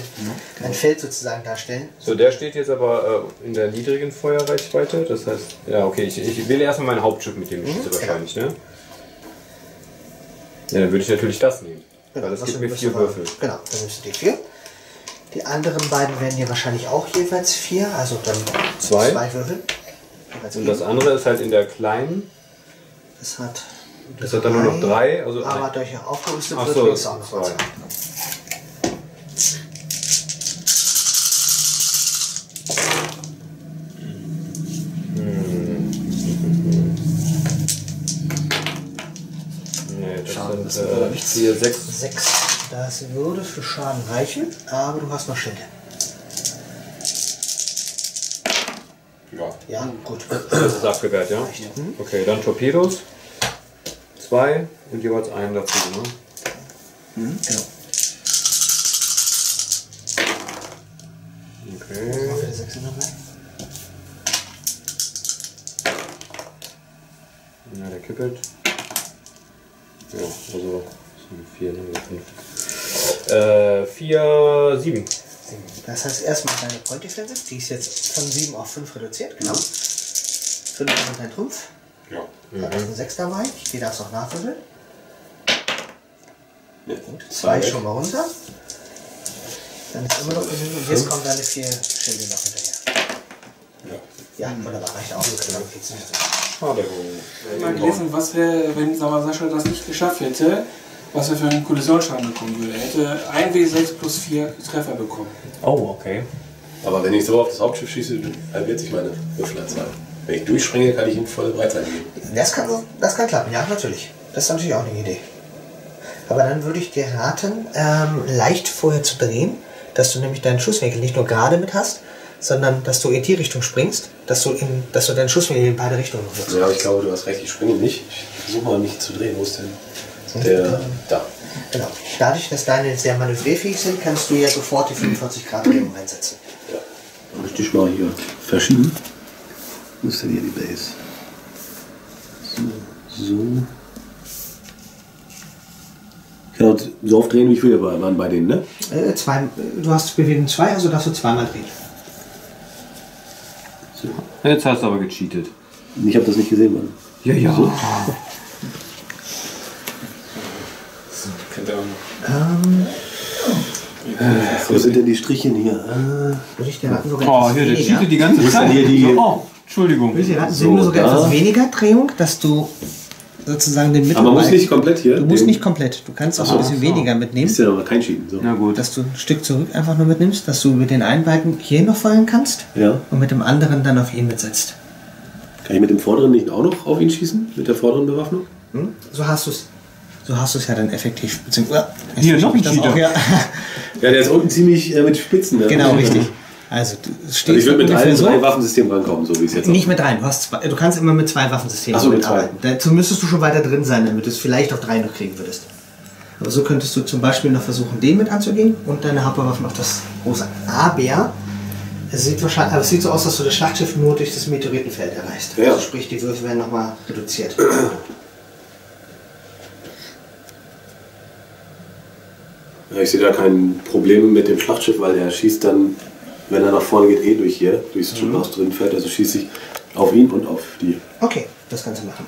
ein Feld sozusagen darstellen. So, der steht jetzt aber äh, in der niedrigen Feuerreichweite. Das heißt, ja, okay, ich, ich wähle erstmal mein Hauptschiff, mit dem ich schieße wahrscheinlich, ne? Ja, dann würde ich natürlich das nehmen. Weil das gibt mir vier Würfel. Genau, dann nimmst du die vier. Die anderen beiden werden hier wahrscheinlich auch jeweils vier, also dann Zwei. zwei Würfel. Jeweils Und das andere ist halt in der kleinen. Das hat. Das hat dann nur noch drei. Also Aber ein- durch aufgerüstet Ach wird so, links auch noch zwei. was. Nee, das Schaden ist sind äh, nichts. vier, sechs. Sechs. Das würde für Schaden reichen, aber du hast noch Schilde. Ja. Ja, gut. Das ist abgewehrt, ja? Reicht. Mhm. Okay, dann Torpedos. Zwei und jeweils einen dazu, ne? Mhm, genau. Okay. Ja, der kippelt. Ja, also das sind 4, 5. Ne? Also äh, vier, sieben. Das heißt erstmal deine Point Defensive, die ist jetzt von 7 auf 5 reduziert, genau. 5 sind dein Trumpf. Ja. Da ist ein 6 dabei, die darfst du auch nachwürfeln. ja. Gut, 2 schon mal runter. Dann ist immer noch genügend und jetzt kommen deine 4 Schilde noch hinterher. Ja. Ja, wunderbar, reicht auch. Nicht. Schade. Ich habe mal gelesen, was wäre, wenn Sascha das nicht geschafft hätte, was er für einen Kollisionsschaden bekommen würde. Er hätte 1 W6 plus 4 Treffer bekommen. Oh, okay. Aber wenn ich so auf das Hauptschiff schieße, halbiert sich meine Würfelanzahl. Wenn ich durchspringe, kann ich ihm volle Breitseite geben. Das kann, das kann klappen, ja, natürlich. Das ist natürlich auch eine Idee. Aber dann würde ich dir raten, ähm, leicht vorher zu drehen, dass du nämlich deinen Schusswinkel nicht nur gerade mit hast, sondern dass du in die Richtung springst, dass du, in, dass du deinen Schusswinkel in beide Richtungen nutzt. Ja, ich glaube, du hast recht, ich springe nicht. Ich versuche mal nicht zu drehen. Wo ist denn der? Da. Genau. Dadurch, dass deine sehr manövrierfähig sind, kannst du ja sofort die 45 Grad Drehung einsetzen. Muss ich dich mal hier verschieben? Wo ist denn hier die Base? So. so. Genau, so oft drehen, wie viele waren bei denen, ne? Äh, zwei, du hast Bewegung 2, also darfst du zweimal drehen. So. Jetzt hast du aber gecheatet. Ich habe das nicht gesehen, Mann. Ja, ja. Kennt auch noch. Ähm, Wo sind denn die Strichen hier? Ich sogar Oh, hier, der cheatet die ganze Zeit. hier die- So, oh, Entschuldigung. Dir raten, So, sind nur sogar da. etwas weniger Drehung, dass du sozusagen den Aber man muss Mittelbalken- nicht komplett hier. Du musst nicht komplett. Du kannst auch Ach ein so. bisschen weniger mitnehmen. Ist ja aber kein Schieben. So. Na gut. Dass du ein Stück zurück einfach nur mitnimmst, dass du mit den einen Balken hier noch fallen kannst Ja. und mit dem anderen dann auf ihn mitsetzt. Kann ich mit dem vorderen nicht auch noch auf ihn schießen? Mit der vorderen Bewaffnung? Hm? So hast du es. So hast du es ja dann effektiv. Beziehungsweise, jetzt Hier, noch ein das auch, Cheater. ja. Ja, der ist unten ziemlich äh, mit Spitzen. Ne? Genau, richtig. Also Also ich würde mit allen so. drei Waffensystemen rankommen, so wie es jetzt Nicht mit rein. Du, hast zwei, du kannst immer mit zwei Waffensystemen so, mit mitarbeiten. Dazu müsstest du schon weiter drin sein, damit du es vielleicht auf drei noch kriegen würdest. Aber so könntest du zum Beispiel noch versuchen, den mit anzugehen und deine Hauptwaffen auf das große Aber es sieht wahrscheinlich, aber es sieht so aus, dass du das Schlachtschiff nur durch das Meteoritenfeld erreichst. Ja. Also sprich, die Würfel werden nochmal reduziert. ich sehe da kein Problem mit dem Schlachtschiff, weil der schießt dann, wenn er nach vorne geht, eh durch hier, durchs Mhm. Schiff drin fährt. Also schieße ich auf ihn und auf die. Okay, das kannst du machen.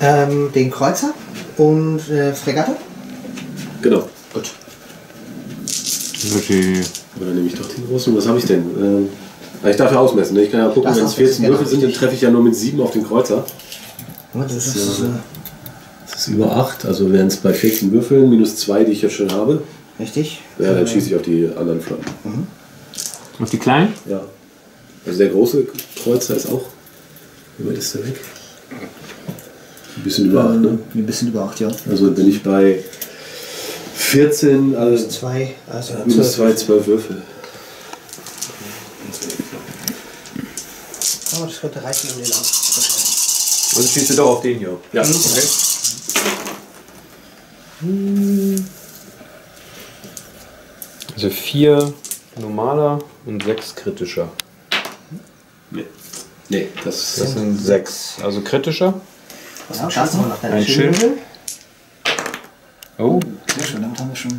Ähm, den Kreuzer und äh, Fregatte? Genau. Gut. Okay. Oder nehme ich doch den großen? Was habe ich denn? Ähm, ich darf ja ausmessen. Ne? Ich kann ja gucken, wenn es ausmessen, 14 genau, Würfel sind, dann treffe ich ja nur mit 7 auf den Kreuzer. Das ist, Ja. äh, Das ist über 8, also wären es bei 14 Würfeln minus 2, die ich jetzt schon habe. richtig. Ja, dann schieße ich auf die anderen Flotten. Auf die kleinen? Ja. Also der große Kreuzer ist auch. Wie weit ist der weg? Ein bisschen über 8, ne? Ein bisschen über 8, ja. Also bin ich bei 14, also Zwei, also minus 2, 12. 12 Würfel. Aber das könnte reichen, um den auszuschalten. Also schießt du doch auf den hier. Ja. Okay. Also vier normaler und sechs kritischer. Nee. Nee, das, Das sind sechs. Also kritischer. Was ja, schaust du mal nach deinen Ein Schildwürfeln? Oh. Sehr schön, damit haben wir schon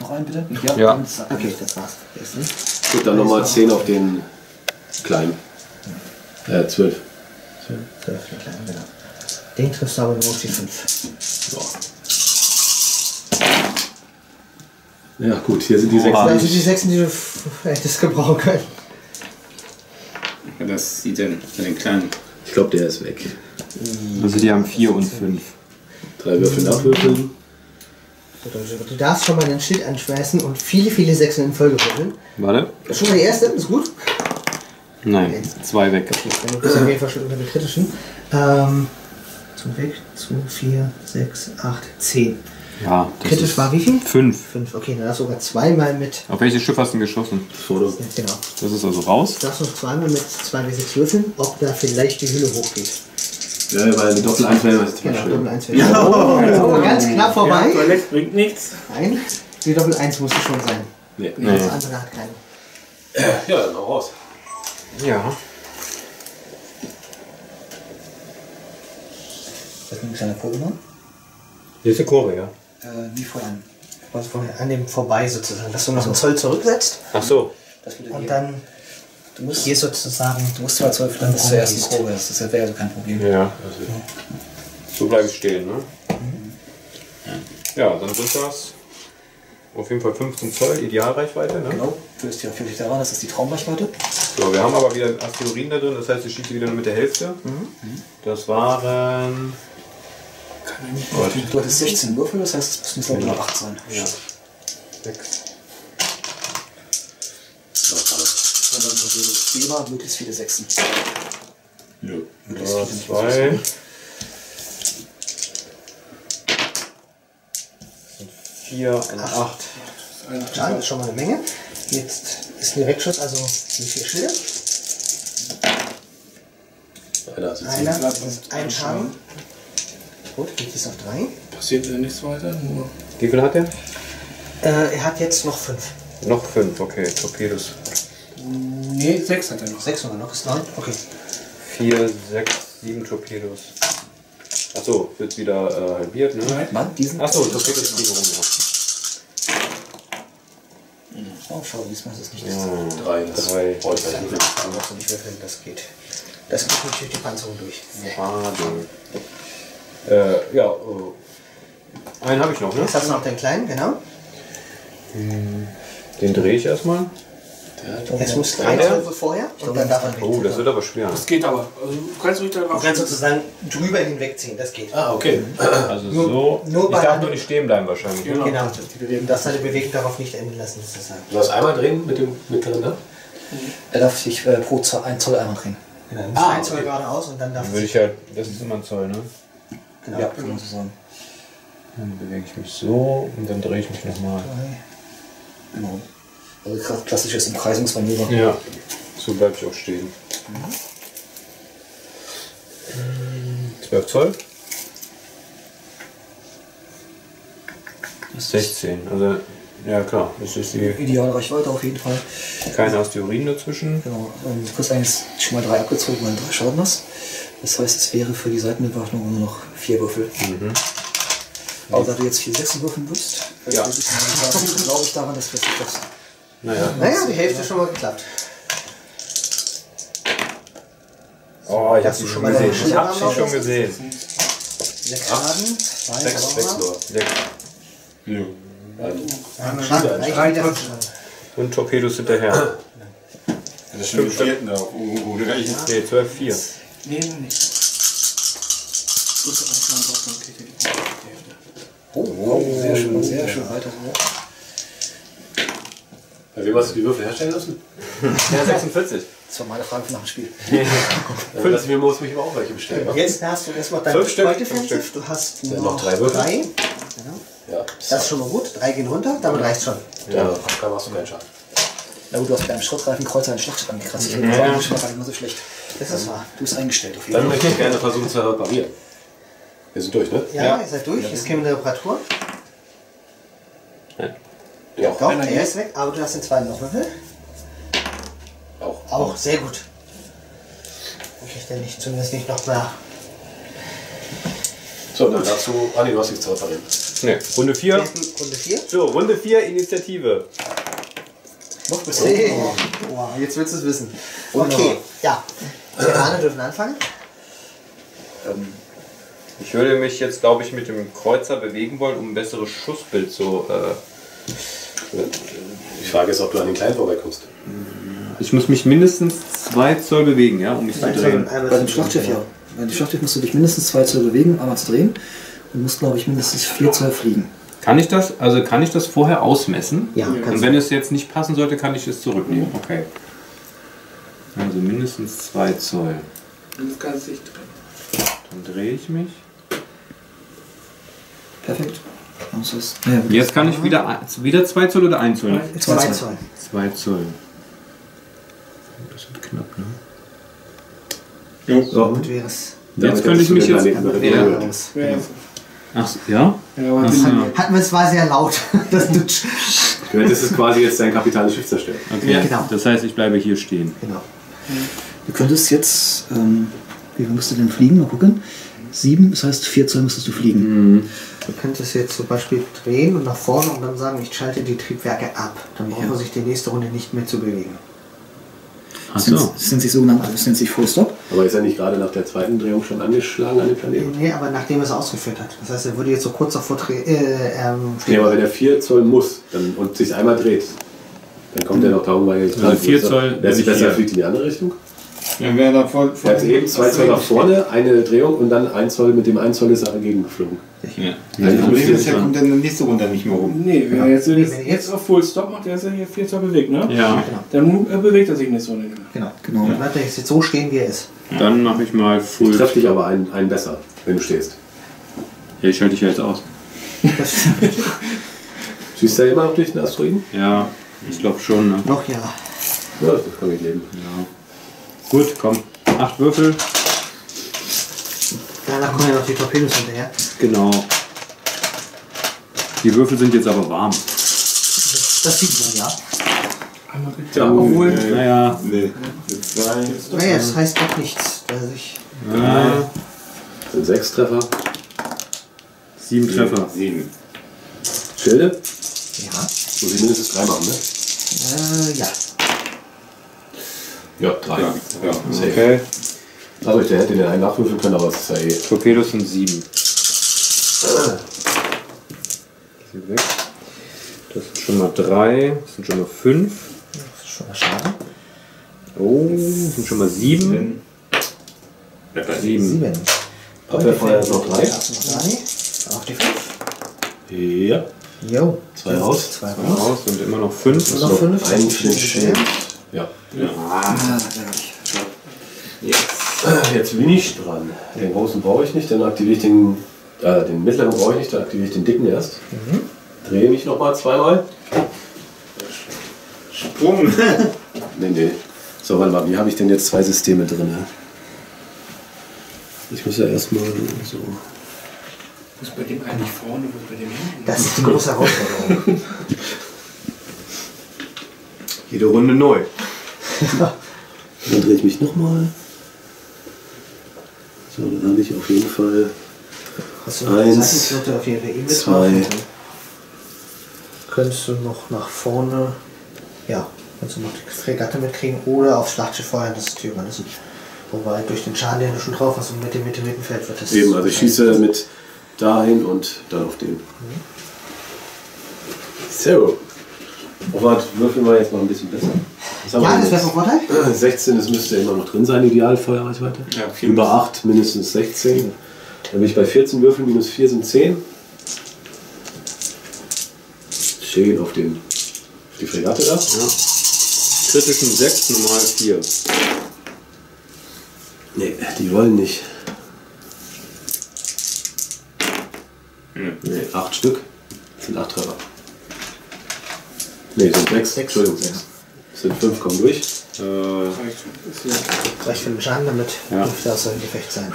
noch einen, bitte. Ja. und- Okay, das war's. Ersten. Gut, dann nochmal 10 auf den kleinen. Äh, 12. Zwölf, den kleinen, genau. Den triffst du aber nur auf die 5. Ja, gut, hier sind die 6. Also die sechsen, die du hättest gebrauchen können. Das sieht denn für den Kleinen. Ich glaube, der ist weg. Also die haben vier und fünf. Drei Würfel nachwürfeln. Du darfst schon mal dein Schild anschmeißen und viele, viele Sechsen in Folge würfeln. Warte. Schon mal die erste, ist gut. Nein, zwei weg. Okay, dann bist du auf jeden Fall schon unter den kritischen. Ähm, zum Weg, 2, 4, 6, 8, 10. Ja. das Kritisch ist war wie viel? Fünf. 5. Okay, dann hast du sogar zweimal mit. Auf welches Schiff hast du denn geschossen? Foto. Ja, genau. Das ist also raus. Du darfst noch zweimal mit 2 bis 6 würfeln, ob da vielleicht die Hülle hochgeht. Ja, weil eine Doppel 1 wäre zum Genau, Doppel Beispiel. 1 wäre. Oh, oh, ganz knapp vorbei. Toilette bringt nichts. Nein, die Doppel 1 muss es schon sein. Nee. Das andere hat keine. Ja, dann hau raus. Ja. Das ist ein kleiner Pokémon. Hier ist der Kurve, ja. Äh, wie vor einem. Also von, an dem vorbei sozusagen, dass du noch einen Zoll zurücksetzt Ach so. Das und dann du musst, hier sozusagen. du musst zwar zwölf dann bis zur ersten Probe. Das wäre also kein Problem. Ja. So bleibe ich stehen, ne? Ja, dann sind das auf jeden Fall 15 Zoll Idealreichweite, ne? Genau, du bist ja völlig daran, das ist die Traumreichweite. So, wir haben aber wieder Asteroiden da drin, das heißt, ich schieße wieder nur mit der Hälfte. Das waren. Du hattest 16 Würfel, das heißt, es müssen glaube ich 8 sein. Ja. Sechs. Dann also Thema möglichst viele Sechsen. Möglichst Ja, viele zwei. Vier und acht. Ja, das ist schon mal eine Menge. Jetzt ist ein Direktschuss, also wie viele Schilder? Einer Einer, ein Schaden. Gut, geht es auf drei. Passiert ja nichts weiter, nur. Wie viel hat der? Äh, er hat jetzt noch fünf. Noch fünf, okay. Torpedos. Nee, sechs hat er noch. Sechs oder noch ist neun. Okay. Vier, sechs, sieben Torpedos. Achso, wird wieder äh, halbiert, ne? Nein. Mann, diesen. Achso, Torpedos fliegen rum, Oh, schau, diesmal ist es nicht. ja. drei. Das Drei. brauche ich nicht. Da brauchst du nicht würfeln, das geht. Das geht natürlich die Panzerung durch. Schade. Äh, ja, äh, einen habe ich noch, ne? Jetzt hast du noch den kleinen, genau. Den drehe ich erstmal. Es muss drei Ja. Würfel vorher und dann darf man Oh, das wird aber schwer. Das geht aber. Also, du kannst ruhig da Du kannst sozusagen drüber hinwegziehen, das geht. Ah, okay. Also so. nur ich darf nur nicht stehen bleiben wahrscheinlich. Genau. Genau, die Bewegung, das seine Bewegung darauf nicht enden lassen, sozusagen. Du darfst einmal drehen mit dem mittleren, ne? Er darf sich äh, pro Zoll, ein Zoll einmal drehen. Genau, dann Ah, ein Zoll okay. geradeaus und dann darf Dann würde ich halt, das ist immer ein Zoll, ne? Ja, kann man so sagen. Dann bewege ich mich so und dann drehe ich mich nochmal. Genau. Also kla- klassisches Umkreisungsmanöver. Ja, so bleibe ich auch stehen. 12 Zoll? 16, also ja klar, das ist die Ideale Reichweite auf jeden Fall. keine Asteroiden dazwischen. Genau. Du kriegst eigentlich schon mal drei abgezogen, weil du drei Schaden hast. Das heißt, es wäre für die Seitenbewaffnung nur noch vier Würfel. Aber da du jetzt vier Sechsen würfeln wirst, Ja. glaube ich daran, dass du das schaffst. Naja. Naja, die Hälfte schon mal geklappt. Oh, ich habe sie schon mal gesehen. Ich habe sie schon gesehen. Sechs Schaden, zwei Sechs, sechs nur. Sechs. Reicht wieder. Und Torpedos hinterher. Das ist schon die vierten da. Oh, gute Reichen. Nee, 12, 4. Nee, nee, nee. Du hast einen Plan drauf, dann kriegt ihr die Hälfte. Oh, sehr schön, sehr schön. Weiter so. Bei wem hast du die Würfel herstellen lassen? Ja, 46. Das war meine Frage für nach dem Spiel. Dann lass ich mir, muss mich aber auch welche bestellen. wa? Jetzt hast du erstmal dein Fünf Stück, fünf. Stück. Du hast noch noch drei Würfel. drei. Ja. Das ist schon mal gut. Drei gehen runter, damit reicht schon. Ja, da machst du keinen Schaden. Na gut, du hast mit einem Schrottreifenkreuzer einen Schlachtschiff angekratzt. Ich das war gar nicht mal so schlecht. Das ist wahr. Du bist eingestellt auf jeden Dann Fall. möchte ich gerne versuchen zu reparieren. Wir sind durch, ne? Ja, ihr seid durch. Es käme eine Reparatur. Ja. Doch, der ist weg, aber du hast den zweiten noch Würfel. Auch. Auch, sehr gut. Dann kriegt er nicht, zumindest nicht noch mehr. So, dann dazu. Ah, nee, du hast nichts zu reparieren. Nee, Runde 4. Runde 4. So, Runde 4, Initiative. Noch besser. Hey. Wow, jetzt willst du es wissen. Okay, ja. Veteraner dürfen anfangen. Ähm, Ich würde mich jetzt, glaube ich, mit dem Kreuzer bewegen wollen, um ein besseres Schussbild zu. Äh, Die Frage ist, ob du an den Kleinen vorbeikommst. ich muss mich mindestens 2 Zoll bewegen, ja, um mich zu drehen. Bei dem Schlachtschiff ja. Bei dem Schlachtschiff musst du dich mindestens zwei Zoll bewegen, einmal zu drehen. Und musst, glaube ich, mindestens vier Zoll fliegen. Kann ich das, also kann ich das vorher ausmessen? Ja, Und wenn es jetzt nicht passen sollte, kann ich es zurücknehmen. Okay. Also mindestens 2 Zoll. Du kannst dich drehen. Dann drehe ich mich. Perfekt. Das ja, Jetzt kann ich wieder, wieder 2 Zoll oder 1 Zoll? du. Zwei Zwei Zoll. Zoll. 2 Zoll. Das wird knapp, ne? So gut wäre es. Jetzt könnte ich mich jetzt. Ja. Aus. Ach, ja? Ja, aber Ach. Hatten wir es war sehr laut. Das Dutsch. Du hättest es quasi jetzt dein kapitales Schiff zerstört. Okay. Genau. Das heißt, ich bleibe hier stehen. Genau. Du könntest jetzt, ähm, wie viel musst du denn fliegen? Mal gucken. Sieben, das heißt vier Zoll müsstest du fliegen. Du könntest jetzt zum Beispiel drehen und nach vorne und dann sagen, ich schalte die Triebwerke ab. Dann braucht man sich die nächste Runde nicht mehr zu bewegen. Ach Das nennt, so. das nennt sich sogenannt, das nennt sich Full Stop. Aber ist er nicht gerade nach der zweiten Drehung schon angeschlagen an den Planeten? Nee, aber nachdem er es ausgeführt hat. Das heißt, er würde jetzt so kurz davor drehen. Äh, ähm, Nee, aber wenn er 4 Zoll muss dann, und sich einmal dreht, dann kommt er noch darum, weil er jetzt Also vier Zoll Wer sich ich besser fliegt in die andere Richtung? Ja, wer da voll, Er hat eben 2 Zoll nach vorne, eine Drehung und dann 1 Zoll mit dem 1 Zoll ist er dagegen geflogen. Ja. Das Problem ist, er kommt dann in der nächsten Runde nicht mehr rum. Nee, wenn er jetzt, wenn jetzt auf Full Stop macht, der ist ja hier 4 Zoll bewegt, ne? Ja. Dann äh, bewegt er sich nicht so nicht mehr. genau. Genau. Dann bleibt er jetzt so stehen, wie er ist. Dann mache ich mal Ich Full. treffe dich aber einen, einen besser, wenn du stehst. Ja, ich schalte dich ja jetzt aus. Schießt er immer noch durch den Asteroiden? Ja, ich glaube schon, ne? Noch ja. Ja, das kann ich leben. Ja. Gut, komm. Acht Würfel. Danach kommen ja noch die Torpedos hinterher. Genau. Die Würfel sind jetzt aber warm. Das sieht man ja. Einmal richtig. Ja, obwohl. Naja. Nee. Naja, das heißt doch nichts. Dass ich Ja. Das sind 6 Treffer. Sieben Treffer. Sieben. Schilde? ja. Muss ich mindestens 3 machen, ne? Äh, ja. Ja, 3. Ja, ja. Safe. Okay. Also ich hätte den einen nachwürfeln können, aber es ist ja eh. Torpedos sind sieben. Das sind schon mal drei. Das sind schon mal fünf. Das ist schon mal schade. Oh, das sind schon mal sieben. Sieben. Sieben. Abwehrfeuer ist noch drei. Noch drei? Auf die fünf. Ja. Jo. Zwei raus. Zwei raus. raus und immer noch fünf. Und noch fünf. Ein Schild. schwer. Ja. Ah, Äh, Jetzt bin ich dran. Den großen brauche ich nicht, dann aktiviere ich den, äh, den mittleren brauche ich nicht, dann aktiviere ich den dicken erst. Drehe mich nochmal zweimal. Sprung. Nee, nee. So, warte mal, wie habe ich denn jetzt zwei Systeme drin? Ich muss ja erstmal so. Wo ist bei dem eigentlich vorne, wo ist bei dem hinten? Das ist die große Herausforderung. Jede Runde neu. Dann drehe ich mich nochmal. So, dann habe ich auf jeden Fall Hast du Eins, Seitenflotte auf jeden Fall zwei. Könntest du noch nach vorne, ja, kannst du noch die Fregatte mitkriegen oder aufs Schlachtschiff feuern, das ist Tyrannis. Wobei durch den Schaden, den du schon drauf hast und mit dem Meteoritenfeld wird das. eben, also ich schieße mit dahin und dann auf den. So. Oh, warte, würfeln wir jetzt mal ein bisschen besser. Was haben Ja, wir das wäre vom Vorteil. Äh, 16, das müsste immer noch drin sein, Idealfeuerreichweite. Ja, Über 8 mindestens 16. Dann bin ich bei 14 Würfeln, minus 4 sind 10. Schön auf, den, auf die Fregatte da. Kritischen 6, normal 4. Nee, die wollen nicht. Nee, 8 Stück. Das sind 8 Treffer. Nee, sind 6. Entschuldigung, 6. Das sind 5, kommen durch. Äh, Reicht für den Schaden, damit Ja. dürfte außer Gefecht sein.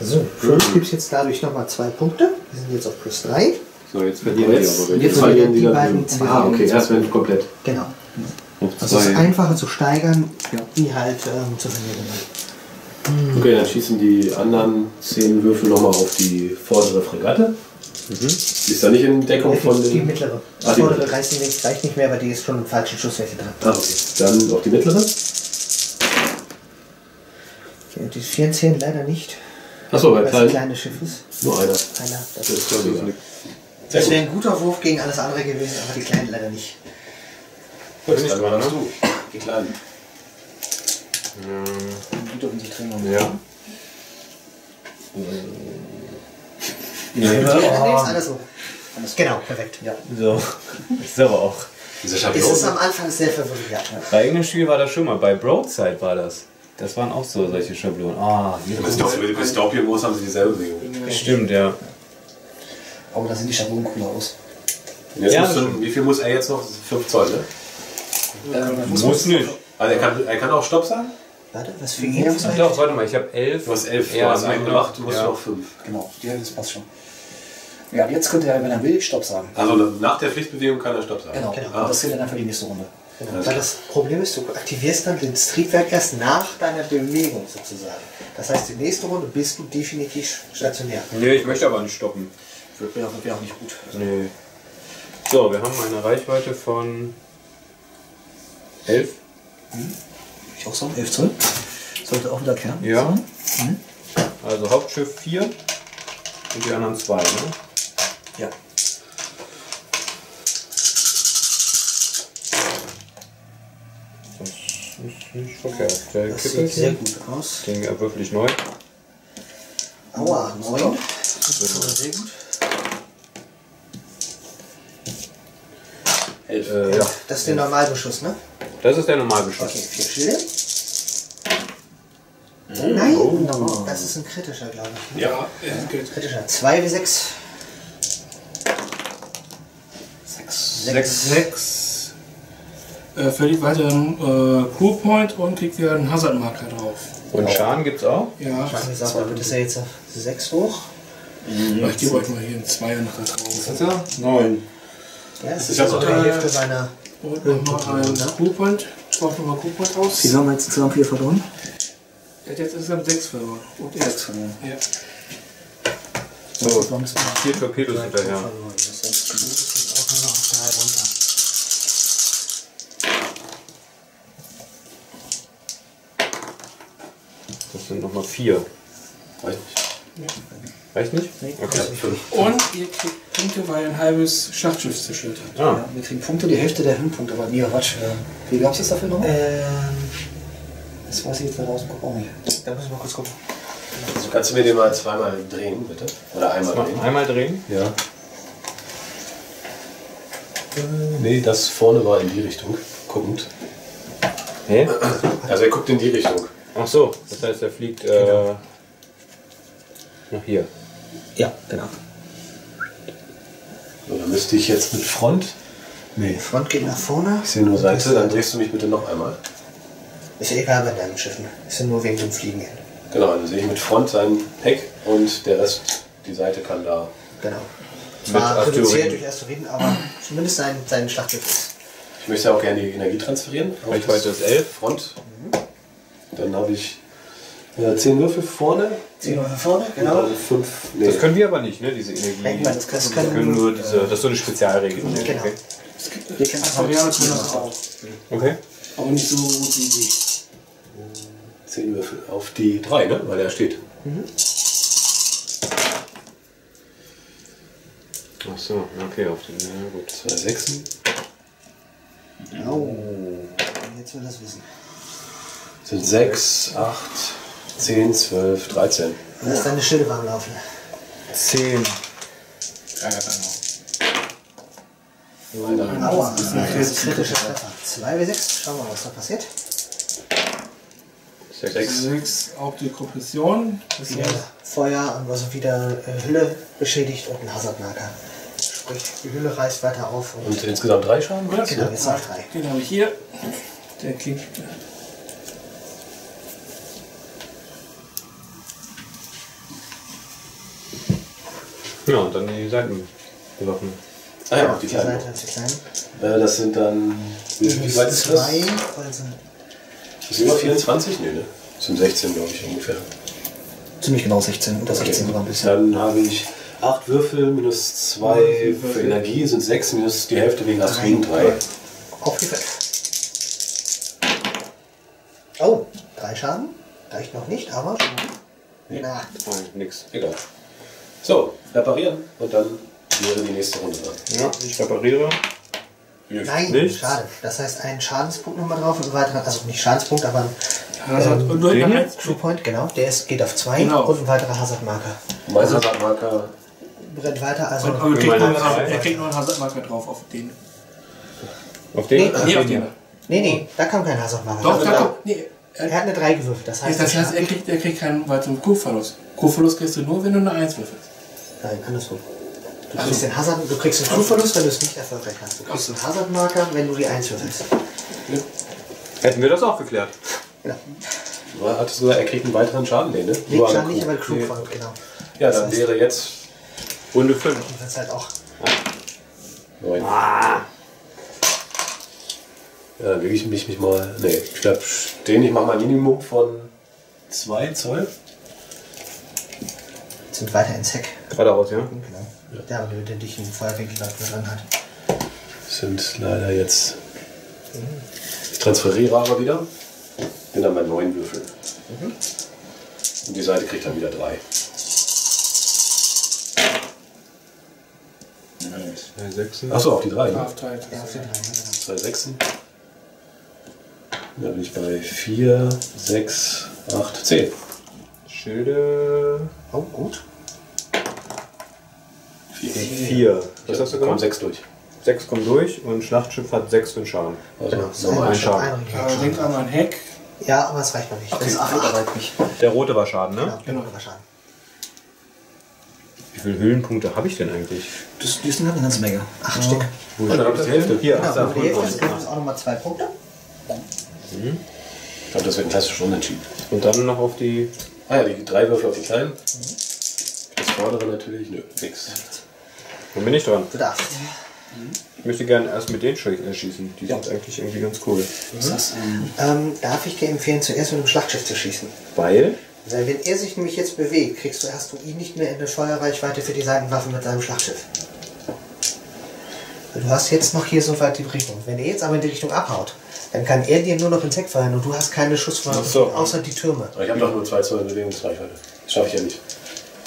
So, für uns gibt es jetzt dadurch nochmal zwei Punkte. Wir sind jetzt auf plus drei. so, jetzt verlieren wir Jetzt, aber jetzt verlieren die die beiden zwei. Ah, okay, erst wenn komplett. Genau. Also es ist einfacher zu steigern, die halt ähm, zu verlieren. Okay, dann schießen die anderen 10 Würfel nochmal auf die vordere Fregatte. Die ist da nicht in Deckung von Die den. mittlere. Ah, Das die vordere mittlere. reißt nicht, reicht nicht mehr, weil die ist schon im falschen Schusswerte drin. Ah, okay. Dann auf die mittlere. Okay, Die 14 leider nicht. Achso, Weil es ein kleinen. kleines Schiff ist. Nur einer. Einer. Das, Das ist ich. das wäre ein guter Wurf gegen alles andere gewesen, aber die kleinen leider nicht. Gut, dann war das du. Die kleinen. Die dürfen sich trennen. Ja. Ja, oh. alles so. Genau, perfekt. Ja. So. Ist aber auch. Diese Es Schablone. ist am Anfang sehr verwirrend, ja. Bei irgendeinem Spiel war das schon mal. Bei Broadside war das. Das waren auch so solche Schablonen. Ah, hier Mit groß haben sie dieselbe Bewegung. Stimmt, ja. Aber da sehen die Schablonen cooler aus. Jetzt Ja, du, wie viel muss er jetzt noch? 5 Zoll, ne? Ähm, Muss nicht. Also er kann, er kann auch Stopp sagen? Warte, was für ihn? Ach doch, warte mal, ich habe elf. Du hast 11, Ja, du hast gemacht, du musst ja. noch 5. Genau, ja, das passt schon. Ja, jetzt könnte er, wenn er will, Stopp sagen. Also nach der Pflichtbewegung kann er Stopp sagen. Genau, Genau. Und das zählt dann einfach die nächste Runde. Genau. Weil das Problem ist, du aktivierst dann das Triebwerk erst nach deiner Bewegung sozusagen. Das heißt, die nächste Runde bist du definitiv stationär. Nee, ich möchte aber nicht stoppen. Wäre wär auch nicht gut. Nee. So, wir haben eine Reichweite von 11. Ich auch sagen, 11 Zoll. Sollte auch wieder Kern Ja. sein. Also Hauptschiff 4 und die anderen 2, ne? Ja. Das ist nicht verkehrt. Der Das sieht Kippel sehr hier, gut aus. den ja wirklich neu. Aua, 9. Das ist schon sehr gut. Äh, ja. Das ist der Normalbeschuss, ne? Das ist der Normalbeschuss. Okay, vier Schilde. Nein, oh. das ist ein kritischer, glaube ich. ne? Ja. Kritischer. 2 wie 6. 6. 6. 6. Äh, verliert weiteren äh, Crewpoint und kriegt wieder einen Hazard-Marker drauf. Und Schaden gibt's auch? Ja, Wie gesagt, damit ist er jetzt auf 6 hoch. ich gebe euch mal hier einen Zweier noch da drauf. Neun. Ja, das Ich ist hab also noch- die Hälfte seiner. Und nochmal einen Crewpoint. Braucht nochmal Crewpoint aus. Wie haben wir jetzt insgesamt vier verloren? Er hat jetzt insgesamt 6 verloren. Und er Sechs verloren. Ja. So, Warum ist das? vier Torpedos hinterher. Auch nur noch auf 3 runter. Das sind nochmal vier. Reicht nicht. Reicht nicht? Okay. Und ihr kriegt Punkte, weil ihr ein halbes Schlachtschiff zerstört habt. Ah, Ja, wir kriegen Punkte, die Hälfte der Punkte. Aber nee, Quatsch. Äh, wie gab es das dafür noch? Ähm, Das weiß ich jetzt von außen auch nicht. Da muss ich mal kurz gucken. Also kannst du mir den mal zweimal drehen, bitte? Oder einmal drehen? Einmal drehen? Ja. Äh, nee, das vorne war in die Richtung, guckend. Hä? Also er guckt in die Richtung. Ach so, das heißt, er fliegt äh, nach hier. Ja, genau. So, dann müsste ich jetzt mit Front. Nee. Front geht nach vorne. Ich sehe nur Seite, dann drehst du mich bitte noch einmal. Ist ja egal bei deinen Schiffen. Ist ja nur wegen dem Fliegen hin. Genau, dann sehe ich mit Front sein Heck und der Rest, die Seite kann da. Genau. Mit Zwar reduziert Asteroiden. durch Asteroiden, aber zumindest sein, sein Schlachtschiff ist. Ich möchte auch gerne die Energie transferieren. Reichweite das ist 11. Front. Dann habe ich äh, 10 Würfel vorne. Ziehen wir vorne, genau. 5. Nee. Das können wir aber nicht, ne? Diese Energie. Nein, das können- das können können nur diese. Das ist so eine Spezialregel. Genau. Okay. Wir kennen das Aquarianer können das auch. okay. Aber nicht so gut wie die. 10 Würfel auf die 3, ne? Weil er steht. Ach so, okay, auf den. Ja, gut. 2 Sechsen. Oh. Jetzt will das wissen. Sind 6, 8, 10, 12, 13. Lass deine Schilde warm laufen. 10. Aua. Das ist ein kritischer Treffer. 2 w 6. Schauen wir mal, was da passiert. 6. 6 auf die Kompression. Das heißt, Feuer und was wieder äh, Hülle beschädigt und ein Hazardmarker. Sprich, die Hülle reißt weiter auf und, Und insgesamt 3 Schaden? Ja, genau, jetzt auf 3. den habe ich hier. Der klingt. Ja, und dann die Seitenbewaffnung. Ah ja, auf die Die kleinen. Seite die kleine. Äh, das sind dann. Wie, weit ist das? 2, also Ist über 24? Nee, ne? Das sind 16, glaube ich, ungefähr. Ziemlich genau 16. Unter 16 sogar ein bisschen. Dann habe ich 8 Würfel minus 2 für Energie sind 6 minus die Hälfte wegen Asteroiden 3. auf die 5. Oh, 3 Schaden. Reicht noch nicht, aber schon gut. Na, Nein, nix. Egal. So, reparieren und dann wäre die nächste Runde dran. Ja, ich repariere. nein, Nichts. schade. Das heißt, einen Schadenspunkt nochmal drauf und weiteren, also nicht Schadenspunkt, aber ein Hazard. Und hier? eins. True Point, genau. Der ist, geht auf 2 Genau. und ein weiterer Hazardmarker. Mein Hazardmarker Brennt weiter, also. Aber er kriegt, nur, er kriegt nur einen Hazardmarker drauf auf den. Auf den? Nee, Nee, auf den. Nee, nee, da kam kein Hazardmarker. Doch, da da kommt. Nee, Er hat eine 3 gewürfelt, das heißt, das heißt, er kriegt, er kriegt keinen weiteren Q-Verlust. Q-Verlust kriegst du nur, wenn du eine 1 würfelst. Nein, andersrum. Du kriegst den Hazard, du kriegst den Crew-Verlust, wenn du es nicht erfolgreich hast. Du kriegst den Hazardmarker, wenn du die 1 würfelst. Hätten wir das auch geklärt. Du hattest gesagt, er kriegt einen weiteren Schaden, nee, ne? Nee, an nicht, Crew. aber Crew-Point, genau. Ja, Das dann heißt- wäre jetzt Runde 5. Und das halt auch. 9. Ja, dann lege ich mich, mich mal. Nee, ich bleib stehen. Ich mache mal ein Minimum von 2 Zoll. Sind weiter ins Heck. Geradeaus, ja? Genau. Der, aber der dich einen Feuerwinkel dran hat. Sind leider jetzt. Ich transferiere aber wieder. Bin dann bei 9 Würfeln. Und die Seite kriegt dann wieder 3. Zwei Sechsen. Achso, auf die 3. Ne? Half tight. Ja, auf den 3. Genau. Zwei Sechsen. Dann bin ich bei 4, 6, 8, 10. Schilde. Oh, gut. 4. 4. Was hast du Kommen gemacht? 6 durch. 6 kommen durch und Schlachtschiff hat 6 für den Schaden. Also Genau. normal. Ein Schaden. Schaden. Denkt an mein Heck. Ja, aber es reicht noch nicht. Das ist 8. Arbeit mich. Der rote war Schaden, ne? Genau, genau. war Schaden. Wie viele Höhlenpunkte habe ich denn eigentlich? Das, die sind halt eine ganze Menge. 8 Stück. Dann habe ich die Hälfte. Hier, Genau, ach, da, und die Hälfte es auch nochmal 2 Punkte. Ich glaube, das wird ein klassisches Unentschieden. Und dann noch auf die. Ah ja, die drei Würfel auf die kleinen. Das vordere natürlich, nö, nix. Wo bin ich dran? Du darfst. Ich möchte gerne erst mit denen schie- äh, schießen. Die sind eigentlich irgendwie ganz cool. Was ist das? Ähm, darf ich dir empfehlen, zuerst mit dem Schlachtschiff zu schießen? Weil? Weil wenn er sich nämlich jetzt bewegt, kriegst du, hast du ihn nicht mehr in der Feuerreichweite für die Seitenwaffen mit seinem Schlachtschiff. Du hast jetzt noch hier so weit die Richtung. Wenn er jetzt aber in die Richtung abhaut, dann kann er dir nur noch ins Heck feuern und du hast keine Schusswaffe, so. außer die Türme. Aber ich habe doch nur 2 Zoll Bewegungsreichweite. Das schaffe ich ja nicht.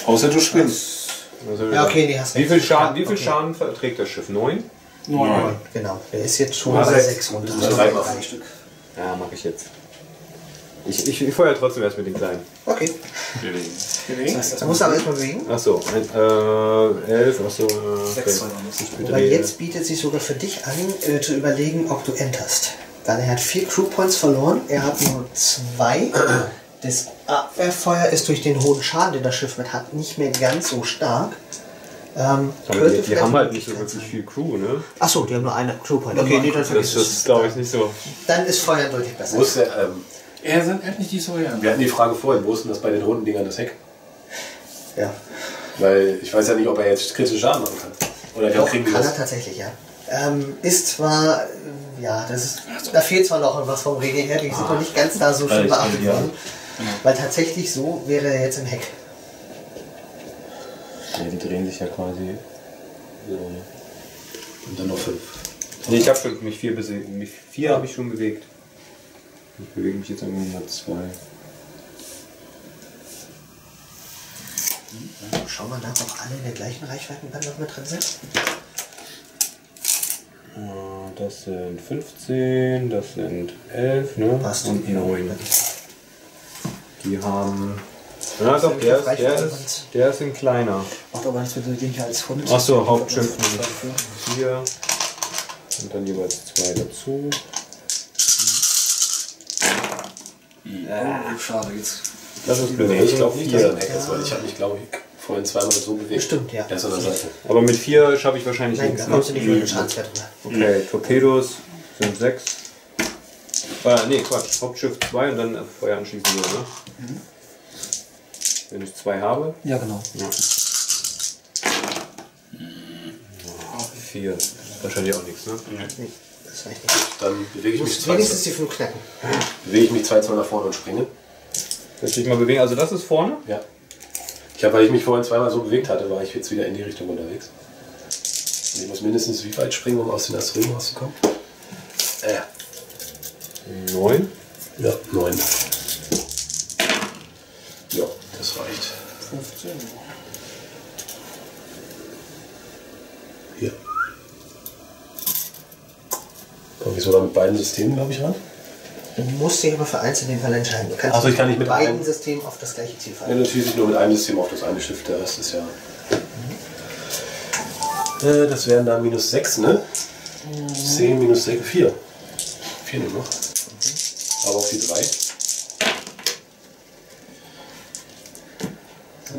Außer du spinnst. Also Ja, okay, die hast Wie viel. Schaden, wie viel okay. Schaden verträgt das Schiff? 9? Neun. Genau, der ist jetzt schon Ah, bei sechs. 6 runter. Drei. Stück. Ja, mache ich jetzt. Ich, ich, ich feuer trotzdem erst mit den kleinen. Okay. Bewegen. Du musst aber erstmal bewegen. Achso, äh, 11, achso, äh, Sechs okay. Muss ich Wobei jetzt bietet sich sogar für dich an, äh, zu überlegen, ob du enterst. Weil er hat vier Crew Points verloren, er hat nur zwei. Das Abwehrfeuer ist durch den hohen Schaden, den das Schiff mit hat, nicht mehr ganz so stark. Ähm, die, die haben halt nicht so wirklich viel Crew, ne? Achso, die haben nur eine Crew Point. Okay, nee, dann Das, das ist, glaube ich, nicht so. Dann ist Feuer deutlich besser. Ist der, ähm, Er sind halt nicht die Säuer. wir hatten die Frage vorhin, wo ist denn das bei den runden Dingern das Heck? Ja. Weil ich weiß ja nicht, ob er jetzt kritischen Schaden machen kann. Oder Doch, kriegen die kann er tatsächlich, ja. Ähm, ist zwar, äh, ja, das ist, da fehlt zwar noch was vom Regeln her, die sind noch nicht ganz da so schön beachtet worden. Weil tatsächlich so wäre er jetzt im Heck. Ja, die drehen sich ja quasi. So. Und dann noch fünf. Nee, ich habe schon mich vier, mich vier habe ich schon bewegt. Ich bewege mich jetzt irgendwie mal zwei. Schau mal nach, ob alle in der gleichen Reichweitenband noch mit drin sind. Äh, Das sind 15, das sind 11, ne? Passt. Und 9. Die haben. Ja, doch, der ist, der ist, der ist ein kleiner. Macht aber nichts, du den hier als Hund. Achso, Hauptschiff 4. Und dann jeweils zwei dazu. Oh, schade, jetzt. Das ist blöd. Nee, ich glaube nicht, dass er ein vier. Heck ist, weil ich habe mich, glaube ich, vorhin zweimal so bewegt. Stimmt, ja. An der Seite. Aber mit 4 schaffe ich wahrscheinlich Nein, nichts. da kommst du nicht über den Schadenswert drüber. Okay, Torpedos sind 6. Äh, nee, Quatsch. Hauptschiff 2 und dann Feuer anschließen nur, ne? Wenn ich 2 habe. Ja, genau. Ja. 4. Wahrscheinlich auch nichts, ne? Nee, das reicht nicht. Dann bewege ich mich zwei, wenigstens die fünf knacken. bewege ich mich zwei Zoll nach vorne und springe. Ich dich mal bewegen? Also das ist vorne? Ja. Ich habe, weil ich mich vorhin zweimal so bewegt hatte, war ich jetzt wieder in die Richtung unterwegs. Und ich muss mindestens wie weit springen, um aus den Asteroiden rauszukommen? Äh, 9. ja, neun. Ja, das reicht. 15. Hier. Ich sogar mit beiden Systemen, glaube ich, ran? Du musst dich aber für eins in dem Fall entscheiden. Du kannst Ach so, ich kann nicht mit beiden einem- Systemen auf das gleiche Ziel Ja, fahren. natürlich sich nur mit einem System auf das eine Schiff, der Rest ist ja. Äh, das wären dann minus 6, ne? 10 minus 6, 4. 4 nur noch. Aber auf die 3.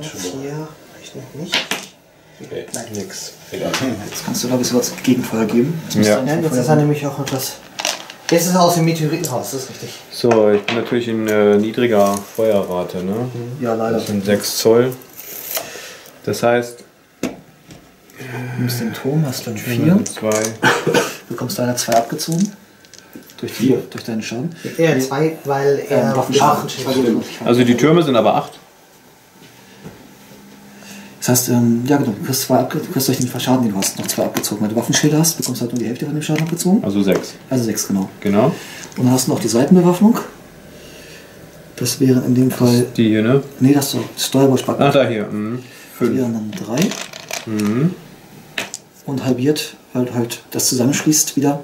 Vier, reicht noch nicht. Nee, Nix. egal. Jetzt kannst du da ein bisschen was Gegenfeuer geben. Jetzt Ja. du Ja, jetzt ist er nämlich auch etwas. Jetzt ist er aus dem Meteoritenhaus, das ist richtig. So, ich bin natürlich in äh, niedriger Feuerrate, ne? Ja, leider. Das sind 6 Zoll. Das heißt, Du nimmst den Turm, hast dann 4. 4, 2. Bekommst deiner 2 abgezogen. Durch, die, durch deinen Schaden. Er zwei, weil er Ähm, Waffenschaden. Also. Also die Türme sind aber 8. Das heißt, ähm, ja genau, du kriegst, zwei abge du kriegst durch den Schaden, den du hast, noch zwei abgezogen. Wenn du Waffenschilder hast, bekommst du halt nur die Hälfte von dem Schaden abgezogen. Also 6. Also 6, genau. Genau. Und dann hast du noch die Seitenbewaffnung. Das wäre in dem Fall. Die hier, ne? Nee, das ist so Steuerbord spart. Ach, da hier. Mhm. Das 5. wären dann 3. Mhm. Und halbiert, weil du halt das zusammenschließt wieder.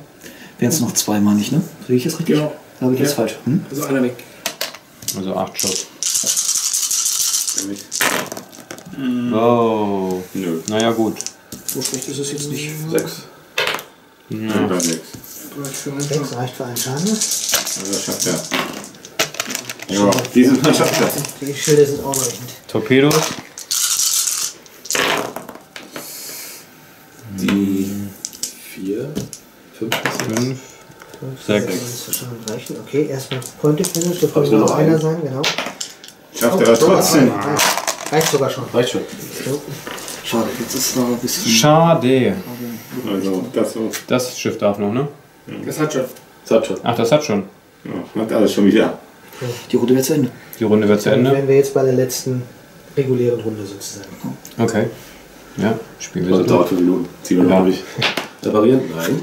Wären es noch zwei, meine ich, ne? Sehe ich jetzt richtig? Genau. Da habe ich jetzt Ja. falsch. Hm? Also einer weg. Also 8 Schuss. Oh. Nö. Naja, gut. So schlecht ist es jetzt nicht. 6. Ja. Oder nix. Reicht für einen Sechs reicht für einen Schaden. Also das schafft er. Ja, diesen Mal schafft er. Die Schilde sind ausreichend. Torpedos. Die 4, 5, 5, 6. Das wird schon reichen. Okay, erstmal Point of Finish, das kann nur noch einer sein, genau. Schafft er aber sogar trotzdem. zwei. Reicht. Sogar schon. Reicht schon. Schade, jetzt ist da ein bisschen. Schade. Also das so. Das Schiff darf noch, ne? Das hat schon. Das hat schon. Ach, das hat schon. Ja, macht alles schon wieder. Die Runde wird zu Ende. Die Runde wird zu Dann Ende. wären wir jetzt bei der letzten regulären Runde sozusagen. Okay. Ja, spielen wir so. dauert 5 Minuten. Ziehen wir Ja. noch durch. Reparieren? Nein.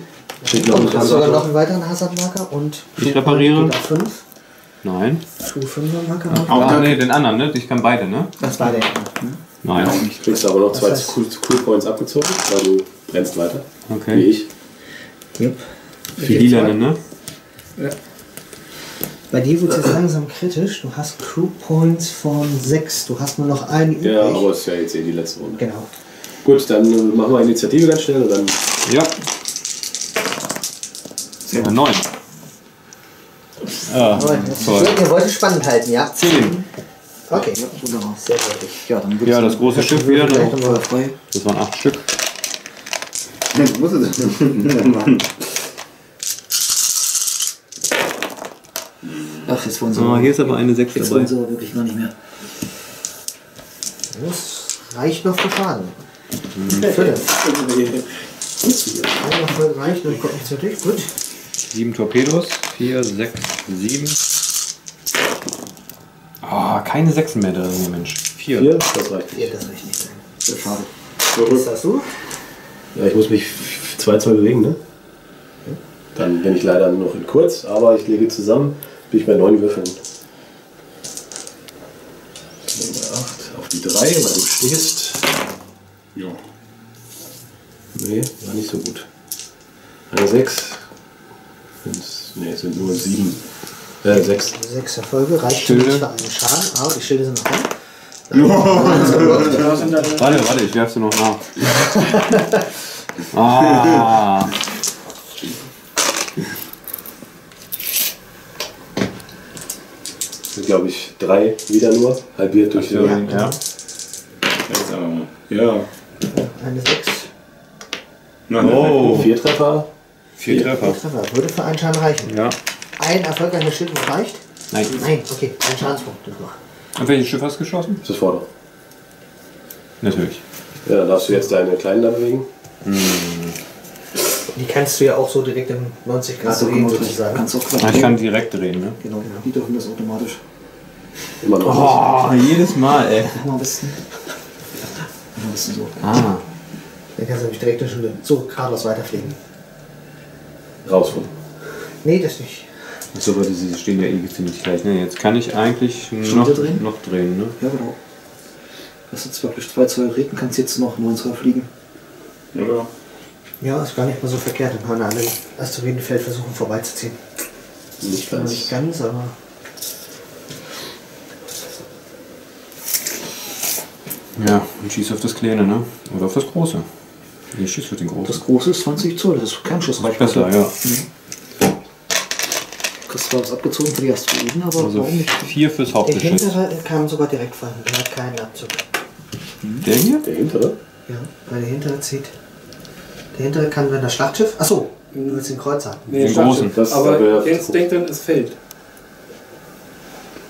Noch ein hast sogar noch einen weiteren Hazardmarker und Ich repariere. Geht auf 5. Nein. True 5er Marker. Ah, nee, den anderen, ne? Ich kann beide, ne? Das war der. Nein. Kriegst du aber noch zwei cool, cool Points abgezogen, weil du brennst weiter. Wie Okay. ich. Yep. Die Lilanen, ne? Ja. Bei dir wird es jetzt langsam kritisch. Du hast Crew Points von 6. Du hast nur noch einen übrig. Ja, aber es ist ja jetzt eh die letzte Runde. Genau. Gut, dann äh, machen wir Initiative ganz schnell und dann. Ja. Ja, neun. Ja, Toll. Ihr wollt es spannend halten, ja? Zehn. Okay. Wunderbar. Sehr deutlich. Ja, dann Ja, das große Schiff wieder. Noch. frei. Das waren acht Stück. Muss es Ach, jetzt wollen sie. Ah, hier ist aber eine Sechs Jetzt dabei. wollen sie aber wirklich gar nicht mehr. Das reicht noch für Schaden. Fünf. Ein Erfolg reicht, dann kommt nichts mehr durch. Gut. Sieben Torpedos. Vier, sechs, sieben. Ah, keine Sechsen mehr drin, Mensch. Vier. Vier, das reicht. Vier, das reicht nicht sein. Sehr schade. Was hast du? Ja, ich muss mich 2-2 bewegen, ne? Dann bin ich leider noch in kurz, aber ich lege zusammen, bin ich bei 9 Würfeln. Nummer 8 auf die 3, weil du stehst. Ja. Nee, war nicht so gut. Eine 6. Ne, es sind nur 7. Äh, 6. Sechs Erfolge reicht Schilde. nicht für einen Schaden, aber die Schilde sind noch an. Warte, warte, ich werfe sie noch nach. ah. sind glaube ich 3 wieder nur, halbiert durch die. Ja. Ja. Eine Sechs. Nein, Oh. Vier Treffer. Vier Treffer. Treffer. Würde für einen Schaden reichen. Ja. Ein erfolgreicher Schildwurf reicht? Nein. Nein, okay. Ein Schadenspunkt. Noch. Auf welches Schiff hast du geschossen? Das ist vorder. Natürlich. Ja, dann darfst du jetzt deine Kleinen da bewegen. Die kannst du ja auch so direkt im 90 Grad Also, drehen, sozusagen. kannst auch ich kann direkt drehen, ne? Genau, die dürfen das automatisch. Immer noch. Oh, jedes Mal, ey. Immer am besten. Immer am besten so. Ah. Dann kannst du nämlich direkt in die Schule so geradeaus weiterfliegen. Rausholen. Nee, das nicht. So, aber diese stehen ja eh ziemlich gleich. Ne? Jetzt kann ich eigentlich Schon noch, drehen? noch drehen, ne? Ja, genau. Das ist wirklich 2-2 Reden, kannst jetzt noch 9-2 fliegen. Oder? Ja, ist gar nicht mal so verkehrt. Dann haben wir alle Asteroidenfeld versuchen vorbeizuziehen. Nicht Ja, ganz. Nicht ganz, aber. Ja, und schieß auf das Kleine, ne? Oder auf das Große. Nee, schieß auf den Großen. Das große ist 20 Zoll, das ist Kernschussreichweite. Besser, ja. Kriegst zwar was abgezogen für die Asteroiden, aber Also warum nicht? vier fürs Der Hauptgeschoss. hintere kann sogar direkt fallen. Der hat keinen Abzug. Der hier? Der hintere? Ja, weil der hintere zieht. Der hintere kann, wenn das Schlachtschiff. Achso, du willst den Kreuzer. Nee, Den Schlachtschiff. großen. Das Aber Jens denkt dann, es fällt.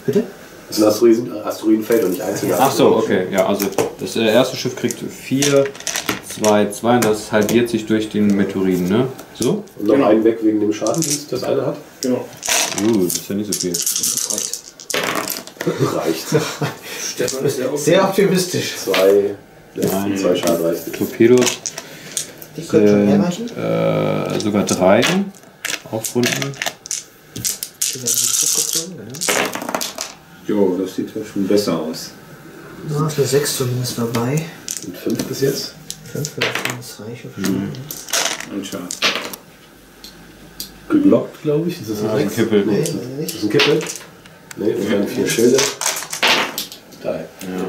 Bitte? Das ist ein Asteroiden, Asteroidenfeld und nicht einzelne Ach so, okay. Ja, also das äh, erste Schiff kriegt 4, 2, 2 und das halbiert sich durch den Meteoriden, ne? So? Und noch einen weg wegen dem Schaden, den das eine hat. Genau. Uh, das ist ja nicht so viel. Das reicht. Reicht. Stefan ist ja auch. Sehr optimistisch. Zwei, Nein. zwei Schaden reicht. Torpedos Die können schon mehr sind äh, sogar 3 aufrunden. Genau. Jo, das sieht ja schon besser aus. Du hast eine 6 zumindest dabei. Und fünf bis jetzt. 5 wäre das reiche Mhm. Und schade. Geblockt, glaube ich. Ist das Ja, ein ein? Kippel. Nee, ist das ein Kippel? Nee, und dann vier Schilde. Drei. Ja,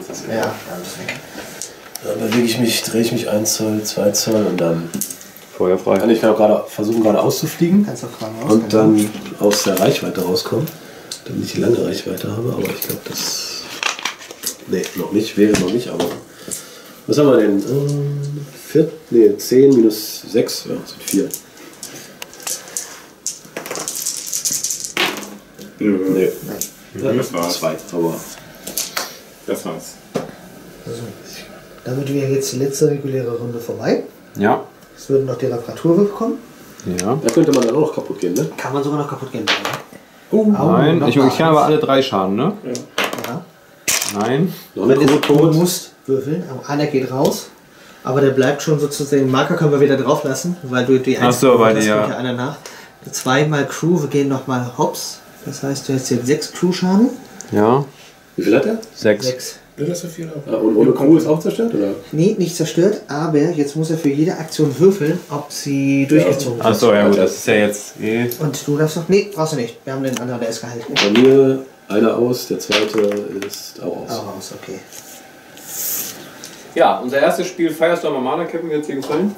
das ist weg. Dann bewege ich mich, drehe ich mich 1 Zoll, 2 Zoll und dann Feuer frei. kann ich kann auch gerade versuchen, gerade auszufliegen Kannst auch gerade raus. und dann aus der Reichweite rauskommen, damit ich die lange Reichweite habe. Aber ich glaube, das. Nee, noch nicht, wäre noch nicht, aber. Was haben wir denn? Ähm, vier, nee, 10 minus 6, ja, sind 4. Nö. Nee, Das war's. 2, aber. Das war's. Also, damit wäre jetzt die letzte reguläre Runde vorbei. Ja. Es würden noch die Reparaturwürfe kommen. Ja. Da könnte man dann auch noch kaputt gehen, ne? Kann man sogar noch kaputt gehen. Oh, nein, ich, ich kann aber alle drei Schaden, ne? Ja. Nein. Es, du tot. musst würfeln, aber einer geht raus. Aber der bleibt schon sozusagen, den Marker können wir wieder drauf lassen, weil du die Ach so, weil die kommt ja- ja einer nach. Zweimal Crew, wir gehen nochmal hops. Das heißt, du hast jetzt sechs Crew-Schaden. Ja. Wie viel hat er? Sechs. Sechs. Äh, Und ohne Crew ist auch zerstört, oder? Nee, nicht zerstört, aber jetzt muss er für jede Aktion würfeln, ob sie durchgezogen wird. Achso, ja gut, das ist ja jetzt eh. Und du darfst noch. Nee, brauchst du nicht. Wir haben den anderen, der ist gehalten. Bei mir einer aus, der zweite ist auch aus. Auch aus, okay. Ja, unser erstes Spiel Firestorm Armada, wie hat dir gefallen?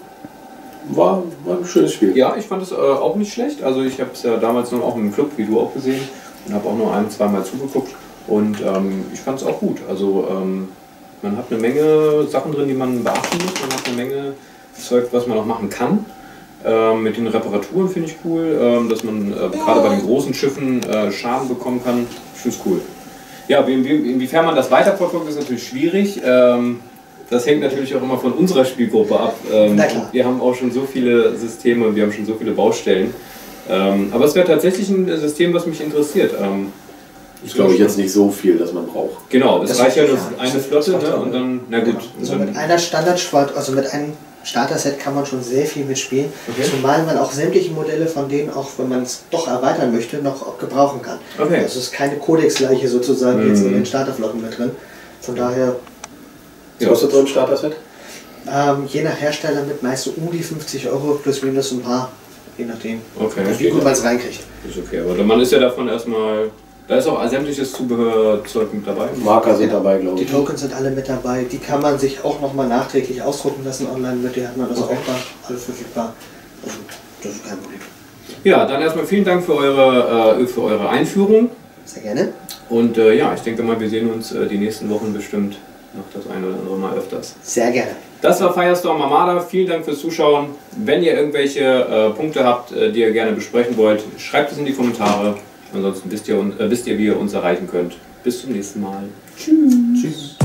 War, war ein schönes Spiel. Ja, ich fand es äh, auch nicht schlecht. Also ich habe es ja damals noch auch im Club, wie du auch gesehen, und habe auch nur ein, zweimal zugeguckt. Und ähm, ich fand es auch gut. Also ähm, man hat eine Menge Sachen drin, die man beachten muss. Man hat eine Menge Zeug, was man auch machen kann. Ähm, mit den Reparaturen finde ich cool, ähm, dass man äh, gerade bei den großen Schiffen äh, Schaden bekommen kann. Ich finde es cool. Ja, wie, wie, inwiefern man das weiterverfolgt, ist natürlich schwierig. Ähm, das hängt natürlich auch immer von unserer Spielgruppe ab. Ähm. Wir haben auch schon so viele Systeme und wir haben schon so viele Baustellen. Ähm, aber es wäre tatsächlich ein System, was mich interessiert. Ich glaube jetzt nicht so viel, dass man braucht. Genau, es Das reicht ja ist nur ja- eine das ist Flotte ne? Und dann, na gut. Also dann- mit einer Standardsport, also mit einem Starter-Set kann man schon sehr viel mitspielen. Okay. Zumal man auch sämtliche Modelle von denen, auch wenn man es doch erweitern möchte, noch auch gebrauchen kann. Okay. Also es ist keine Codex-Leiche sozusagen jetzt in Mhm. den Starterflotten mit drin. Von daher, Was kostet so ein Starter-Set? ähm, je nach Hersteller mit meist so um die 50 Euro plus minus ein paar, je nachdem, Okay, wie gut man es reinkriegt. ist okay. Aber man ist ja davon erstmal. Da ist auch sämtliches Zubehörzeug mit dabei. Marker sind dabei, glaube Die ich. Tokens sind alle mit dabei, die kann man sich auch nochmal nachträglich ausdrucken lassen online mit, die hat man also Okay. auch da, alles verfügbar. Also, das ist kein Problem. Ja, dann erstmal vielen Dank für eure, äh, für eure Einführung. Sehr gerne. Und äh, ja, ich denke mal, wir sehen uns äh, die nächsten Wochen bestimmt noch das eine oder andere Mal öfters. Sehr gerne. Das war Firestorm Armada. Vielen Dank fürs Zuschauen. Wenn ihr irgendwelche äh, Punkte habt, äh, die ihr gerne besprechen wollt, schreibt es in die Kommentare. Ansonsten wisst ihr, äh, wisst ihr, wie ihr uns erreichen könnt. Bis zum nächsten Mal. Tschüss.